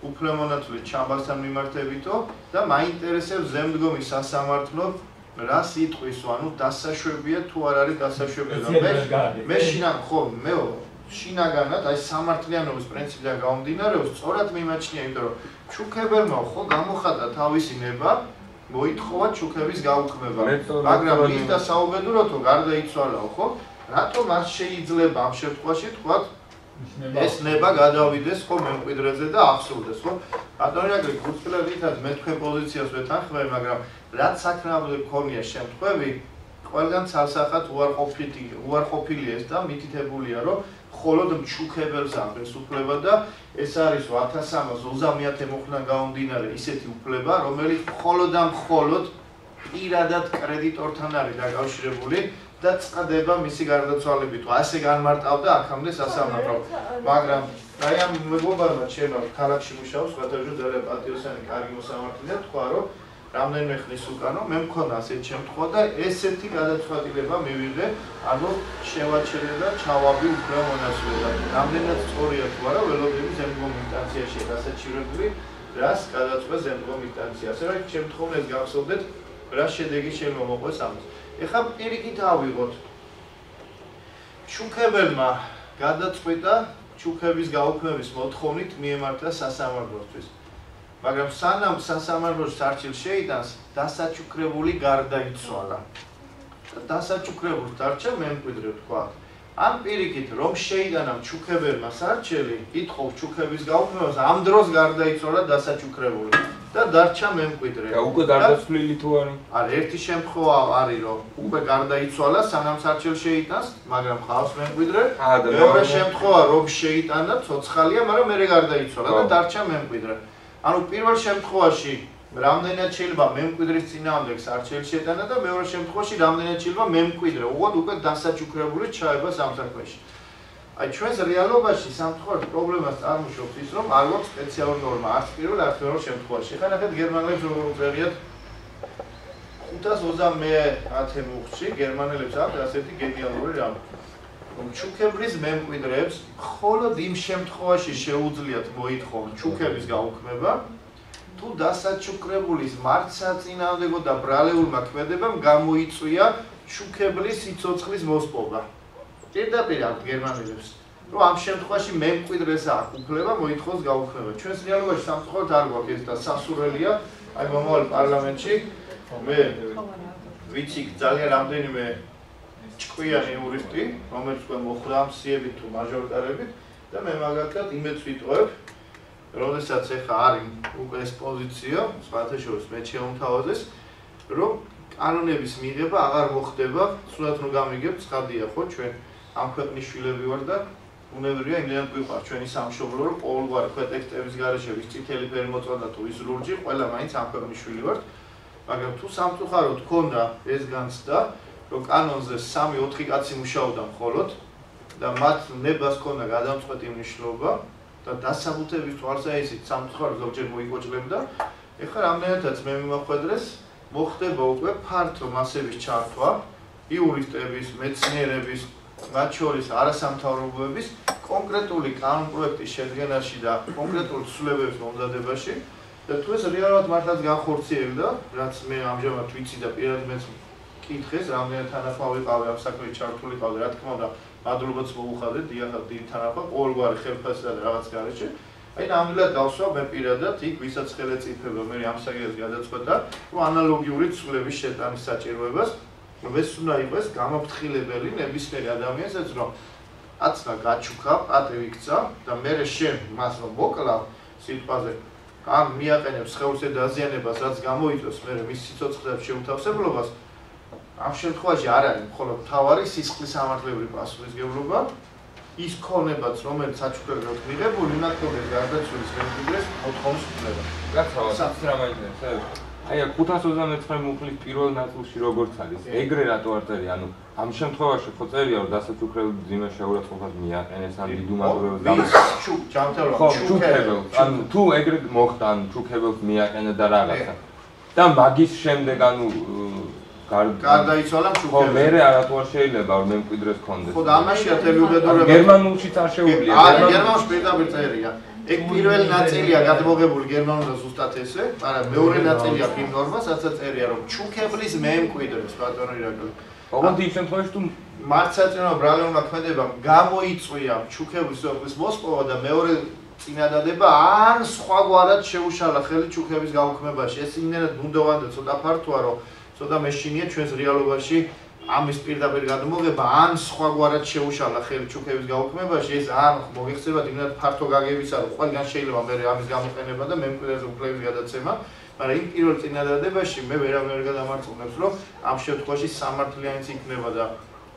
უფლება მონაცვლედ ჩამბასთან მიმართებითო და მაინტერესებს ზემდგომი სასამართლო რა სიტყვისო, ანუ დასაშვებია თუ არ არის დასაშვებია. მე მე შინაგან ხო, მე შინაგანად აი სამართლიანობის პრინციპიდან გამომდინარეობს, სწორად მიმაჩნია, იმიტომ რომ ჩუქებელმა ხო გამოხატა თავისი ნება, მოითხოვა ჩუქების გაუქმება. მაგრამ ის და საუბედუროთო გარდაიცვალაო, ხო? რატომ არ შეიძლება ამ შემთხვევაში თქვა ეს ნება გადავიდეს ხო მემკვიდრეზე და აღსრულდეს, ხო? ბატონიაგრი გულწრფელადითაც მე თქვენ პოზიციას ვეთანხმები, მაგრამ რაც საკრამული ქონია შემთხვევები, ყველგან ცალსახად უარყოფითი უარყოფილია და მითითებულია, რომ მხოლოდ მჩუქებელს აღებს უფლება და ეს არის 1330 მოხდან გამომდინარე ისეთი უფლება, რომელიც და მხოლოდ პირადად კრედიტორთან არის დაკავშირებული და წდება მისი გარდაცვალებით. ასე განმარტავდა აქამდე სასამართლო. მაგრამ აი ამ მეგობარმა ჩემო ქალაქში მუშაობს, ბატონო ძალიან პატიოსანი კარგი მოსამართლეა, თქვა რომ რამდენიმე ხნის უკანო მე მქონდა ასეთი შემთხვევა და ესეთი გადაწყვეტილება მივიღე, ანუ შევაჩერე და ჩავაბი უფრო მონაცვლეა. რამდენად სწორია თუ არა, ველოდები ზემდგომ ინსტანციაში დასაჩივრებული, რას გადაწყვეტ ზემდგომ ინსტანცია. ასე რომ შემთხვევას გავხსოვდეთ, რა შედეგი შეიძლება მოყვეს ამას. ეხლა პირიქით ავიღოთ. ჩუქებელმა გადაწყვეტა ჩუქების გაუქმების მოთხოვნით მიემართა სასამართლოსთვის. მაგრამ სანამ სასამართლოს არჩილ შეიტანს დასაჩუქრებული გარდაიცვალა და დასაჩუქრებულს დარჩა მემკვიდრე თქვა ან პირიქით რომ შეიტანა ჩუქებელმა სარჩელი ითხოვს ჩუქების გაუქმებას ამ დროს გარდაიცვალა დასაჩუქრებული და დარჩა მემკვიდრე. და უკვე გარდაცვლილი თუ არა არა ერთი შემთხვევა არის რომ უკვე გარდაიცვალა სანამ სარჩელ შეიტანს მაგრამ ხავს მემკვიდრე. მეორე შემთხვევა რომ შეიტანა ცოცხალია მაგრამ მერე გარდაიცვალა და დარჩა მემკვიდრე. ანუ პირველ შემთხვევაში რამდენად შეიძლება მემკვიდრის წინააღმდეგ არჩეულ შეტანა და მეორე შემთხვევაში რამდენად შეიძლება მემკვიდრე უღოდ უკვე დასაჩუქრებული ჩაება სამსახურში. აი ჩვენს რეალობაში სამწუხაროდ პრობლემას წარმოშობს ის რომ არ გვაქვს სპეციალური ნორმა არც პირველ არც მეორე შემთხვევაში. ხა ნახეთ გერმანელებს როგორ უწერიათ 521 მუხში გერმანელებს აქვს ასეთი გენიალური რამ. რომ ჩუქებლის მემკვიდრეებს მხოლოდ იმ შემთხვევაში შეუძლიათ მოითხოვონ ჩუქების გაუქმება თუ დასაჩუქრებულის მარცხაწინააღმდეგო და ბრალეულმა ქმედებამ გამოიწვია ჩუქებლის სიცოცხლის მოსპობა. პირდაპირ აქ გერმანელებს რომ ამ შემთხვევაში მემკვიდრეს აქვს უფლება მოითხოვოს გაუქმება. ჩვენს რეალობაში სამწუხაროდ არ გვაქვს ეს და სასურველია აი მომავალ პარლამენტში მე ვიცი ძალიან რამდენიმე ჭკვიანი იურისტი, რომელიც უკვე მოხდა მსიებით თუ მაჟორიტარებით და მე მაგალითად იმეც ვიტყოებ, როდესაც ეხა არის უკვე ეს პოზიცია, სხვათა შორის მე შეუმთავაზეს, რომ კანონების მიღება აღარ მოხდება, სულად რომ გამიგებ, ცხადია ხო ჩვენ ამ ქვეყნის შვილები ვარ და უნებრივია იმდენად გვიყვარს ჩვენი სამშობლო, რომ ყოველგვარი ქვეტექსტების გარეშე ვის წითელი ფერი მოწონდა თუ ის ლურჯი, ყველა მაინც ამ ქვეყნის შვილი ვართ. მაგრამ თუ სამწუხაროდ ქონდა ეს განცდა, რომ კანონზე 3-4 კაცი მუშაობდა მხოლოდ და მათ ნებას ქონდა გადამწყვეტი მნიშვნელობა და დასაბუთების თვალსაჩინო სამწუხაროდ ზოგჯერ მოიკოჭლებდა. ეხლა რამდენადაც მე მიმოხვედრეს, მოხდება უკვე ფართო მასების ჩართვა იურისტების, მეცნიერების მათ შორის არასამთავრობოების კონკრეტული კანონპროექტის შედგენაში და კონკრეტულ ცვლილებების მომზადებაში და თუ ეს რეალურად მართლაც განხორციელდა, რაც მე ამჟამად ვიცი და პირადად მეც კითხეს, რამდენად თანახმა ვიყავი ამ საქმეში ჩართული ყავდი, რა თქმა უნდა, მადლობაც მოუხადეთ, დიახ, დიდი თანახმა ყოველგვარი ხელფასი და რაღაც გარეშე. აი ნამდვილად გავსვა მე პირადად იქ ვისაც ხელეწიფება მე ამ საკითხს გადაწყვეტა, რომ ანალოგიური ცვლილების შეტანის საჭიროებას რომ ეს უნდა იყოს გამოფრთხილებელი ნებისმიერ ადამიანსაც რომ აცნა გაჩუქა, პატევი იქცა და მე შენ მას რომ მოკლავ სიტყვაზე ამ მიაყენებს ხელზე დაზიანებას რაც გამოიწვევს მე მის სიცოცხლეებს შეუთავსებლობას ამ შემთხვევაში არ არის მხოლოდ თავარი სისხლის სამართლებრივი პასუხისგებლობა. ის ქონებაც რომელიც საჩუქრებად მიღებული უნდა ქონდეს გარდაცვლილის რეგულირების მოთხოვნის უფლება. რა თავად? საერთოდ აი 529 მუხლის პირველ ნაწილში როგორც არის. ეგრე რატო არ წერი ანუ ამ შემთხვევაში ხო წერია რომ დასაჩუქრებულ ძიმა შეურაცხყოფას მიაყენეს ან დიდუმაგრებს და ხო ჩუქებელს ანუ თუ ეგრე მოხდა ან ჩუქებელს მიაყენა და რაღაცა. და მაგის შემდეგ ანუ გარდაიცვალა ჩუქებელს ხო მე რატო არ შეიძლება რომ მემკვიდრეს კონდეს? ხო და ამაშია თელი უბედურება გერმანულშიც არ შეუძლია. გერმანულში პირდაპირ წერია ეგ პირველი ნაწილია გადმოგებული გერმანულად ზუსტად ესე, მაგრამ მეორე ნაწილია ფილმ ნორმა, სადაც წერია რომ ჩუქებლის მემკვიდრეს ბატონო ირაკლი. ოღონდ იმ შემთხვევაში თუ მარცაწინო ბრალეულმა ქმედება გამოიწვია ჩუქების სოფლის მოსპოვა და მეორე წინადადება ან სხვაგვარად შეუშალა ხელი ჩუქების გაუქმებაში. ეს იმენად ბუნდოვანდა ცოტა ფართოა რომ ცოტა მეშინია ჩვენს რეალობაში ამის პირდაპირ გადმოგება ან სხვაგვარად შეუშალა ხელი ჩუქების გაუქმებაში ეს არ მოიხსება იმდენად ფართო გაგებისა რომ ყველგან შეიძლება მე ამის გამოყენება და მემკვიდრეზე უფლების გადაცემა მაგრამ იმ პირველ წინადადებაში მე ვერავინ გადამარცხნებს რომ ამ შემთხვევაში სამართლიანიც იქნება და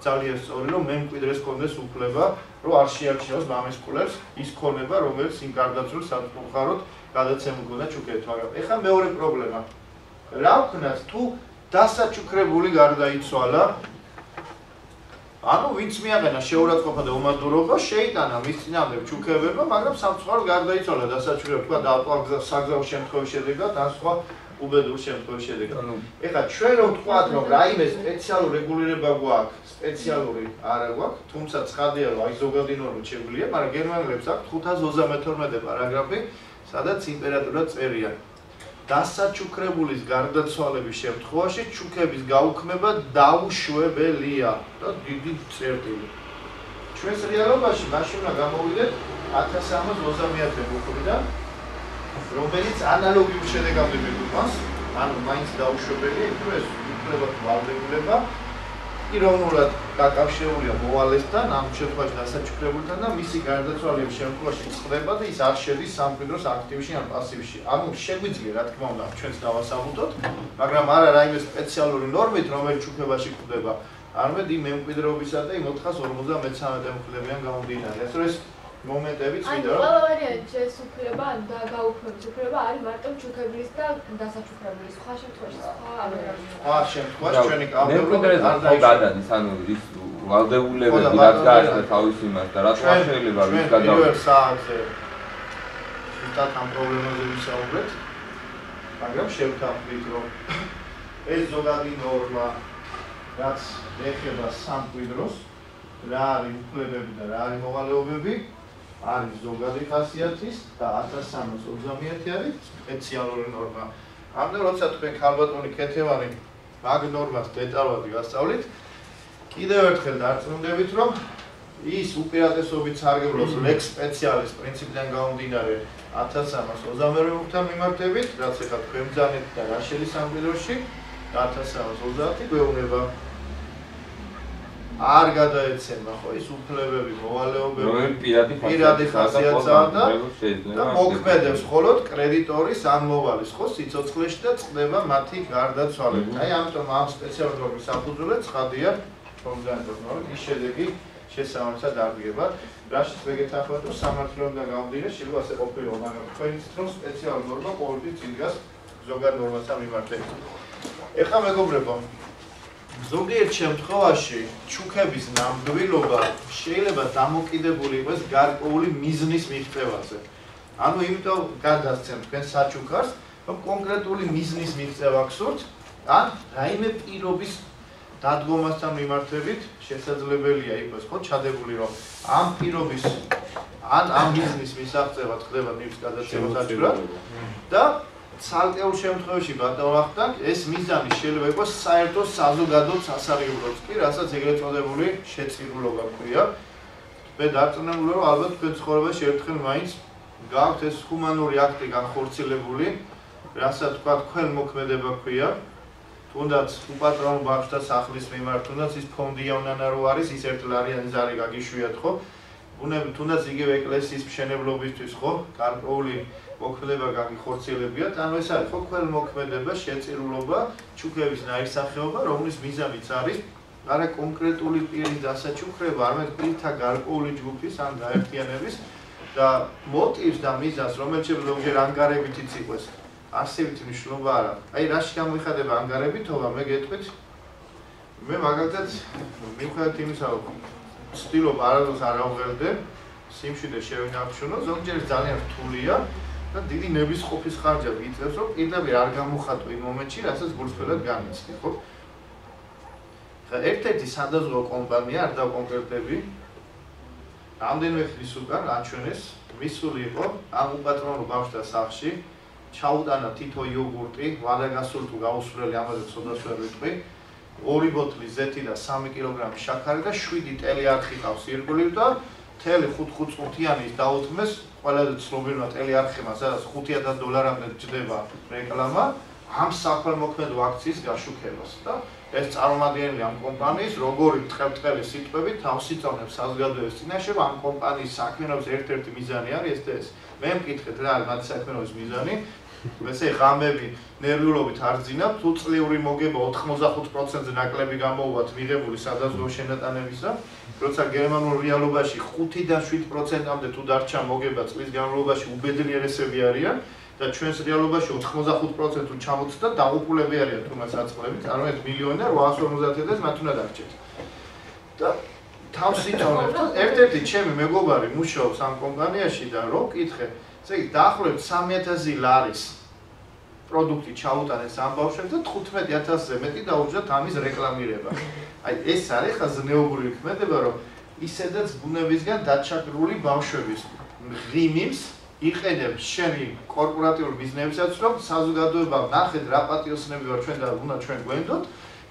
ძალიან სწორი რომ მემკვიდრეს კონდეს უფლება რომ არ შეარჩიოს მამის კულებს ის ქონება რომელიც იმ გარდაცვლილ საფუხაროდ გადაცემულ გონდა ჩუქებით მაგრამ ეხლა მეორე პრობლემა. რა ვქნათ თუ დასაჩუქრებული გარდაიცვალა. ანუ ვინც მიაღენა შეურაცხყოფა და უმადურობა, შეიტანა მის წინამდე ჩუქებება, მაგრამ სამწუხაროდ გარდაიცვალა დასაჩუქრება, თქვა და საგზაო შემთხვევის შედეგად, ან სხვა უბედურ შემთხვევის შედეგად. ანუ ეხლა ჩვენ რომ ვთქვათ, რომ რაიმე სპეციალური რეგულირება გვაქვს, სპეციალური არა გვაქვს, თუმცა ცხადია, რომ აი ზოგადი ნორმა შეგვიძლია, მაგრამ გერმანელებს აქვს 532 პარაგრაფი, სადაც იმპერატორა წერია, დასაჩუქრებულის გარდაცვალების შემთხვევაში ჩუქების გაუქმება დაუშვებელია და დიდი წერტილი. ჩვენს რეალობაში მაშინ უნდა გამოვიდეთ 1330 მუხრიდან, რომელიც ანალოგიურ შედეგამდე მიგვიყვანს, ანუ მაინც დაუშვებელია, უფლება თუ ვალდებულება პიროვნულად დაკავშირებულია მოვალესთან, ამ შემთხვევაში დასაჩუქრებულთან და მისი გარდაცვალების შემთხვევაში წყდება და ის არ შედის სამკვიდროს აქტივში ან პასივში. ანუ შეგვიძლია, რა თქმა უნდა, ჩვენს დავასაბუთოთ, მაგრამ არა რაიმე სპეციალური ნორმით, რომელიც ჩუქებაში გვხვდება, არამედ იმ მემკვიდრეობისა და იმ 453 მკლებიან გამომდინარე. ასე რომ ეს მომენტებიც ვიდა. აი, ყველა ვარიანტი ეს უფლება და გაუქმების უფლება არის მარტო ჩუქებლის და დასაჩუქრებლის. სხვა შემთხვევაში სხვა არის. სხვა შემთხვევაში ჩვენი კავშირი არ დაიწყოს, ანუ ის ვალდებულებები რაც გააჩნდა თავის იმას და რაც შეიძლება ვის გადავა. პირველ საათზე ზუსტად ამ პრობლემაზე ვისაუბრეთ. მაგრამ შევთანხმდით რომ ეს ზოგადი ნორმა რაც ეხება სამკვიდროს რა არის უფლებები და რა არის მოვალეობები არის ზოგადი ხასიათის და 1330 არის სპეციალური ნორმა. ამდენ როცა თქვენ ქალბატონი ქეთევანი მაგ ნორმას დეტალურად გასწავლით, კიდევ ერთხელ დარწმუნდებით, რომ ის უპირატესობით სარგებლობს ლექს სპეციალის პრინციპიდან გამომდინარე 1330 მუხთან მიმართებით, რაც ეხლა თქვენ ბძანეთ და რა შეიძლება სამყიდოში 1330 გვეუბნება არ გადაეცემა ხო ის უფლებები, მოვალეობები, პირადი ხასიათაა და და მოქმედებს მხოლოდ კრედიტორის ან მოვალის ხო სიცოცხლეში და წდება მათი გარდაცვალებით. აი ამიტომ ამ სპეციალურ საფუძვლად ცხადია რომ განსაკუთრებით ის შედეგი შესაბამისად არგება. რაშიც ვეგეთახოთ რომ სამართლოდან გამომდინარე შეიძლება ასე ყოფილიყო, მაგრამ თქვენიც რომ სპეციალური ნორმა ყოველთვის წინგას ზოგადად ნორმასთან მიმართებით. ეხლა მეგობრებო, ზოგიერთ შემთხვევაში ჩუქების ნამდვილობა შეიძლება დამოკიდებული იყოს გარკვეული მიზნის მიღწევაზე. ანუ იმიტომ გადასცემ თქვენ საჩუქარს, რომ კონკრეტული მიზნის მიღწევა გსურთ, ან რაიმე პირობის დადგომასთან მიმართებით შესაძლებელია იყოს ხო ჩადებული რომ ამ პირობის ან ამ მიზნის მისაღწევად ხდება მის გადაცემა საჩუქრად და ცალკეულ შემთხვევაში გადავახტანთ, ეს მიზანი შეიძლება იყოს საერთო საზოგადო სასარგებლოც კი, რასაც ეგრეთ წოდებული შეწირულობა ქვია. მე დარწმუნებული ვარ, ალბათ თქვენ ცხოვრებაში ერთხელ მაინც გაქვთ ეს ჰუმანური აქტი განხორციელებული, რასაც თქვა თქვენ მოქმედება ქვია. თუნდაც უპატრონო ბავშვთა სახლის მიმართ, თუნდაც ის ფონდია უნანა რო არის, ის ერთ ლარიანი ზარი გაგიშვიათ ხო? უნებ თუნდაც იგივე ეკლესიის მშენებლობისთვის ხო? გარკვეული მოქმედება გაგიხორციელებიათ, ანუ ეს არის ხო ყველ მოქმედება, შეწირულობა, ჩუქების ნაირსახეობა, რომლის მიზანიც არის არა კონკრეტული პირის დასაჩუქრება, არამედ პირთა გარკვეული ჯგუფის ან გაერთიანების და მოტივს და მიზანს, რომელიც ზოგჯერ ანგარებითიც იყოს, არსებით მნიშვნელობა არა. აი რაში გამოიხადება ანგარებითობა, მე გეტყვით. მე მაგალითად მიხვდეთ იმისა, რომ ცდილობ არადოს არ ავღერდე სიმშვიდე შევინარჩუნო, ზოგჯერ ძალიან რთულია. და დიდი ნების ყოფის ხარჯა ვიწევს, რომ პირდაპირ არ გამოხატო იმ მომენტში, რასაც გულწრფელად განიცდი, ხო? ხა ერთ-ერთი სადაზღვო კომპანია არ დავკონკრეტები. რამდენიმე ხნის უკან აჩვენეს, მისული იყო ამ უპატრონო ბავშვთა სახლში ჩაუტანა თითო იოგურტი, ვადაგასული თუ გაუსვლელი ამაზე ცოდას ვერ ვიტყვი. ორი ბოთლი ზეთი და 3 კილოგრამი შაქარი და 7 ტელი არხი ყავს ირგვლივ და თელი 5-5 წუთიანი დაუთმეს ყველაზე ცნობილმა ტელეარხებმა, სადაც 5000 დოლარამდე ჯდება რეკლამა ამ საქველმოქმედო აქციის გაშუქებას და ეს წარმომადგენელი ამ კომპანიის როგორი თხევთხელი სიტყვები თავს იწონებს საზოგადოების წინაშე, ამ კომპანიის საქმიანობის ერთ-ერთი მიზანი არის ეს და ეს. მე მკითხეთ რა არის მათი საქმიანობის მიზანი? ესე ღამები ნერვიულობით არ ძინა, თუ წლიური მოგება 85%-ზე ნაკლები გამოუვათ მიღებული სადაზღვო შენატანებისა, როცა გერმანულ რეალობაში 5-დან 7%-ამდე თუ დარჩა მოგება წლის განმავლობაში უბედნიერესები არიან და ჩვენს რეალობაში 85% თუ ჩამოწდა დაუყულები არიან თუმცა საწყლები, წარმოიდგინეთ მილიონი და 850000 მათ უნდა დარჩეთ. და თავს იწონებთ, ერთ-ერთი ჩემი მეგობარი მუშაობს ამ კომპანიაში და რო კითხე, ესე იგი დაახლოებით 3000 ლარის პროდუქტი ჩაუტანეს ამ ბავშვებს და 15000-ზე მეტი დაუჯდათ ამის რეკლამირება. აი ეს არის ხა ზნეობრივი ქმედება რომ ისედაც ბუნებისგან დაჩაგრული ბავშვების ღიმიმს იყენებს შენი კორპორატიული ბიზნესებსაც რომ საზოგადოებამ ნახეთ რა პატიოსნები ვარ ჩვენ და უნდა ჩვენ გვენდოთ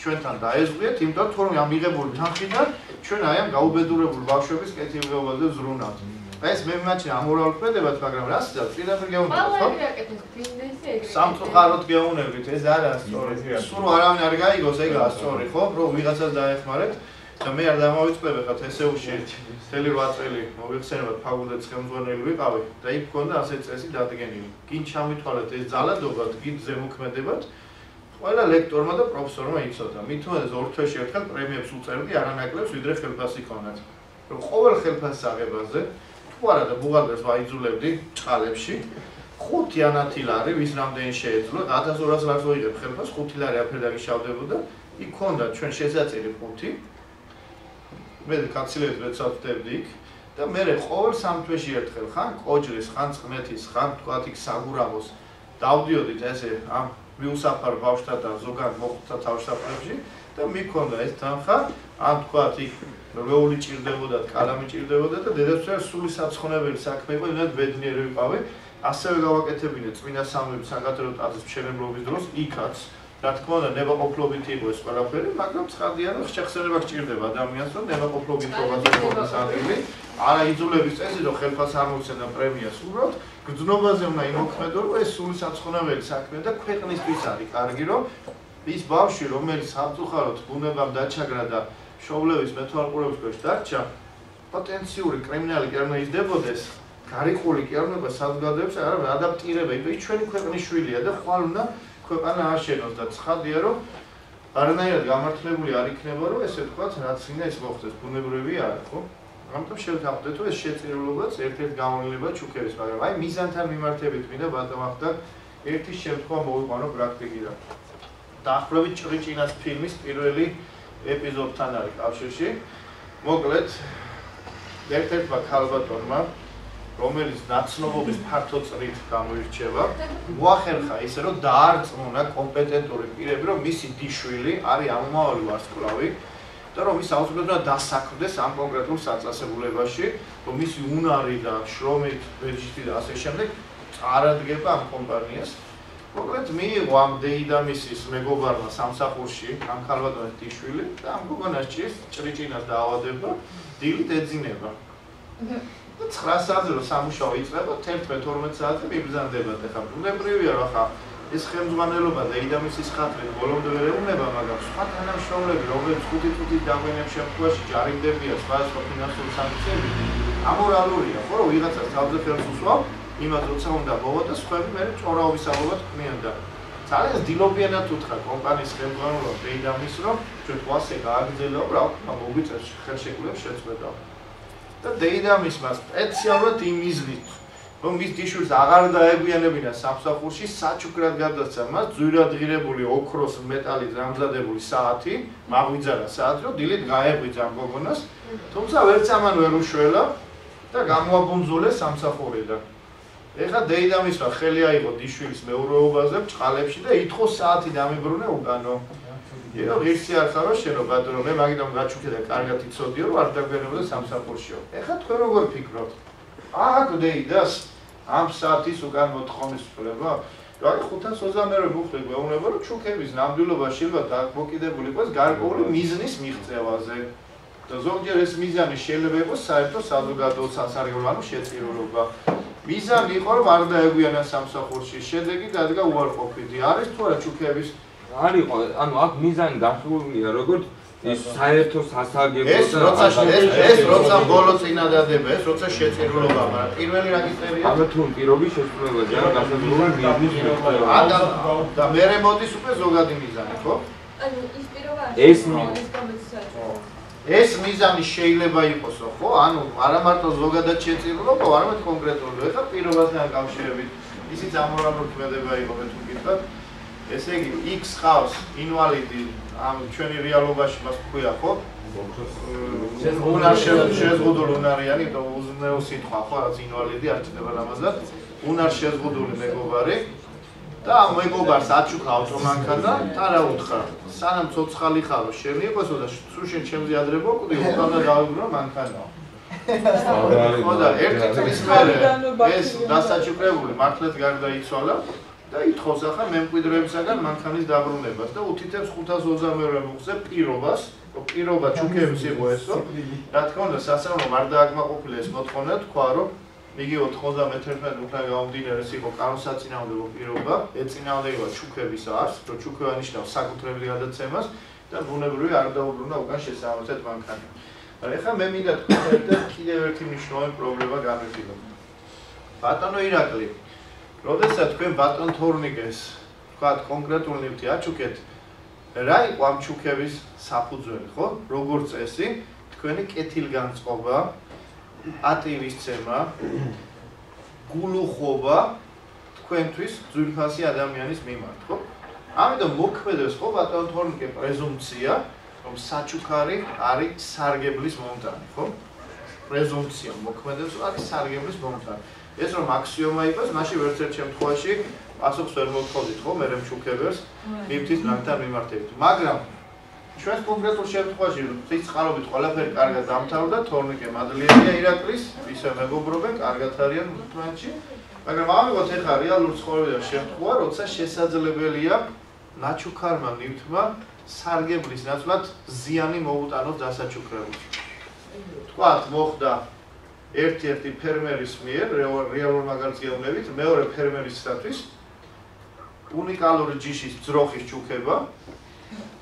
ჩვენთან დაეზღვიეთ იმიტომ რომ ამ მიღებული თანხიდან ჩვენ აი ამ გაუბედურებულ ბავშვების კეთილდღეობაზე ზრუნავთ ეს მე მიმაჩნი ამორალ ქმედებათ მაგრამ რას და პირდაპირ გეუნებათ ხო? სამწუხაროდ გეუნებით ეს არა სწორი. სულ არავინ არ გაიგოს ეგა სწორი ხო? რომ ვიღაცას დაეხმარეთ და მე არ დამოვიწყდები ხა თესეუში თელი 8 წელი მოიხსენებათ ფაკულტეტის ხელმძღვანელი ვიყავი და იქ მქონდა ასე წესი დადგენილი. გინ ჩამithვალეთ ეს ძალადობა, გინ ზემოქმედებათ ყველა ლექტორმა და პროფესორმა იცოდა. მithumedes ორ თვეში ერთხელ პრემიებს უწერდი არანაკლებს ვიდრე ხელფასი ქონათ. რომ ყოველ ხელფასს აღებაზე თუ არა და ბუღალტერს ვაიძულებდი ჭალებში 5 ანათი ლარი ვის რამდენი შეეძლო? 1200 ლარს ვიღებ ხელფას 5 ლარი აფერ დაგიშავდებოდა იქ ქონდა ჩვენ შესაწერი 5 მე კაცილებს ვეცავდებდი იქ. და მე ყოველ სამ თვეში ერთხელ ხან კოჯრის ხან წყნეთის ხან თქვათ იქ საგურავოს დავდიოდით ესე ამ მიუსაფარ ბავშვთა და ზოგადად მოხუთა თავშაფრებში და მიქონდა ეს თანხა ან თქვათ იქ როული ჭირდებოდა, კალამი ჭირდებოდა და დედაცვას სული საცხონებელი საქმე იყო, იმდენ ბედნიერი ვიყავი. ასევე გავაკეთებინე წმინდა სამების საკათედრო ტაძრის მშენებლობის დროს იქაც. რა თქმა უნდა, ნებაყოფლობით იყო ეს ყველაფერი, მაგრამ ცხადია, რომ შეხსენება გჭირდება ადამიანს, რომ ნებაყოფლობით პროგრამას აღიქვი. არა იძულების წესი, რომ ხელფას არ მოცენა პრემიას უბრალოდ გძნობაზე უნდა იმოქმედო, რომ ეს სული საცხონებელი საქმე და ქვეყნისთვის არის კარგი, რომ ის ბავშვი, რომელიც სამწუხაროდ ბუნებამ დაჩაგრა და შოვლევის მეთვალყურების ქვეშ დარჩა პოტენციური კრიმინალი კი არ უნდა იზრდებოდეს გარიყული კი არ უნდა საზოგადოებას არ ადაპტირება. იმის ჩვენი ქვეყნის შვილია და ხვალ უნდა ქვეყანა აშენოს და ცხადია რომ არანაირად გამართლებული არ იქნება რომ ესე ვთქვათ რაც უნდა ეს მოხდეს ბუნებრივი არ ხო? ამიტომ შევთავაზეთ რომ ეს შეწირულობაც ერთ-ერთ გამოვლენა ჩუქერის მაგრამ აი მიზანთან მიმართებით მინდა ბატონახდა ერთი შემთხვევა მოვიყვანო პრაქტიკიდან დაახლოებით ჭრიჭინას ფილმის პირველი ეპიზოდთან არის კავშირში მოკლედ ერთ-ერთმა ქალბატონმა რომელიც ნაცნობობის ფართო წრით გამოირჩევა, მოახერხა ისე რომ დაარწმუნა კომპეტენტური პირები, რომ მისი დიშვილი არის ამომავალი ვარსკვლავი და რომ ის აუცილებლად დასაქმდეს ამ კონკრეტულ საწესებულებაში, რომ მისი უნარი და შრომით, ბეჯიტი და ასე შემდეგ წარადგება ამ კომპანიას. მოკლედ მიიღო ამ დეიდამისის მეგობარმა სამსახურში ამ ქალბატონის დიშვილი და ამ გოგონას ჭირს ჭრიჭინას დაავადება, დილით ეძინება. 9 საათზე რომ სამუშაო იწყება 11-12 საათზე მიბრძანდებათ. ახლა ბუნებრივია რომ ახლა ეს ხელმძღვანელობა და იდამისის ხათრი ბოლომდე ვერ ეუნება მაგრამ სხვა თანამშრომლები რომლებიც 5-5 დაგვენებ შემთხვევაში ჯარიმდებიან სხვადასხვა ფინანსური სანქციები ამორალურია ხო? რომ ვიღაცას თავზე ხელს უსვავ იმას როცა უნდა მოვა და სხვები მე წორაობის ალბათ ქმნიან და ძალიან დილობიანად უთხრა კომპანიის ხელმძღვანელობა დეიდამის რომ ჩვენ თვალსე გააგრძელო რა მოგვიწევს ხელშეკრულების შეწყვეტა. და დეიდამისმა სპეციალურად იმიზნით რომ მის დიშურს აღარ დაეგვიანებინა სამსახურში საჩუქრად გადაცა მას ძვირადღირებული ოქროს მეტალით დამზადებული საათი მაღვიძარა საათი რომ დილით გაეღვიძა გოგონას თუმცა ვერც ამან ვერ უშველა და გამოაბუნძულეს სამსახურიდან ეხა დეიდამისმა ხელი აიღო დიშვილის მეურვეობაზე ბჭყალებში და ითხოვ საათი დამიბრუნე უკანო. იო ღირსი არ ხარო შენო ბატონო მე მაგიტომ გაჩუქე და კარგად იცოდიო რომ არ დაგვერებოდა სამსახურშიო ეხა თქვენ როგორ ფიქრობთ? აქ დეიდას ამ საათის უკან მოთხოვნის უფლება. რა 520-ე მუხლი გვეუბნება რომ ჩუქების ნამდვილობა შეიძლება დაგმოკიდებული იყოს გარკვეული მიზნის მიღწევაზე და ზოგჯერ ეს მიზანი შეიძლება იყოს საერთო საზოგადო სასარგებლო შეწირულობა მიზანი იყო რომ არ დაეგვიანა სამსახურში შედეგი დადგა უარყოფითი არის თუ არა ჩუქების არისო, ანუ აქ მიზანი დასრულია, როგორც ის საერთო სასარგებლო ეს როცა ეს ეს როცა ბოლო წინადადება, ეს როცა შეწირულობა, მაგრამ პირველი რაგისტრია. ანუ თუ პირობის შესრულებაა, ან გასაგებული მიზნის შეწყვეტა. და და მერე მოდის უკვე ზოგადი მიზანი, ხო? ანუ ის პირობა ეს ეს მიზანი შეიძლება იყოს, ხო? ანუ არა მარტო ზოგადად შეწირულობა, არამედ კონკრეტულად. ეხლა პირობასთან კავშირებით ისიც ამორალურ ქმედება იყო მე თუ გითხრათ. ესე იგი X ხავს ინვალიდი ამ ჩვენი რეალობაში მას ქვია ხო? უნარ შეზღუდული უნარიანი და უზნეო სიტყვა ხო რაც ინვალიდი არ ჩნდება ლამაზად უნარ შეზღუდული მეგობარი და ამ მეგობარს აჩუქა ავტომანქა და არა უთხრა. სანამ ცოცხალი ხარო შენი იყოსო და სულ შენ ჩემზე ადრებო კვდი უკანა გავიგრო მანქანაა ხო და ერთი წლის მერე ეს დასაჩუქრებული მართლაც გარდაიცვალა და ითხოვს ახლა მემკვიდრეებისაგან მანქანის დაბრუნებას და უთითებს 522 მუხზე პირობას, პირობა ჩუქების იყო ესო. რა თქმა უნდა, სასამართლო არ დააკმაყოფილა ეს მოთხოვნა, თქვა რომ იგი 91 უკრაინ გამომდინარე იყო კანონსაწინააღმდეგო პირობა, ეწინააღმდეგება ჩუქების არს, რომ ჩუქება ნიშნავს საკუთრებრივ გადაცემას და ბუნებრივი არ დაუბრუნა უკან შესაძლებლად მანქანა. ეხლა მე მინდა თქვა და კიდევ ერთი მნიშვნელოვანი პრობლემა გამიგზავნა. ბატონო ირაკლი, როდესაც თქვენ ბატონ თორნიკეს თქვათ კონკრეტულ ნივთი აჩუქეთ რა იყო ამ ჩუქების საფუძველი ხო როგორც წესი თქვენი კეთილგანწყობა ატივისცემა გულუხობა თქვენთვის ძვირფასი ადამიანის მიმართ ხო? ამიტომ მოქმედებს ხო ბატონ თორნიკე პრეზუმცია რომ საჩუქარი არის სარგებლის მომტანი ხო? პრეზუმცია მოქმედებს არის სარგებლის მომტანი. ეს რომ აქსიომა იყოს, მაშინ ვერც ერთ შემთხვევაში პასუხს ვერ მოთხოვდით, ხო, მე რემჩუქებებს ნიფტის ნაკთან მიმართებით. მაგრამ ჩვენ კონკრეტულ შემთხვევაში ის წყალობით ყველაფერი კარგად დამთავრდა, თორნიკე მადლიერია ირაკლის, ისე მეგობრობენ, კარგად არიან თვანჩი. მაგრამ ამიღოთ ეხა რეალურ ცხოვრებაში შემთხვევა, როცა შესაძლებელია ნაჩუქარმა ნიფტმა სარგებლის ნაცვლად ზიანი მოუტანოს დასაჩუქრებას. თქვათ, მოხდა ერთ-ერთი ფერმერის მიერ რეალურ მაგალითს გეუბნებით, მეორე ფერმერისათვის უნიკალური ჯიშის ძროხის ჩუქება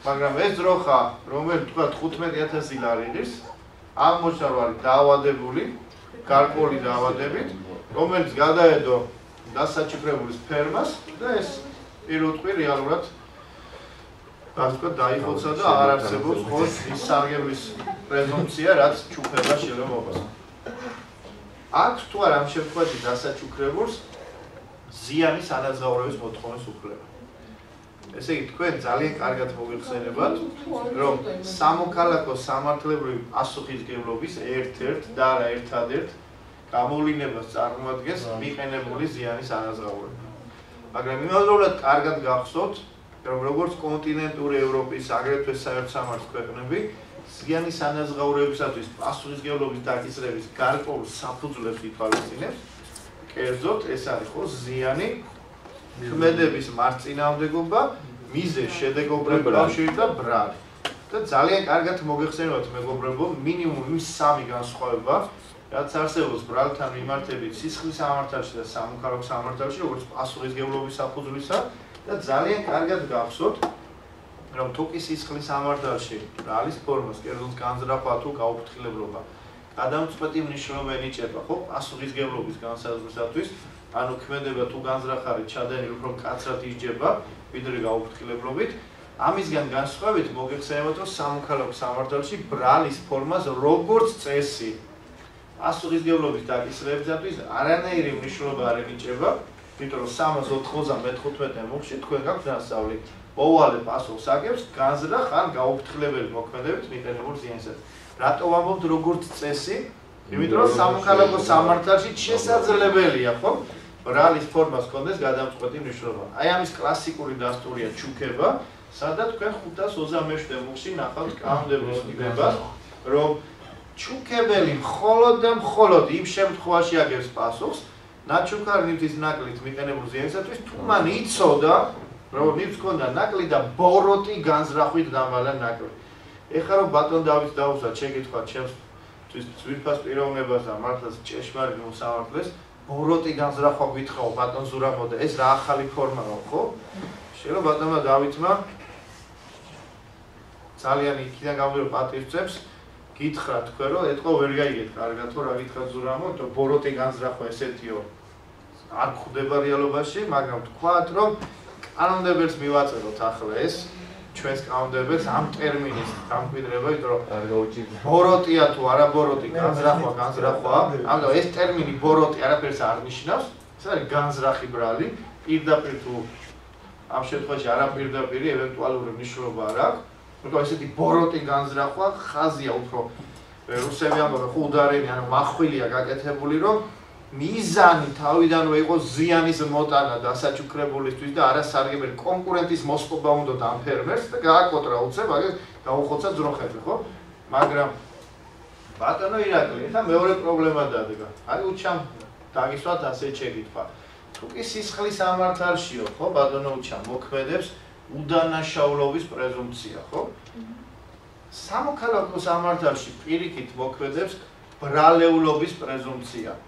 მაგრამ ეს ძროხა, რომელიც თქვა 15000 ლარილის, ამ მოშარვალი დაავადებული, გარკვეული დაავადებით, რომელიც გადაედო დასაჩიფრებულის ფერმას და ეს პირუტყვი რეალურად ვთქვათ, დაიხოცა და არ არსებობს ხოლმე ის სარგებლის პრეზუმპცია, რაც ჩუქება შეიძლება აქვს თუ არა ამ შემთხვევაში დასაჩუქრებულს ზიანის ანაზღაურების მოთხოვნის უფლება. ესე იგი, თქვენ ძალიან კარგად მოგეხსენებათ, რომ სამოქალაქო სამართლებრივი პასუხისგებლობის ერთ-ერთ და არა ერთადერთ გამოვლინებას წარმოადგენს მიყენებული ზიანის ანაზღაურება. მაგრამ იმავდროულად კარგად გახსოვთ, რომ როგორც კონტინენტური ევროპის აგრეთვე საერთო ქვეყნები ზიანის ანაზღაურებისათვის პასუხისგებლობის დაკისრების გარკვეულ საფუძვლებს ითვალისწინებს, კერძოდ ეს არის ხო ზიანი ქმედების მარწინააღმდეგობა, მიზე შედეგობრივი კავშირი და ბრალი. და ძალიან კარგად მოგეხსენებათ მეგობრებო, მინიმუმ იმ სამი განსხვავება, რაც არსებობს ბრალთან მიმართებით სისხლის სამართალში და სამოქალაქო სამართალში, როგორც პასუხისგებლობის საფუძვლისა და ძალიან კარგად გახსოვთ, რომ თუკი სისხლის სამართალში ბრალის ფორმას კერძოდ განზრახვა თუ გაუფრთხილებლობა გადამწყვეტი მნიშვნელობა ენიჭება, ხო, პასუხისგებლობის განსაზღვრისათვის, ანუ ქმედება თუ განზრახარი ჩადენილი უფრო კაცრად იჯება, ვიდრე გაუფრთხილებლობით. ამისგან განსხვავებით მოგეხსენებათ, რომ სამოქალაქო სამართალში ბრალის ფორმას როგორც წესი პასუხისგებლობის დაკისრებისათვის არანაირი მნიშვნელობა არ ენიჭება, იმიტომ რომ 395 მუხში თქვენ გაქვთ დასავლი ოვალე პასუხს აგებს განზრახ ან გაუფრთხილებელი მოქმედებით მიყენებულ ზიანსაც. რატო ვამბობთ როგორც წესი? იმიტომ რომ სამოქალაქო სამართალში შესაძლებელია, ხო? ბრალის ფორმას კონდეს გადამწყვეტი მნიშვნელობა. აი ამის კლასიკური დასტურია ჩუქება, სადაც თქვენ 527 მუხში ნახავთ კანონმდებლობის ნიგებას, რომ ჩუქებელი მხოლოდ და მხოლოდ იმ შემთხვევაში აგებს პასუხს, ნაჩუქარი ნივთის ნაკლით მიყენებულ ზიანისათვის, თუ მან იცოდა, რომ ნივთს ქონდა ნაკლი და ბოროტი განზრახვით დამალა ნაკლი. ეხლა რომ ბატონ დავის დაუსვა შეკითხვა ჩემს ძვირფას პიროვნებას და მართლაც ჭეშმარიტ მოსამართლეს, ბოროტი განზრახვა გითხაო ბატონ ზურაბო და ეს რა ახალი ფორმაა, ხო? შეიძლება ბატონმა დავითმა ძალიან იქიდან გამოდრო პატივცემს გითხრა თქვენ რომ ეთქო ვერ გაიგეთ კარგად თუ რა გითხრა ზურამო თუ ბოროტი განზრახვა ესეთიო. არ ხდება რეალობაში მაგრამ თქვათ რომ კანონმდებლს მივაწეროთ ახლა ეს ჩვენს კანონმდებლს ამ ტერმინის დამკვიდრება იმიტომ რომ არ გაუჭირდა ბოროტია თუ არა ბოროტი განზრახვა განზრახვა. ანუ ეს ტერმინი ბოროტი არაფერს არ ნიშნავს ეს არის განზრახი ბრალი პირდაპირ თუ ამ შემთხვევაში არაპირდაპირი ევენტუალური მნიშვნელობა არ აქვს. მაგრამ ესეთი ბოროტი განზრახვა ხაზია უფრო რუსები ამბობენ ხო უდარენი ანუ მახვილია გაკეთებული რომ მიზანი თავიდანვე იყო ზიანის მოტანა დასაჩუქრებულისთვის და არასარგებელი კონკურენტის მოსპობა უნდა ამ ფერმერს და გააკოტრა უცებ აგერ გაუხოცა ძროხები ხო? მაგრამ ბატონო ირაკლი ეხა მეორე პრობლემა დადგა აი უჩამ დაგისვათ ასე შეკითხვა თუ კი სისხლის ამართალშიო ხო ბატონო უჩამ მოქმედებს უდანაშაულობის პრეზუმპცია ხო? სამოქალაქო სამართალში პირიქით მოქმედებს ბრალეულობის პრეზუმპცია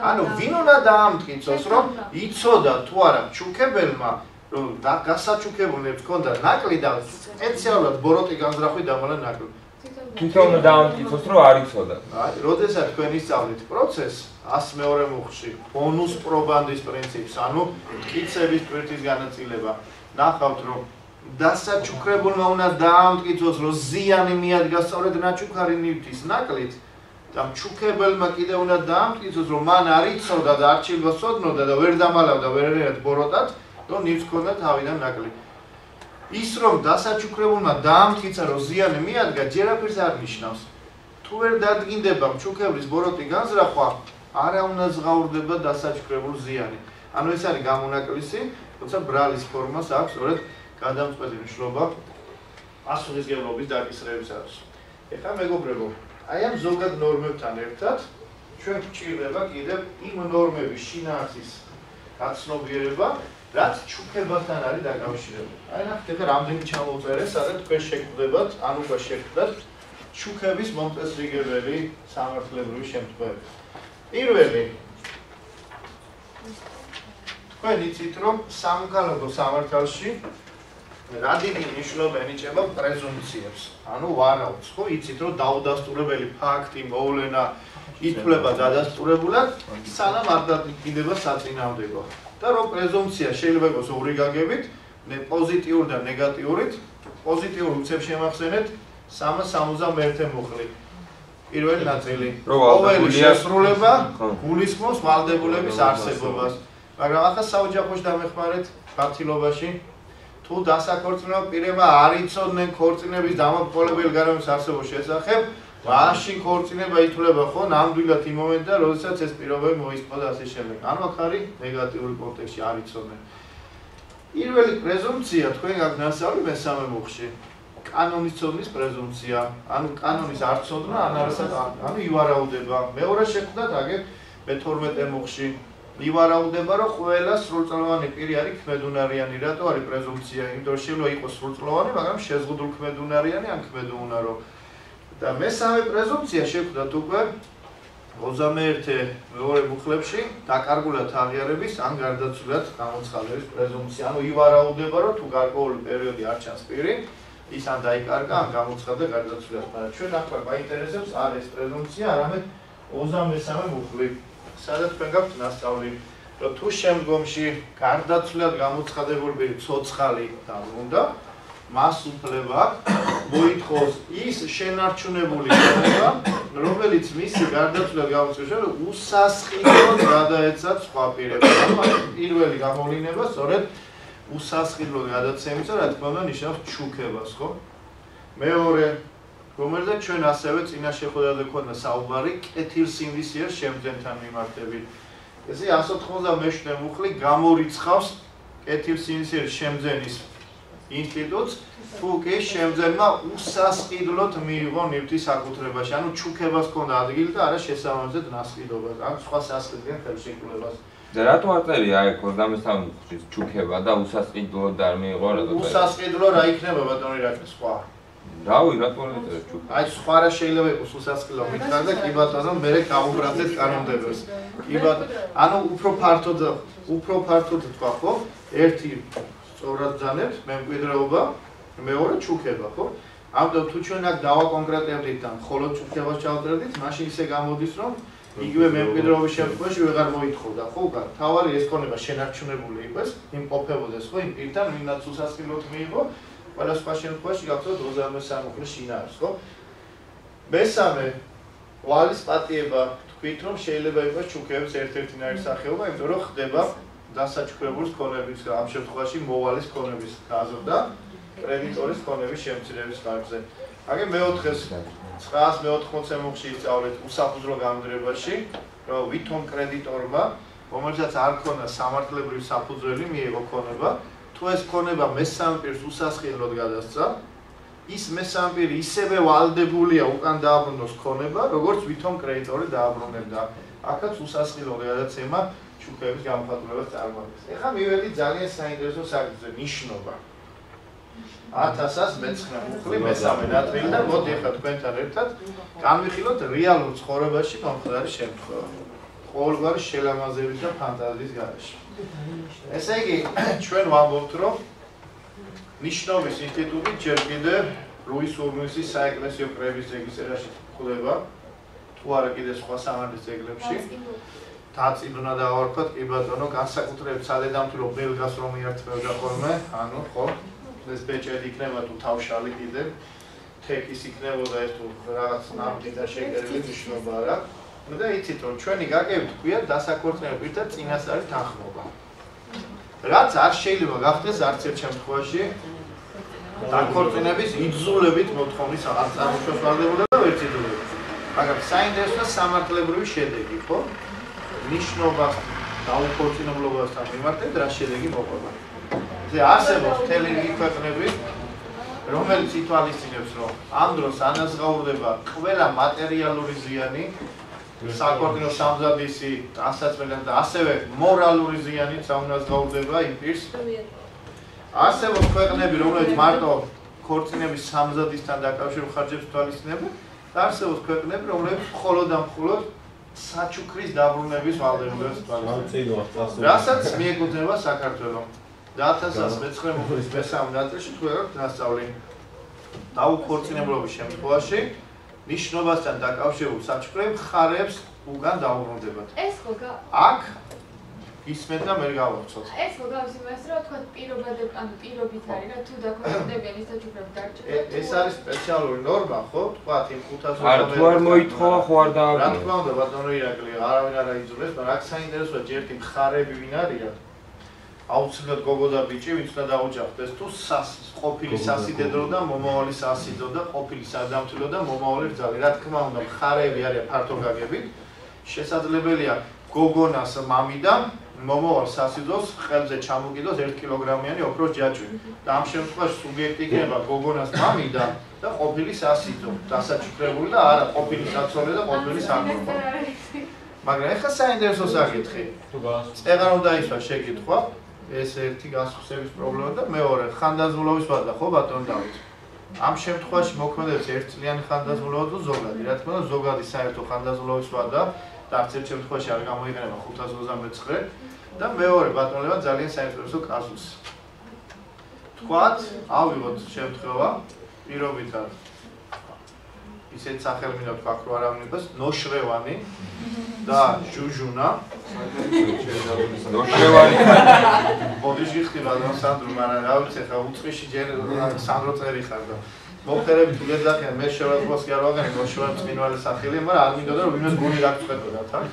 ანუ ვინ უნდა დაამტკიცოს რომ იცოდა თუ არა ჩუქებელმა რომ გასაჩუქებულებს ქონდა ნაკლი და სპეციალურად ბოროტი განზრახვი დამალა ნაკლი. თვითონ უნდა დაამტკიცოს რომ არ იცოდა. აი როდესაც თქვენ ისწავლით პროცესს 100 მეორე მუხში ბონუს პრობანდის პრინციპს ანუ მტკიცების პრინციპის განაწილება ნახავთ რომ დასაჩუქრებულმა უნდა დაამტკიცოს რომ ზიანი მიადგა სწორედ ნაჩუქარი ნივთის ნაკლით და ჩუქებელმა კიდე უნდა დაამტკიცოს რომ მან არ იცოდა და არჩილვა სოდნოდა და ვერ დამალავდა ვერერად ბოროტად რომ ნივთს ქონდა თავიდან ნაკლი. ის რომ დასაჩუქრებულმა დაამტკიცა რომ ზიანი მიადგა ჯერაფერს არ ნიშნავს. თუ ვერ დადგინდება ჩუქებლის ბოროტი განზრახვა არა უნდა ზღაურდება დასაჩუქრებულ ზიანი. ანუ ეს არის გამონაკლისი თუმცა ბრალის ფორმას აქვს სწორედ გადამწყვეტი მნიშვნელობა. პასუხისგებლობის დაკისრებისათვის ეხლა მეგობრებო აი ამ ზოგად ნორმებთან ერთად ჩვენ გვჭირდება კიდევ იმ ნორმების შინაარსის გაცნობიერება, რაც ჩუქებასთან არის დაკავშირებული. აი ნახეთ ახლა რამდენი ჩამოვწერე, სადაც თქვენ შეგვდებათ, ან უკვე შეგვდათ ჩუქების მომწესრიგებელი სამართლებრივი შემთხვევები. პირველი თქვენ იცით რომ სამკალოდო სამართალში რა დიდი მნიშვნელობა ენიჭება პრეზუმციებს. ანუ ვარაუდს, ხო, იცით რომ დაუდასტურებელი ფაქტი, მოვლენა ითვლება დადასტურებულად, სანამ არ დაკიდება საწინააღმდეგო. და რომ პრეზუმცია შეიძლება იყოს ორი გაგებით, პოზიტიური და ნეგატიურით. პოზიტიურ უცებ შემახსენეთ 371 მუხლი. პირველი ნაწილი. ყოველი შესრულება გულისხმობს ვალდებულების არსებობას. მაგრამ ახლა საოჯახოში დამეხმარეთ ფართილობაში თუ დასაქორწინებელ პირებმა არ იცოდნენ ქორწინების დამოყოლებელი გარემოს არსებობის შესახებ, მაშინ ქორწინება ითვლება ხო ნამდვილად იმ მომენტიდან, როდესაც ეს პირობები მოისპო და ასე შემდეგ. ანუ აქ არის ნეგატიური კონტექსტი არ იცოდნენ. პირველი პრეზუმცია თქვენ გაქვთ ნასწავლი მესამე მუხში. კანონის ცოდნის პრეზუმცია, ანუ კანონის არ ცოდნა, ან არასად ანუ ივარაუდება. მეორე შეხვდათ აგერ მე-12 მუხში. ივარაუდება, რომ ყველა სრულწლოვანი პირი არის ქმედუნარიანი, რატო არის პრეზუმცია? იმიტომ რომ შეიძლება იყოს სრულწლოვანი, მაგრამ შეზღუდულ ქმედუნარიანი ან ქმედუნარო. და მესამე პრეზუმცია შეხვდათ უკვე 21 მეორე მუხლებში დაკარგულად აღიარების ან გარდაცვლილად გამოცხადების პრეზუმცია. ანუ ივარაუდება, რომ თუ გარკვეული პერიოდი არ ჩანს პირი, ის ან დაიკარგა, ან გამოცხადდა გარდაცვლილად. მაგრამ ჩვენ ახლა მაინტერესებს არ ეს პრეზუმცია, არამედ 23 მუხლი. სადაც თქვენ გაქვთ ნასწავლი, რომ თუ შემდგომში გარდაცვლილად გამოცხადებული ცოცხალი დაბრუნდა, მას უფლება მოითხოვს ის შენარჩუნებული ქონება, რომელიც მისი გარდაცვლილად გამოცხადებული უსასყიდლოდ გადაეცა სხვა პირებთან. პირველი გამოვლინება სწორედ უსასყიდლოდ გადაცემისა, რა თქმა უნდა, ნიშნავს ჩუქებას, ხო? მეორე რომელზეც ჩვენ ასევე წინა შეხვედრაზე ქონდა საუბარი კეთილსინდისიერ შემძენთან მიმართებით. ესე 197 მუხლი გამორიცხავს კეთილსინდისიერ შემძენის ინსტიტუტს თუ კი შემძენმა უსასყიდლოდ მიიღო ნივთი საკუთრებაში, ანუ ჩუქებას ქონდა ადგილი და არა შესაბამისად ნასყიდობას, ან სხვა სასყიდლიან ხელშეკრულებას. და რატო არ წერია აი 23 მუხლის ჩუქება და უსასყიდლოდ არ მიიღო რატო? უსასყიდლო რა იქნება ბატონი რა სხვა? რავი, რატო არ ეწერე ჩუქება? აი სხვა რა შეიძლება იყოს უსასყიდლო მითხარ და კი ბატონო მე გამოგრადეთ კანონმდებლებს. კი ბატონო, ანუ უფრო ფართოდ უფრო ფართოდ თქვა ხო? ერთი სწორად ძანებს მემკვიდრეობა, მეორე ჩუქება, ხო? ამიტომ თუ ჩვენ აქ დავაკონკრეტებდით და მხოლოდ ჩუქებას ჩავწერდით, მაშინ ისე გამოდის, რომ იგივე მემკვიდრეობის შემთხვევაში ვეღარ მოითხოვდა, ხო? თავარი ეს ქონება შენარჩუნებული იყოს, იმყოფებოდეს, ხო? იმ პირთან, ვინაც უსასყიდლოდ მიიღო, ყველა სხვა შემთხვევაში გახსოვთ 23 მუხლის შინაარს, ხო? მესამე ვალის პატიება თქვით, რომ შეიძლება იყოს ჩუქების ერთ-ერთი ნაირი სახეობა, იმიტომ რომ ხდება დასაჩქრებულის ქონების ამ შემთხვევაში მოვალის ქონების გაზრდა კრედიტორის ქონების შემცირების ხარჯზე. აგე მეოთხეს 980 მუხში ისწავლეთ უსაფუძვლო გამდრებაში, რომ ვითომ კრედიტორმა, რომელსაც არ ქონა სამართლებრივი საფუძველი მიიღო ქონება, თუ ეს ქონება მესამე პირს უსასყიდლოდ გადასცა, ის მესამე პირი ისევე ვალდებულია უკან დააბრუნოს ქონება, როგორც ვითომ კრედიტორი დააბრუნებდა. აქაც უსასყიდლოდ გადაცემა ჩუქების გამხატულებას წარმოადგენს. ეხლა მივედი ძალიან საინტერესო საკითხზე, ნიშნობა. 1000-ას მეცხრე მუხლი მესამე ნატრილი და მოდი ეხლა თქვენთან ერთად განვიხილოთ რეალურ ცხოვრებაში მომხდარი შემთხვევა. ყოველგვარი შელამაზების და ფანტაზიის გარეშე. ესე იგი, ჩვენ ვამბობთ, რომ ნიშნობის ინსტიტუტი ჯერ კიდე რუის ურმისის საეკლესიო კრების რეგისტრში ხდება. თუ არა კიდე სხვა სამართლის ძეგლებში. დაწინ უნდა დავარქვათ კი ბატონო განსაკუთრებით სადედამთილო ბელგას რომ ერთმევდა ხოლმე ანუ ხო ეს ბეჭედი იქნება თუ თავშალი კიდე თეკის იქნებოდა ეს თუ რაღაც ნამდვილი და შეკერილი ნიშნობა რა ну და იცით რომ ჩვენი გაგებით ქვია დასაკორწინებელ პირთა წინასწარი თანხმობა რაც არ შეიძლება გახდეს არც ერთ შემთხვევაში დაკორწინების იძულებით მოთხოვნის აღარ წარმოშოს ვალდებოდა და ვერც იძულებით მაგრამ საინტერესოა სამართლებრივი შედეგი ხო ნიშნობას დაუქორწინებლობასთან მიმართებით რა შედეგი მოყვება. ზე არსებობს თელეგი ქვეყნები, რომელიც ითვალისწინებს, რომ ამ დროს ანაზღაურდება ყველა მატერიალური ზიანი, საკორდინო სამზადისი, დასაცმელი და ასევე მორალური ზიანი საუნაზღაურდება იმ პირს. არსებობს ქვეყნები, რომელიც მარტო ქორწინების სამზადისთან დაკავშირებულ ხარჯებს თვალისწინებენ, და არსებობს ქვეყნები, რომლებიც მხოლოდ და მხოლოდ საჩუქრის დაბრუნების ვალდებულებას თვალისწინებენ. რასაც მიეკუთვნება საქართველოს. და 1919 მუხლის მესამე ნაწილში თქვენ რა გასწავლი დაუქორწინებლობის შემთხვევაში ნიშნობასთან დაკავშირებულ საჩუქრებს ხარებს უკან დაუბრუნდებათ. ეს ხო გა აქ ისმენ და მე გავავრცოთ. ეს გავს იმას, რომ თქვა პირობად ანუ პირობით არის რა თუ დაქორწინებიან ის საჩუქრები დარჩება. ეს არის სპეციალური ნორმა, ხო? თქვა იმ 500 არ თუ არ მოითხოვა ხო არ რა დააგვი თქმა უნდა ბატონო ირაკლი, არავინ არ აიძულებს, მაგრამ აქ საინტერესოა ჯერტი მხარები ვინ არიან? აუცილებლად გოგო და ბიჭი ვინც უნდა დაუჯახდეს თუ სას ყოფილი სასიდედრო და მომავალი სასიდო და ყოფილი სადამთილო და მომავალი რძალი. რა თქმა უნდა მხარები არიან ფართო გაგებით. შესაძლებელია გოგონას მამიდან მომავალ სასიდოს ხელზე ჩამოგიდოს 1 კილოგრამიანი ოქროს ჯაჭვი. და ამ შემთხვევაში სუბიექტი იქნება გოგონას მამიდან და ყოფილი სასიდო, დასაჩუქრებული და არა ყოფილი საცოლე და ყოფილი სამყარო. მაგრამ ეხლა საინტერესო საკითხი. თუ გას წეღარ უნდა ისვა შეკითხვა, ეს ერთი გასხსების პრობლემა და მეორე ხანდაზმულობის ვადა, ხო ბატონ დავით? ამ შემთხვევაში მოქმედებს ერთწლიანი ხანდაზმულობა თუ ზოგადი, რა თქმა უნდა ზოგადი საერთო ხანდაზმულობის ვადა და არც ერთ შემთხვევაში არ გამოიყენება 529 და მეორე ბატონებმა ძალიან საინტერესო კაზუსი. თქვათ, ავიღოთ შემთხვევა პირობითად ისეთ სახელმინა თქვა რო არ ამნებას ნოშრევანი და ჟუჟუნა. ნოშევანი მოდი შეხტი ბატონ სანდრო მაგრამ რა ვიცი ხა უწყიში ჯერ სანდრო წერი ხარ და მოხერები თუ გეძახიან მე შევაწყოს კი არ ვაგანი ნოშრევანი წმინვალი სახელი მაგრამ არ მინდოდა რომ ვინმეს გული გაგწყვეტოდა თან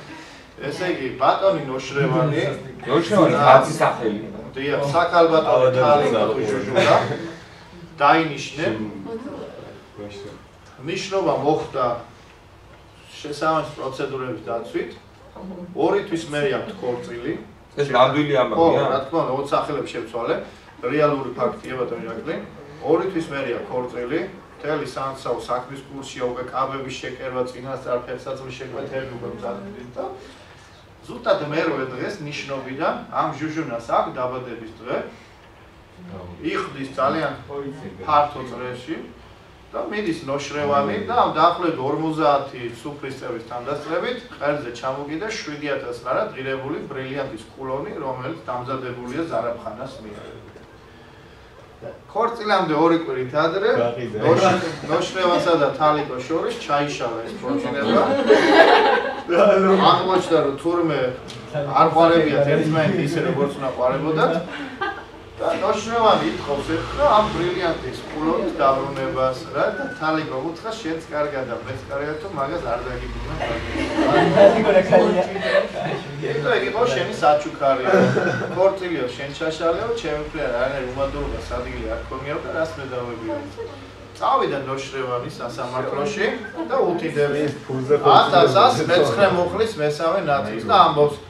ესე იგი ბატონი ნოშრევანი ნოშევანი კაცი სახელი. დიახ საკალბატონი თალი თუ ჟუჟუნა. დაინიშნე ნიშნობა მოხდა შესაბამის პროცედურების დაცვით. ორი თვის მერე აქვს ქორწილი. ეს ნამდვილი ხო, რა ამბავია თქმა უნდა, 20 სახელებს შევცვალე. რეალური ფაქტია ბატონო ჟაკლი. ორი თვის მერე აქვს ქორწილი. მთელი სანსაო საქმის კურსია უკვე კაბების შეკერვა, წინასწარ ფეხსაცმლის შეკვეთები უკვე მზადდება და ზუსტად მერვე დღეს ნიშნობიდან ამ ჟუჟუნას აქვს დაბადების დღე. იხდის ძალიან ფართო წრეში და მიდის ნოშრევანი და ამ დაახლოებით 50 სუფრის წევის თანდასწრებით ყელზე ჩამოგიდა 7000 ლარა ღირებული ბრილიანტის კულონი, რომელიც დამზადებულია ზარაფხანას მიერ. ქორწილამდე ორი კვირით ადრე ნოშრევასა და თალიკოს შორის ჩაიშალა ეს პროცედურა. აღმოჩნდა რომ თურმე არ ყარებიათ ერთმანეთი ისე როგორც უნდა ყარებოდათ. და ნოშრევანი ითხოვს ეხლა ამ ბრილიანტის კულონის დაბრუნებას რა და თალიკო უთხრა შენც კარგად და მეც კარგად თუ მაგას არ დაგიბრუნა. და იგი ხო შენი საჩუქარი. პორტილიო შენ ჩაშალეო, ჩემი ფრია რა უმადურობა სადგილი არ ქონიო და რას მე დავებიო. წავიდა ნოშრევანი სასამართლოში და უთიდებს 1000-ას მეცხრე მუხლის მესამე ნაწილს და ამბობს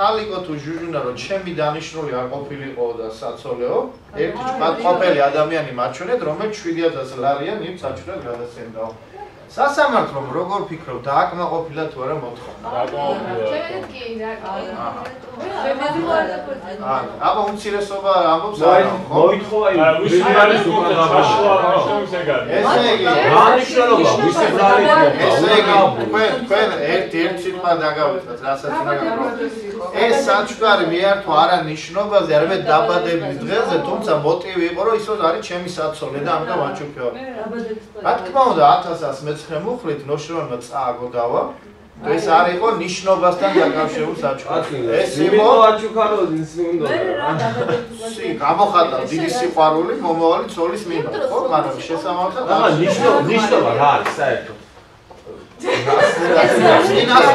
თალიკო თუ ჟუჟუნა რომ ჩემი დანიშნული არ ყოფილიყო და საცოლეო ერთი ჭკად ყოფილი ადამიანი მაჩვენეთ რომელიც 7000 ლარიან იმ საჩუქრად გადასცემდაო სასამართლომ როგორ ფიქრობ დააკმაყოფილა თუ არა მოთხოვნა? ჩემეთაც კი რა აა აბა უმცირესობა ამბობს არა ხო? მოითხოვა იმ ბრილიანტის უკან დაბაშვა ესე იგი რა ნიშნულობა ვისე ზარი ესე იგი თქვენ თქვენ ერთ ერთ სიტყვა დაგავიწყოთ რასაც უნდა გაკეთოთ ეს საჩუქარი მიართო არა ნიშნობაზე არამე დაბადების დღეზე თუმცა მოტივი იყო რომ ისო არის ჩემი საცოლე და ამიტომ აჩუქეო რა თქმა უნდა 1000-ას მეცხრე მუხლით ნოშროვანმა წააგო დავა. და ეს არ იყო ნიშნობასთან დაკავშირებული საჩუქარი ეს იყო აჩუქარო ისმინდო სი გამოხატა დიდი სიყვარული მომავალი ცოლის მიმართ ხო მაგრამ შესაბამისად აა ნიშნო ნიშნობა რა არის საერთოდ არის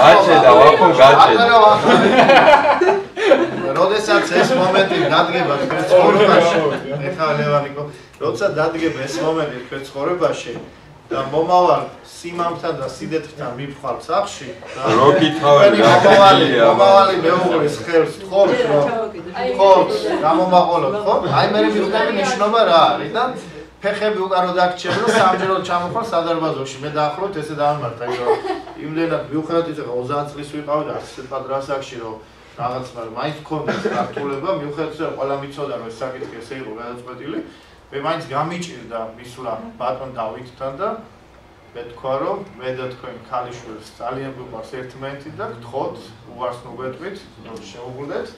გაჩედა ვაფონ გაჩედა როდესაც ეს მომენტი დადგება თქვენ ცხოვრებაში ეხლა ლევანიკო როცა დადგება ეს მომენტი თქვენ ცხოვრებაში და მომავალ სიმამთან და სიდეთრთან მიფხარ სახში და როკითავი მომავალი მომავალი მეუღლის ხელს თხოვთ რომ თხოვთ გამომაყოლოთ ხო? აი მე მივხვდები ნიშნობა რა არის და ფეხები უკან რო დაგჭერ რომ სამჯეროდ ჩამოხვალ სადარბაზოში. მე დაახლოებით ესე დავამართა იმიტომ რომ იმდენად მივხვდეთ ისე 30 წლის ვიყავი და ასე პადრასაკში რომ რაღაც მაინც მქონდა გართულება მივხვდეთ რომ ყველა მიცოდა რომ ეს საკითხი ესე იყო გადაწყვეტილი მე მაინც გამიჭირდა მისვლა ბატონ დავითთან და მე თქვა რომ მე და თქვენ ქალიშვილს ძალიან გვიყვარს ერთმანეთი და გთხოვთ უარს ნუგვეტყვით რომ შეუგულდეთ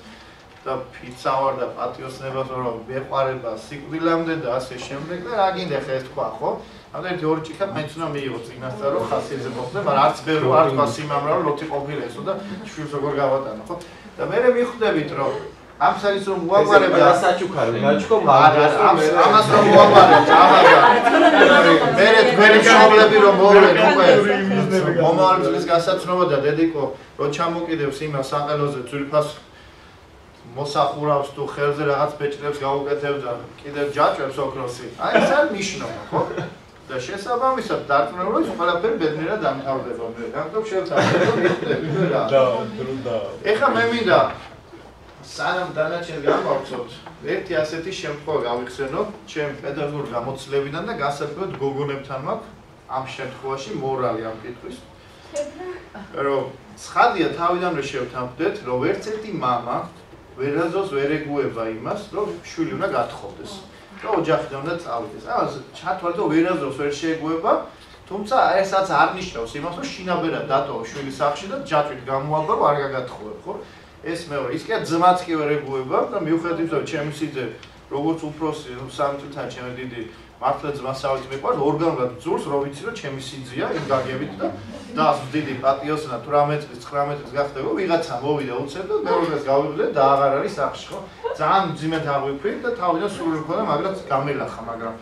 და ფიცა ვარ და პატიოსნებას ვარ მეყარება სიკვდილამდე და ასე შემდეგ. და რა გინდა ხა ეს თქვა ხო? ანუ ერთი ორი ჭიქა მაინც უნდა მიიღო წინასწარ რომ ხასიათზე მოხდე, მაგრამ არც ბევრი არ თქვა სიმამრა რომ ლოთი ყოფილესო და შვილს როგორ გავატანო ხო? და მე მე მიხვდებით რომ ამ საერთოდ რომ უაგვარებ და საჩუქარი მაჩქო მაგას ამას რომ უაგვარებ ამას მე მე თქვენი შობლები რომ მოვლენ უკვე მომავალი წლის გასაცნობა და დედიკო რო ჩამოკიდებს იმას საყელოზე ძვირფას მოსახურავს თუ ხელზე რაღაც ბეჭდებს გაუკეთებ და კიდევ ჯაჭვებს ოქროსი აი ეს არ ნიშნობა ხო და შესაბამისად დარწმუნებული ის ყველაფერი ბედნიერად დამთავრდება მე რატომ შევთავაზო მიხვდები რა და და ეხა მე მინდა სანამ დანარჩენ გამოვცოთ ერთი ასეთი შემთხვევა გავიხსენო ჩემ პედაგოგურ გამოცდილებიდან და გასაგებად გოგონებთან მაქვს ამ შემთხვევაში მორალი ამ კითხვის რომ ცხადია თავიდანვე შევთანხმდეთ რომ ერთ ერთი мама ვერაზოს ვერ ეგუება იმას რომ შვილი უნდა გათხოვდეს. და ოჯახიდან უნდა წავიდეს. ამას ჩათვალეთ რომ ვერაზოს ვერ შეეგუება თუმცა ესაც არ ნიშნავს იმას რომ შინაბერად დატოვა შვილი სახში და ჯაჭვით გამოაბარო არ გაგათხოვებ ხო? ეს მეორე. ის კი ძმაც კი ვერ ეგუება და მიუხედავად იმისა რომ ჩემი სიძე როგორც უფროსი სამ წუთთან ჩემი დიდი მართლა ძმასავით მიყვარს ორგანულად ძურს რო ვიცი რომ ჩემი სიძია იმ გაგებით და და დიდი პატიოსნა 18 წლის 19 წლის გახდება ვიღაცა მოვიდა უცებ და მეორე დღეს გავივლე და აღარ არის სახში ხო ძალიან ძიმეთ აღვიქვი და თავიდან სულ მქონდა მაგრამ გამელახა მაგრამ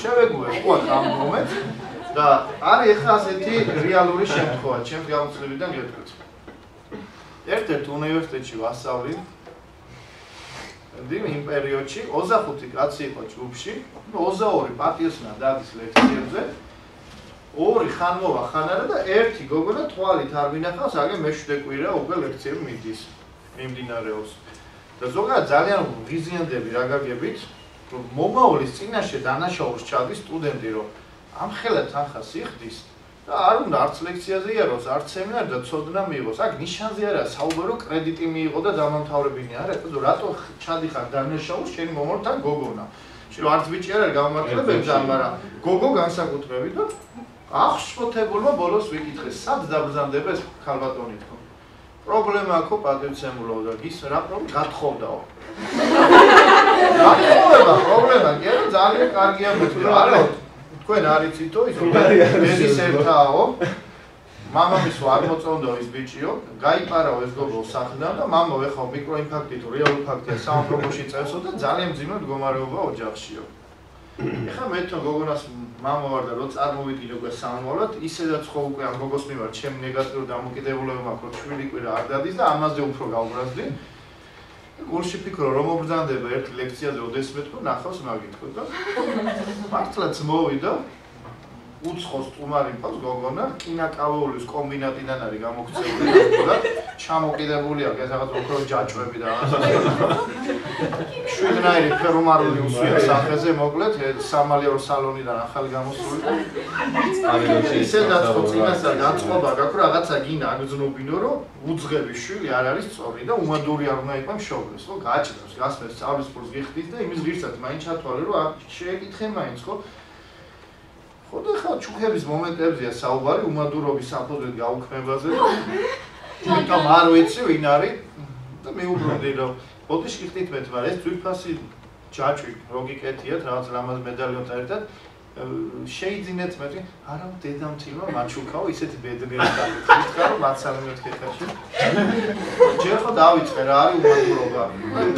შევეგუე ხო ამ მომენტ და არის ახლა ასეთი რეალური შემთხვევა ჩემს გამოცდილებიდან გეტყვით ერთ-ერთ უნივერსიტეტში ვასწავლი. დი იმ პერიოდში 25 კაცი იყო ჯგუფში, 22 პატიოსნა დადის ლექციებზე. ორი ხანმოვა ხანარა და ერთი გოგონა თვალით არ მინახავს, აგე მეშვიდე კვირა უკვე ლექციები მიდის. მიმდინარეობს. და ზოგადად ძალიან ვიზიანდები რა გაგებით, რომ მომავლის წინაშე დანაშაულს ჩადის სტუდენტი, რომ ამ ხელად ახას იხდის, და არ უნდა არც ლექციაზე იაროს, არც სემინარზე და ცოდნა მიიღოს. აქ ნიშანზე არა საუბრო კრედიტი მიიღო და დამამთავრებინი არა, ეხლა რატო ჩადიხარ დანაშაულს შენი მომორთან გოგონა. შეიძლება არც ბიჭი არ არის გამომართლებელი მაგრამ გოგო განსაკუთრებით და აღშფოთებულმა ბოლოს ვიკითხეს, სად დაბრძანდება ეს ქალბატონი თქო. პრობლემა აქვს პატივცემულო და ის რა პრობლემა გათხოვდაო. გათხოვება პრობლემა კი არა ძალიან კარგია მეტყვი. არა თქვენ არიცითო ის მედის ერთაო. მამამის ვარ მოწონდო ის ბიჭიო. გაიპარაო ეს გოგო სახლიდან და მამა ეხა მიკროინფარქტი თუ რეალური ფაქტია სამპროფოში წევსო და ძალიან ძიმე მდგომარეობა ოჯახშიო. ეხა მე თვითონ გოგონას მამა ვარ და რო წარმოვიდგინე უკვე სამმავლად ისედაც ხო უკვე ამ გოგოს მიმართ ჩემ ნეგატიურ დამოკიდებულება მაქვს რომ შვილი კვირა არ დადის და ამაზე უფრო გავბრაზდი გულში ფიქრო რომ მობრძანდება ერთ ლექციაზე ოდესმე თქო ნახავს მაგითქო და მართლაც მოვიდა უცხოს სტუმარი მყავს გოგონა კინაკავეულის კომბინატიდან არის გამოქცეული და ჩამოკიდებულია რაღაც უფრო ჯაჭვები და შვიდნაირი ფერმარული უსვია სახეზე მოკლედ სამალიარო სალონიდან ახალი გამოსული არის ისედაც ხო წინასწარ განწყობა გაქვს რაღაცა გინდა აგზნობინო რომ უძღები შვილი არ არის სწორი და უმადური არ უნდა იყოს მშობლის ხო გაჭირავს გასმეს სწავლის ფულს გიხდით და იმის ღირსაც მაინც ჩათვალე რომ შეეკითხე მაინც ხო ხო და ხა ჩუქების მომენტებზია საუბარი უმადურობის საფუძველი გაუქმებაზე თვითონ არ ვიცი ვინ არის და მეუბრუნდი რომ ბოდიში გიხდით მე თვარ ეს ძვირფასი ჯაჭვი როგიკეთიათ რაღაც ლამაზ მედალიონთან ერთად შეიძინეთ მე არა დედამთილმა მაჩუკაო ისეთი ბედნიერი დაგიწყდა რომ მაცალე მეთქე ხაში ჯერ ხო დავიწყე რა არის უმადურობა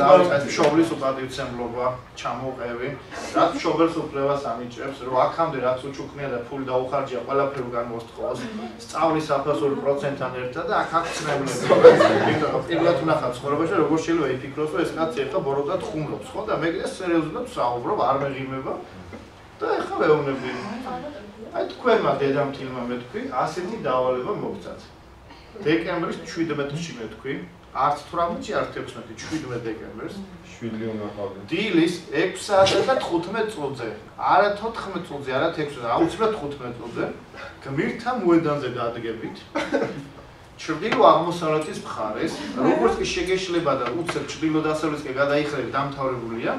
დავიწყე შობლის უპატივცემლობა ჩამოყევი. რაც შობელს უფლებას ანიჭებს რომ აქამდე რაც უჩუქნია და ფული დაუხარჯია ყველაფერი უკან მოსთხოვოს სწავლის საფასური პროცენტთან ერთად და აქ აქვს ცნებლები პირველად უნახავ ცხოვრებაში როგორ შეიძლება იფიქროს რომ ეს კაცი ახლა ბოროტად ხუმრობს ხო? და მე კიდე სერიოზულად ვსაუბრობ არ მეღიმება და ახლა მეუბნები. აი თქვენმა დედამთილმა მეთქვი ასეთი დავალება მოგცათ დეკემბრის 17-ში მეთქვი არც 18-ში არც 16-ში 17 დეკემბერს 7 უნდა ყავდა დილის 6 საათზე და 15 წუთზე. არა 14 წუთზე არა 6 წუთზე აუცილებლად 15 წუთზე. გმირთა მოედანზე დადგებით. ჩრდილო აღმოსავლეთის მხარეს როგორც კი შეგეშლება და უცებ ჩრდილო დასავლეთისკენ გადაიხრები დამთავრებულია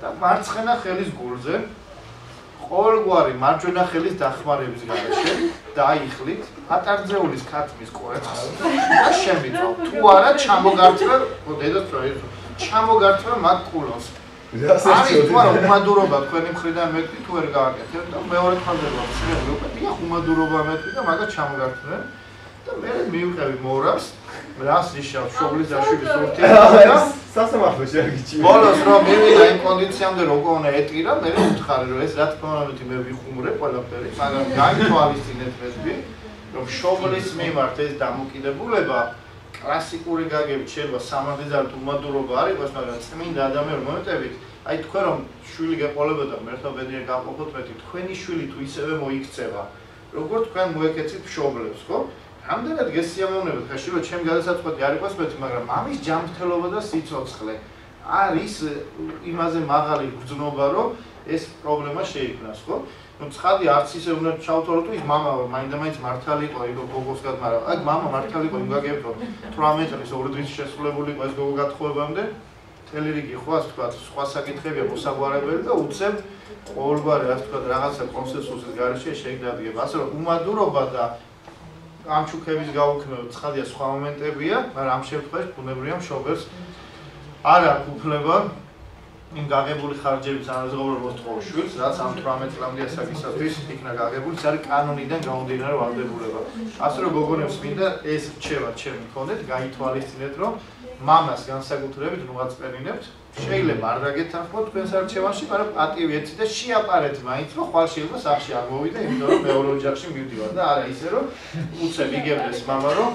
და მარცხენა ხელის გულზე ყოველგვარი მარჯვენა ხელის დახმარების გარეშე დაიხლით ატარძეულის ქათმის კვერცხს. და შემიწო. თუ არა ჩამოგართვა, დედას რო ეს ჩამოგართვა მაგ კულოს. არის თუ არა უმადურობა თქვენი მხრიდან მეტყვი თუ ვერ გააკეთებ და მეორე ხალხზე ვაფშე უკვე დიახ უმადურობა მეტყვი და მაგას ჩამოგართვენ და მე მივყევი მორას რას ნიშნავს? შობლის დაშვების ურთიერთობა? სასამართლო შეაგიჩი ბოლოს რომ მივიდა იმ კონდიციამდე როგორ უნდა ეტირა მე ვუთხარი რომ ეს რა თქმა უნდა მე ვიხუმრე ყველაფერი მაგრამ გაითვალისწინეთ მესვი რომ შობლის მიმართ ეს დამოკიდებულება კლასიკური გაგებით შეიძლება სამადიდალ უმადურობა არ იყოს მაგრამ წმინდა ადამიანური მომენტებით აი თქვენ რომ შვილი გეყოლებოდა მერთობედია გაყოფოთ მეტი თქვენი შვილი თუ ისევე მოიქცევა როგორ თქვენ მოეკეცით შობლებს ხო რამდენად გესიამოვნებთ ხა შეიძლება ჩემ გადასაწყვეტი არ იყოს მეტი მაგრამ მამის ჯანმრთელობა და სიცოცხლე არის იმაზე მაღალი გრძნობა რომ ეს პრობლემა შეიქმნას ხო ну ცხადი არც ისე უნდა ჩავთვალო თუ ის мама მაინდა-მაინც მართალი იყო იქ გოგოსგან მაგრამ აი мама მართალი იყო იმ გაგებთ რომ 18 წლის ორდრის შესრულებული იყო ეს გოგო გათხოვებამდე თელი რიგი ხო ასე თქვა სხვა საკითხებია მოსაგვარებელი და უცებ ყოველგვარი ასე თქვა რაღაცა კონსენსუსის გარეშე შეიძლება ასე რომ უმადურობა და ამ ჩუქების გაუქმება ცხადია სხვა მომენტებია, მაგრამ ამ შემთხვევაში ბუნებრივია მშობელს არ აქვს უფლება იმ გაღებული ხარჯების ანაზღაურება მოსთხოვ შვილს, რაც ამ 18 წლამდე ასაკისათვის იქნა გაღებული, ეს არის კანონიდან გამომდინარე ვალდებულება. ასე რომ გოგონებს მინდა ეს რჩევა ჩემი მქონდეთ, გაითვალისწინეთ, რომ მამას განსაკუთრებით ნუღაც პერინებთ, შეიძლება არ დაგეთანხმოთ თქვენს არჩევანში, მაგრამ პატივი ეცი და შეაპარეთ მაინც, რომ ხვალ შეიძლება სახში არ მოვიდე, იმიტომ რომ მეორე ოჯახში მივდივარ და არა ისე რომ უცებ იგებდეს мама რომ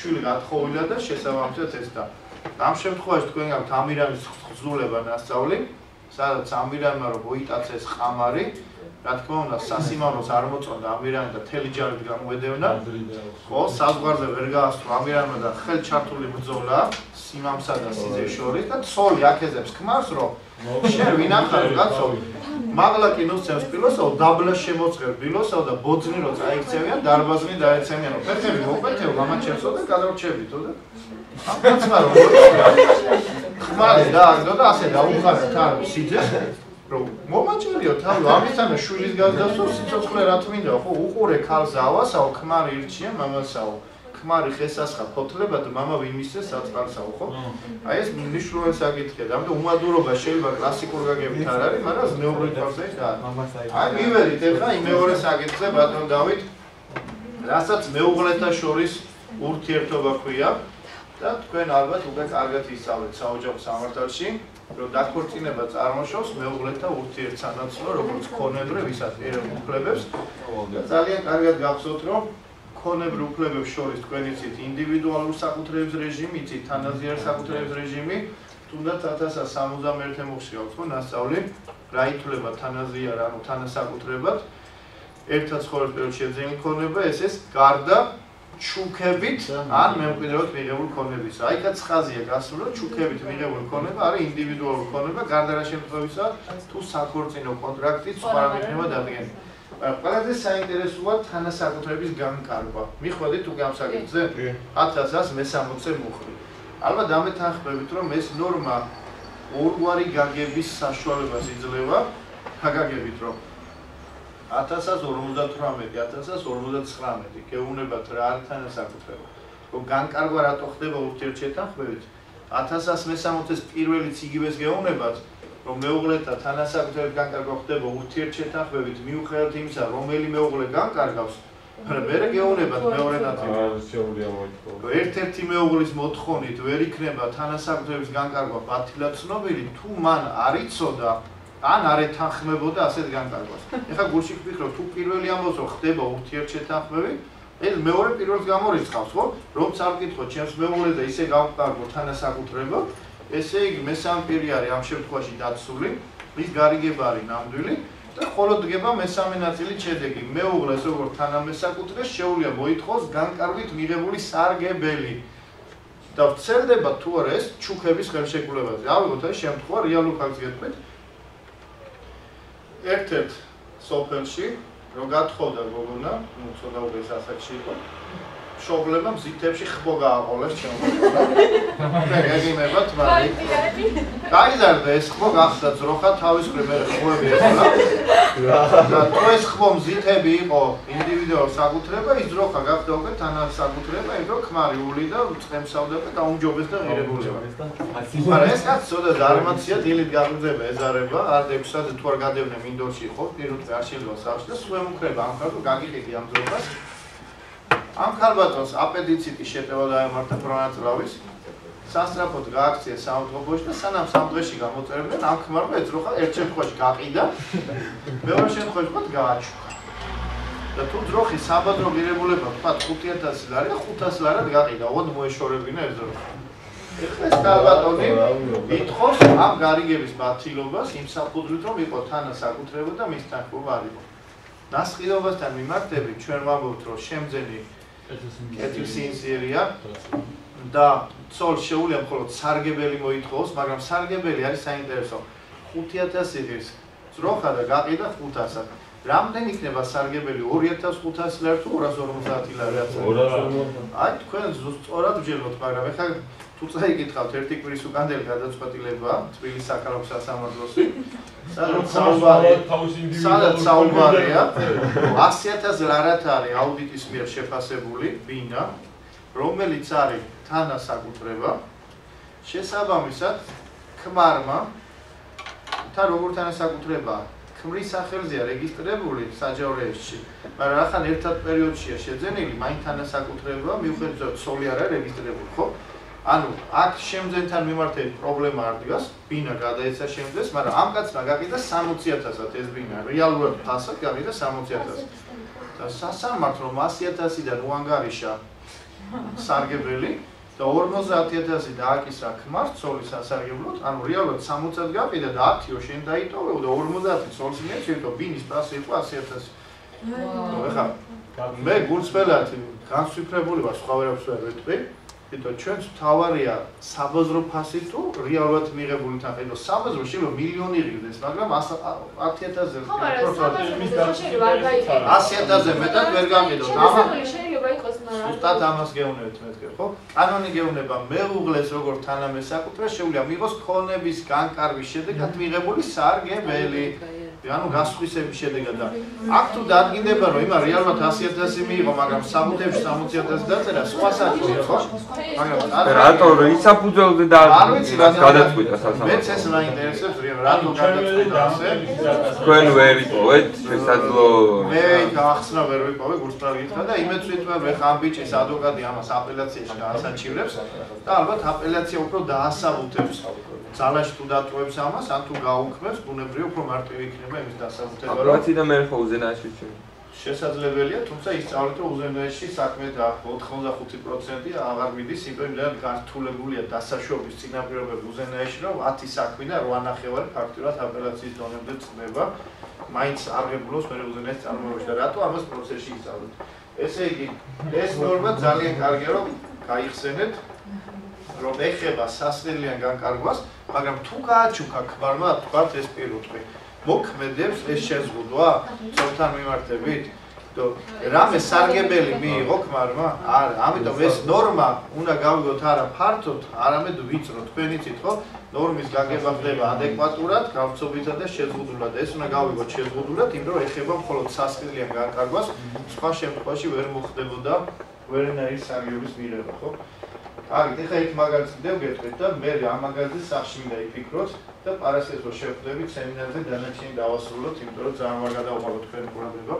შვილი გათხოვილა და შესაბამისად ეს და ამ შემთხვევაში თქვენ გაქვთ ამირანის ხზულება ნასწავლი, სადაც ამირანმა რომ მოიტაცეს ყამარი რა თქმა უნდა სასიმავნოს არ მოწონდა ამირანი და თელი ჯარით გამოედევნა. ხო საზღვარზე ვერ გაასწრო ამირანმა და ხელ ჩართული ბრძოლა სიმამსა და სიძეს შორის და ცოლი აკეზებს ქმარს რომ შენ ვინ ახარ კაცო მაგლა კინოს წევს პილოსო დაბლა შემოწერ პილოსო და ბოძნი რო წაიქცევიან დარბაზნი დაეცემიან. რომ ფეთები მოყვეთეო მამა ჩემსო და გადავრჩებითო და აკაცმა რომ ქმარი და აგდო და ასე დაუხარა თან სიძეს რომ მომაჭერიო თავი ამისანა შვილის გაზდასო სიცოცხლე რა თმინდა ხო უყურე ქალს ავასაო ქმარი ირჩია მამასაო ქმარი ხესასხა ფოთლება და მამა ვიმისე საწყალსაო ხო? აი ეს მნიშვნელოვანი საკითხია ამიტომ უმადურობა შეიძლება კლასიკურ გაგებით არ არის მაგრამ ზნეობრივ თავზე და აი მივერით ეხა იმ მეორე საკითხზე ბატონ დავით. რასაც მეუღლეთა შორის ურთიერთობა ქვია და თქვენ ალბათ უკვე კარგად ისწავლეთ საოჯახო სამართალში რომ დაქორწინება წარმოშობს მეუღლეთა ურთიერთსანაცვლო როგორც ქონებრივ ისაც ეროვნებებს ძალიან კარგად გახსოვთ რომ ქონებრივ უფლებებს შორის თქვენ იცით ინდივიდუალურ საკუთრების რეჟიმი იცით თანაზიარ საკუთრების რეჟიმი. თუნდაც 1061 მოხსი აქვს ხო ნასწავლი რა ითვლება თანაზიარ ანუ თანასაკუთრებად? ერთად ცხოვრების პერიოდში შეძენილი ქონება ეს ეს გარდა ჩუქებით ან მემკვიდრეობით მიღებული ქონების. აი კაც ხაზია გასული, ჩუქებით მიღებული ქონება არის ინდივიდუალური ქონება, გარდა რა შემთხვევისა, თუ საქორწინო კონტრაქტით სხვა რამექნება დადგენილი. ყველაზე საინტერესოა თანასაკუთრების განკარგვა. მიხვდით თუ გამსაგებზე? 1160 მუხლი. ალბათ დამეთანხმებით, რომ ეს ნორმა ორგვარი გაგების საშუალებას იძლევა, გაგებით რომ 1058-1059 გეუბნებათ რა არის თანასაკუთრება. რომ განკარგვა რატო ხდება ურთიერთშეთანხმებით? 1160-ის პირველიც იგივეს გეუბნებათ, რომ მეუღლეთა თანასაკუთრებით განკარგვა ხდება ურთიერთშეთანხმებით მიუხედავად იმისა, რომელი მეუღლე განკარგავს. მაგრამ მე გეუბნებათ მეორე ნაწილი. შეუძლია მოითხოვო. ერთ-ერთი მეუღლის მოთხოვნით ვერ იქნება თანასაკუთრების განკარგვა ბათილად ცნობილი, თუ მან არ იცოდა ან არ ეთანხმებოდა ასეთ განკარგვას. ეხლა გულში ვფიქრობ, თუ პირველი ამბობს, რომ ხდება ურთიერთშეთანხმები, ეს მეორე პირველს გამორიცხავს, ხო? რომ წავკითხო ჩემს მეუღლეს და ისე გავკარგო თანასაკუთრება, ესე იგი მესამე პირი არის ამ შემთხვევაში დაცული, ის გარიგება არის ნამდვილი და ხოლო დგება მესამე ნაწილი შედეგი. მეუღლეს როგორც თანამესაკუთრეს შეუძლია მოითხოვს განკარგვით მიღებული სარგებელი. და ვცელდება თუ არა ეს ჩუქების ხელშეკრულებაზე. ავიღოთ აი შემთხვევა რეალურ ფაქტს გეტყვით. ერთ-ერთ სოფელში რო გათხოვდა გოგონა, ну, ცოტა უკვე სასაკში იყო. მშობლებმა მზითებში ხბო გააყოლეს ჩემო. მე გეგიმება თვალი. გაიზარდა ეს ხბო გახდა ძროხა თავის კრი მე ხბოები ეყოლა. და თუ ეს ხბო მზითები იყო ინდივიდუალურ საკუთრება, ის ძროხა გახდა უკვე თანაც საკუთრება, იმიტომ ქმარი ული და წემსავდება და უმჯობეს და ღირებულება. მაგრამ ეს კაც ცოტა დარმაცია დილით გაგვიძება ეზარება, არ დექსად თუ არ გადევნე მინდორში ხო, პირუტყვი არ შეიძლება სახლში და სულ ემუქრება ამ ხალხო გაგიყიდი ამ ძროხას. ამ ხალბატონს აპენდიციტი შეტევა დაემართა პრონაწლავის სასტრაფოდ გააქცია საავტობუსში და სანამ სამ დღეში გამოწერდნენ ამ ქმარმა ეძროხა ერთ შემთხვევაში გაყიდა. მეორე შემთხვევაში მათ გააჩუქა. და თუ ძროხი საბადრო ღირებულება თქვა 5000 ლარი და 500 ლარად გაყიდა ოღონდ მოეშორებინა ეს ძროხა ეხლა ეს ხალბატონი ითხოვს ამ გარიგების ბათილობას იმ საფუძვლით რომ იყო თანასაკუთრება და მისთან ყურვა არ იყო. ნასყიდობასთან მიმართებით ჩვენ ვამბობთ რომ შემძენი კეთილსინსიერია და ცოლ შეუულია მხოლოდ სარგებელი მოითხოვს, მაგრამ სარგებელი არის საინტერესო. 5000 ის ძროხა და გაყიდა 500-ად. რამდენი იქნება სარგებელი 2500 ლარი თუ 250 ლარი აწევ? 250. აი თქვენ სწორად ვჯეროთ, მაგრამ ეხლა თუ წაიკითხავთ ერთი კვირის უკანდელი გადაწყვეტილება თბილისის საქალაქო სასამართლოსი სადაც საუბარია სადაც საუბარია. 100000 ლარად არის აუდიტის მიერ შეფასებული? ბინა რომელიც არის თანასაკუთრება შესაბამისად ქმარმა. თა როგორ თანასაკუთრება ქმრის სახელზეა რეგისტრირებული საჯარო რეესტრში მაგრამ ახლა ერთად პერიოდშია შეძენილი მაინ თანასაკუთრება მიუხედავად ცოლი არა რეგისტრირებული ხო ანუ აქ შემძენთან მიმართებით პრობლემა არ დგას, ბინა გადაეცა შემძენს, მაგრამ ამ კაცმა გაგიდა 60000-ად ეს ბინა, რეალურად ფასად გაგიდა 60000. და სასამართლო 100000-დან უანგარიშა სარგებელი და 50000 დააკისრა ქმარს ცოლის სასარგებლოდ, ანუ რეალურად 60-ად გაკიდა და 10-ო შენ დაიტოვე და 50 ცოლს მიერ შევიდო ბინის ფასი იყო 100000. ხო, ხა მე გულწრფელად განსვიფრებული ვარ, სხვა ვერაფერს ვერ ვიტყვი. თვითონ ჩვენს თავარია საბაზრო ფასი თუ რეალურად მიღებული თანხა, იმიტომ საბაზრო შეიძლება მილიონი ღირდეს, მაგრამ 100000-ზე ხო, მაგრამ საბაზრო შეიძლება არ გაიყენოს. 100000-ზე მეტად ვერ გამიდოთ. ამა შეიძლება იყოს, მაგრამ ზუსტად ამას გეუბნებით მეთქე, ხო? კანონი გეუბნება მეუღლეს როგორ თანამესაკუთრე შეუძლია მიიღოს ქონების განკარგვის შედეგად მიღებული სარგებელი. ანუ გასხვისების შედეგად და აქ თუ დადგინდება რომ იმა რეალურად 100000 მიიღო მაგრამ სამუთებში 60000 დაწერა სხვა საქმეა ხო მაგრამ რატო? ისაფუძველზე და გადაწყვიტა სასამართლო მეც ეს მაინტერესებს რატო გადაწყვიტა ასე? თქვენ ვერ იპოვეთ შესაძლო მე გახსნა ვერ ვიპოვე გულწრფელი გითხრა და იმეც ვიტყვი რომ ეხა ამ ბიჭის ადვოკატი ამას აპელაციაში გაასაჩივრებს და ალბათ აპელაცია უფრო დაასაბუთებს ძალაში თუ დატოვებს ამას, ან თუ გაუქმებს, ბუნებრივია უფრო მარტივი იქნება იმის დასაბუთება, რომ აპრაცი და მე ხო უზენაეში ჩვენ. შესაძლებელია, თუმცა ისწავლეთ, რომ უზენაეში საქმე და 85% აღარ მიდის, იმდენად გართულებულია დასაშვების წინაპირობები უზენაეში, რომ 10 საქმე და 8 ნახევარი ფაქტურად აპელაციის დონემდე წნება. მაინც აღებულოს მე უზენაეს წარმოებაში და რატო ამას პროცესში ისწავლეთ? ესე იგი, ეს ნორმა ძალიან კარგია, რომ გაიხსენეთ რომ ეხება სასწრელიან განკარგვას, მაგრამ თუ გააჩუქა ქმარმა, თქვათ ეს პირუტყვი, მოქმედებს ეს შეზღუდვა ცოტა მიმართებით? და რამე სარგებელი მიიღო ქმარმა? არა, ამიტომ ეს ნორმა უნდა გავიგოთ არა ფართოდ, არამედ ვიწრო. თქვენი ცით ხო? ნორმის გაგება ხდება ადეკვატურად, გავწობითა და შეზღუდულად. ეს უნდა გავიგოთ შეზღუდულად, იმიტომ რომ ეხება მხოლოდ სასწრელიან განკარგვას, სხვა შემთხვევაში ვერ მოხდებოდა ვერნაირის სარგებლობის მიღება, ხო? კარგი, ეხლა იქ მაგალითად დევგეთქვით და მე ამ მაგალითის სახში მინდა იფიქროთ და პარასეს რო შევხვდებით სემინარზე დანარჩენი დავასრულოთ, იმიტომ რომ ძალიან მაგარ დავყავოთ თქვენ ყურადღება.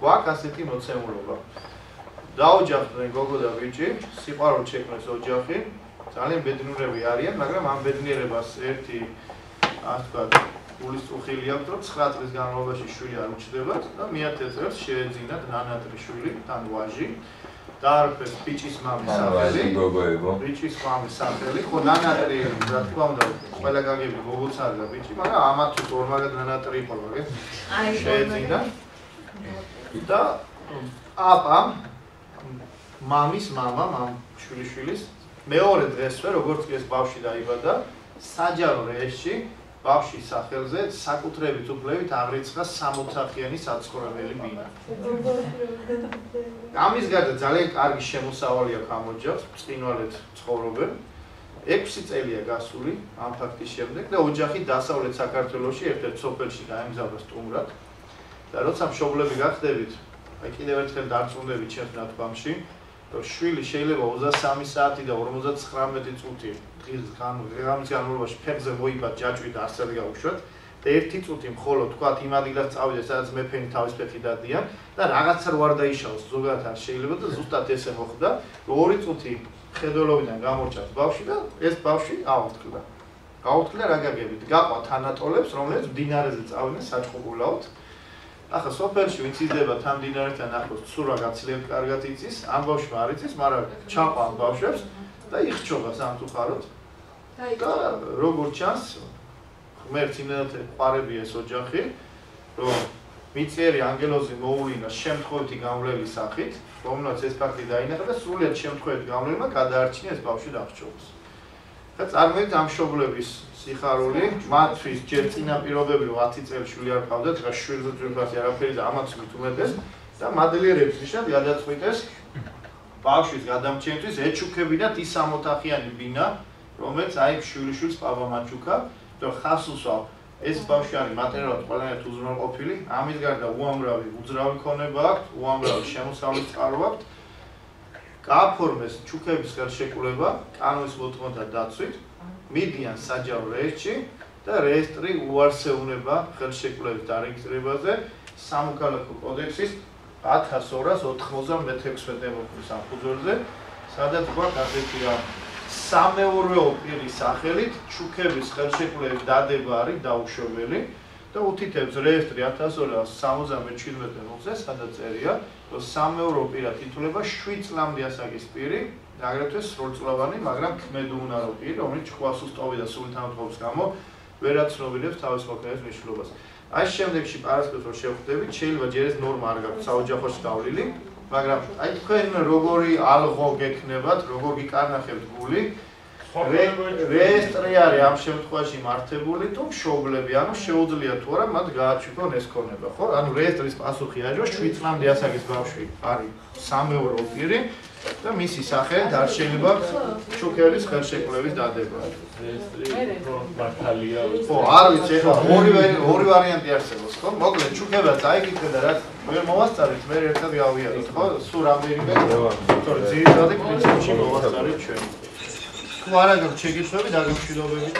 გვაქვს ასეთი მოცემულობა. დაოჯახდნენ გოგო და ბიჭი, სიყვარული შექმნეს ოჯახი. ძალიან ბედნიერები არიან, მაგრამ ამ ბედნიერებას ერთი ასე ვთქვათ, გულის წუხილი აქვს, რომ 9 წლის განმავლობაში შვილი არ უჩნდებათ და მე-10 წელს შეეძინათ ნანატრი შვილი, თან ვაჟი. დაარქვეს ბიჭის მამის სახელი. გოგოებო. ბიჭის მამის სახელი. ხო ნანატრი, რა თქმა უნდა, ყველა გაგები გოგოც არის და ბიჭი, მაგრამ ამათ თუ თორმაგად ნანატრი იყო, ვაგე. აი, შეეძინა. და აპა მამის მამა, მამ შვილიშვილის მეორე დღესვე, როგორც კი ეს ბავშვი დაიბადა, საჯარო რეესში ბავშვის სახელზე საკუთრებით უფლებით აღრიცხა 60-ხიანი საცხოვრებელი ბინა. ამის გარდა ძალიან კარგი შემოსავალი აქვს ამ ოჯახს, წინვალეთ ცხოვრობენ. 6 წელია გასული ამ ფაქტის შემდეგ და ოჯახი დასავლეთ საქართველოში ერთ-ერთ სოფელში გაემგზავრა სტუმრად. და როცა მშობლები გახდებით, აი კიდევ ერთხელ დარწმუნდებით ჩემს ნათქვამში, რომ შვილი შეიძლება 23 საათი და 59 წუთი დღის განმავლობაში განმავლობაში ფეხზე მოიბად ჯაჭვი და არსად გაუშვათ და ერთი წუთი მხოლოდ თქვა იმ ადგილას წავიდეს სადაც მეფენი თავის ფეხი დადიან და რაღაცა რო არ დაიშალოს ზოგადად არ შეიძლება და ზუსტად ესე მოხდა ორი წუთი ხედველობიდან გამორჩათ ბავშვი და ეს ბავშვი აუთქლა გაუთქლა რა გაგებით? გაყვა თანატოლებს რომლებიც დინარეზე წავიდნენ საჭყუგულაოდ ახლა სოფელში ვინც იძება თან დინარეთთან ახლოს ცურა გაცილებით კარგად იცის ამ ბავშვმა არ იცის მაგრამ ჩაყვა ამ ბავშვებს და იხჩობა სამწუხაროდ და როგორ ჩანს ღმერთს იმედად ყარები ეს ოჯახი რომ მიწიერი ანგელოზი მოულინა შემთხვევითი გამვლელის სახით რომელსაც ეს ფაქტი დაინახა და სრულიად შემთხვევითი გამვლელმა გადაარჩინა ეს ბავშვი დახჭობს და წარმოიდგინეთ ამ შობლების სიხარული მათთვის ჯერ წინა პირობები 10 წელი შვილი არ ყავდათ რა შვილზე ძვირფასი არაფერი და ამაც მით უმეტეს და მადლიერებს ნიშნად გადაწყვიტეს ბავშვის გადამჩენთვის ეჩუქებინათ ის 60-ხიანი ბინა რომელიც აი შვილიშვილს პავამაჩუკა და ხასუსავ ეს ბავშვი არის მატერიალურად ყველანაირად უზრუნველყოფილი ამის გარდა უამრავი უძრავი ქონება აქვს უამრავი შემოსავლის წყარო აქვს გააფორმეს ჩუქების ხელშეკრულება კანონის მოთხოვნთა დაცვით მიდიან საჯარო რეესტრში და რეესტრი უარსეუნება ხელშეკრულების დარეგისტრირებაზე სამოქალაქო კოდექსის 1296 მოხდის საფუძველზე, სადაც გვაქვს ასეთი რა სამეურვეო პირის სახელით ჩუქების ხელშეკრულების დადება არის დაუშვებელი და უთითებს რეესტრი 1277 მოხზე, სადაც წერია, რომ სამეურვეო პირად ითვლება 7 წლამდე ასაკის პირი აგრეთვე სრულწლოვანი, მაგრამ ქმედუნარო პირი, რომელიც ჭკუას უსტოვი და სული თანხმობის გამო ვერ აცნობილებს თავის მოქმედების მნიშვნელობას. აი შემდეგში პარასკევს რო შევხვდებით, შეიძლება ჯერ ეს ნორმა არ გაქვთ საოჯახოში დავლილი, მაგრამ აი თქვენ როგორი ალღო გექნებათ, როგორ გიკარნახებთ გული? რეესტრი არის ამ შემთხვევაში მართებული თუ მშობლები, ანუ შეუძლია თუ არა მათ გააჩვენონ ეს ქონება, ხო? ანუ რეესტრის პასუხი არის, რომ 7 წლამდე ასაკის ბავშვი არის სამეურო პირი, და მისი სახე არ შეიძლება ჩუქერის ხელშეკრულების დადება. ხო, არ ვიცი, ეხლა ორი ორი ვარიანტი არსებობს, ხო? მოკლედ ჩუქება დაიგიქრე და რაც ვერ მოვასწარეთ, მე ერთად გავიაროთ, ხო? სულ რამერიმე. თორე ძირითადი პრინციპში მოვასწარეთ ჩვენ. თუ არა გაქვს შეგიშვები და გამშვიდობებით.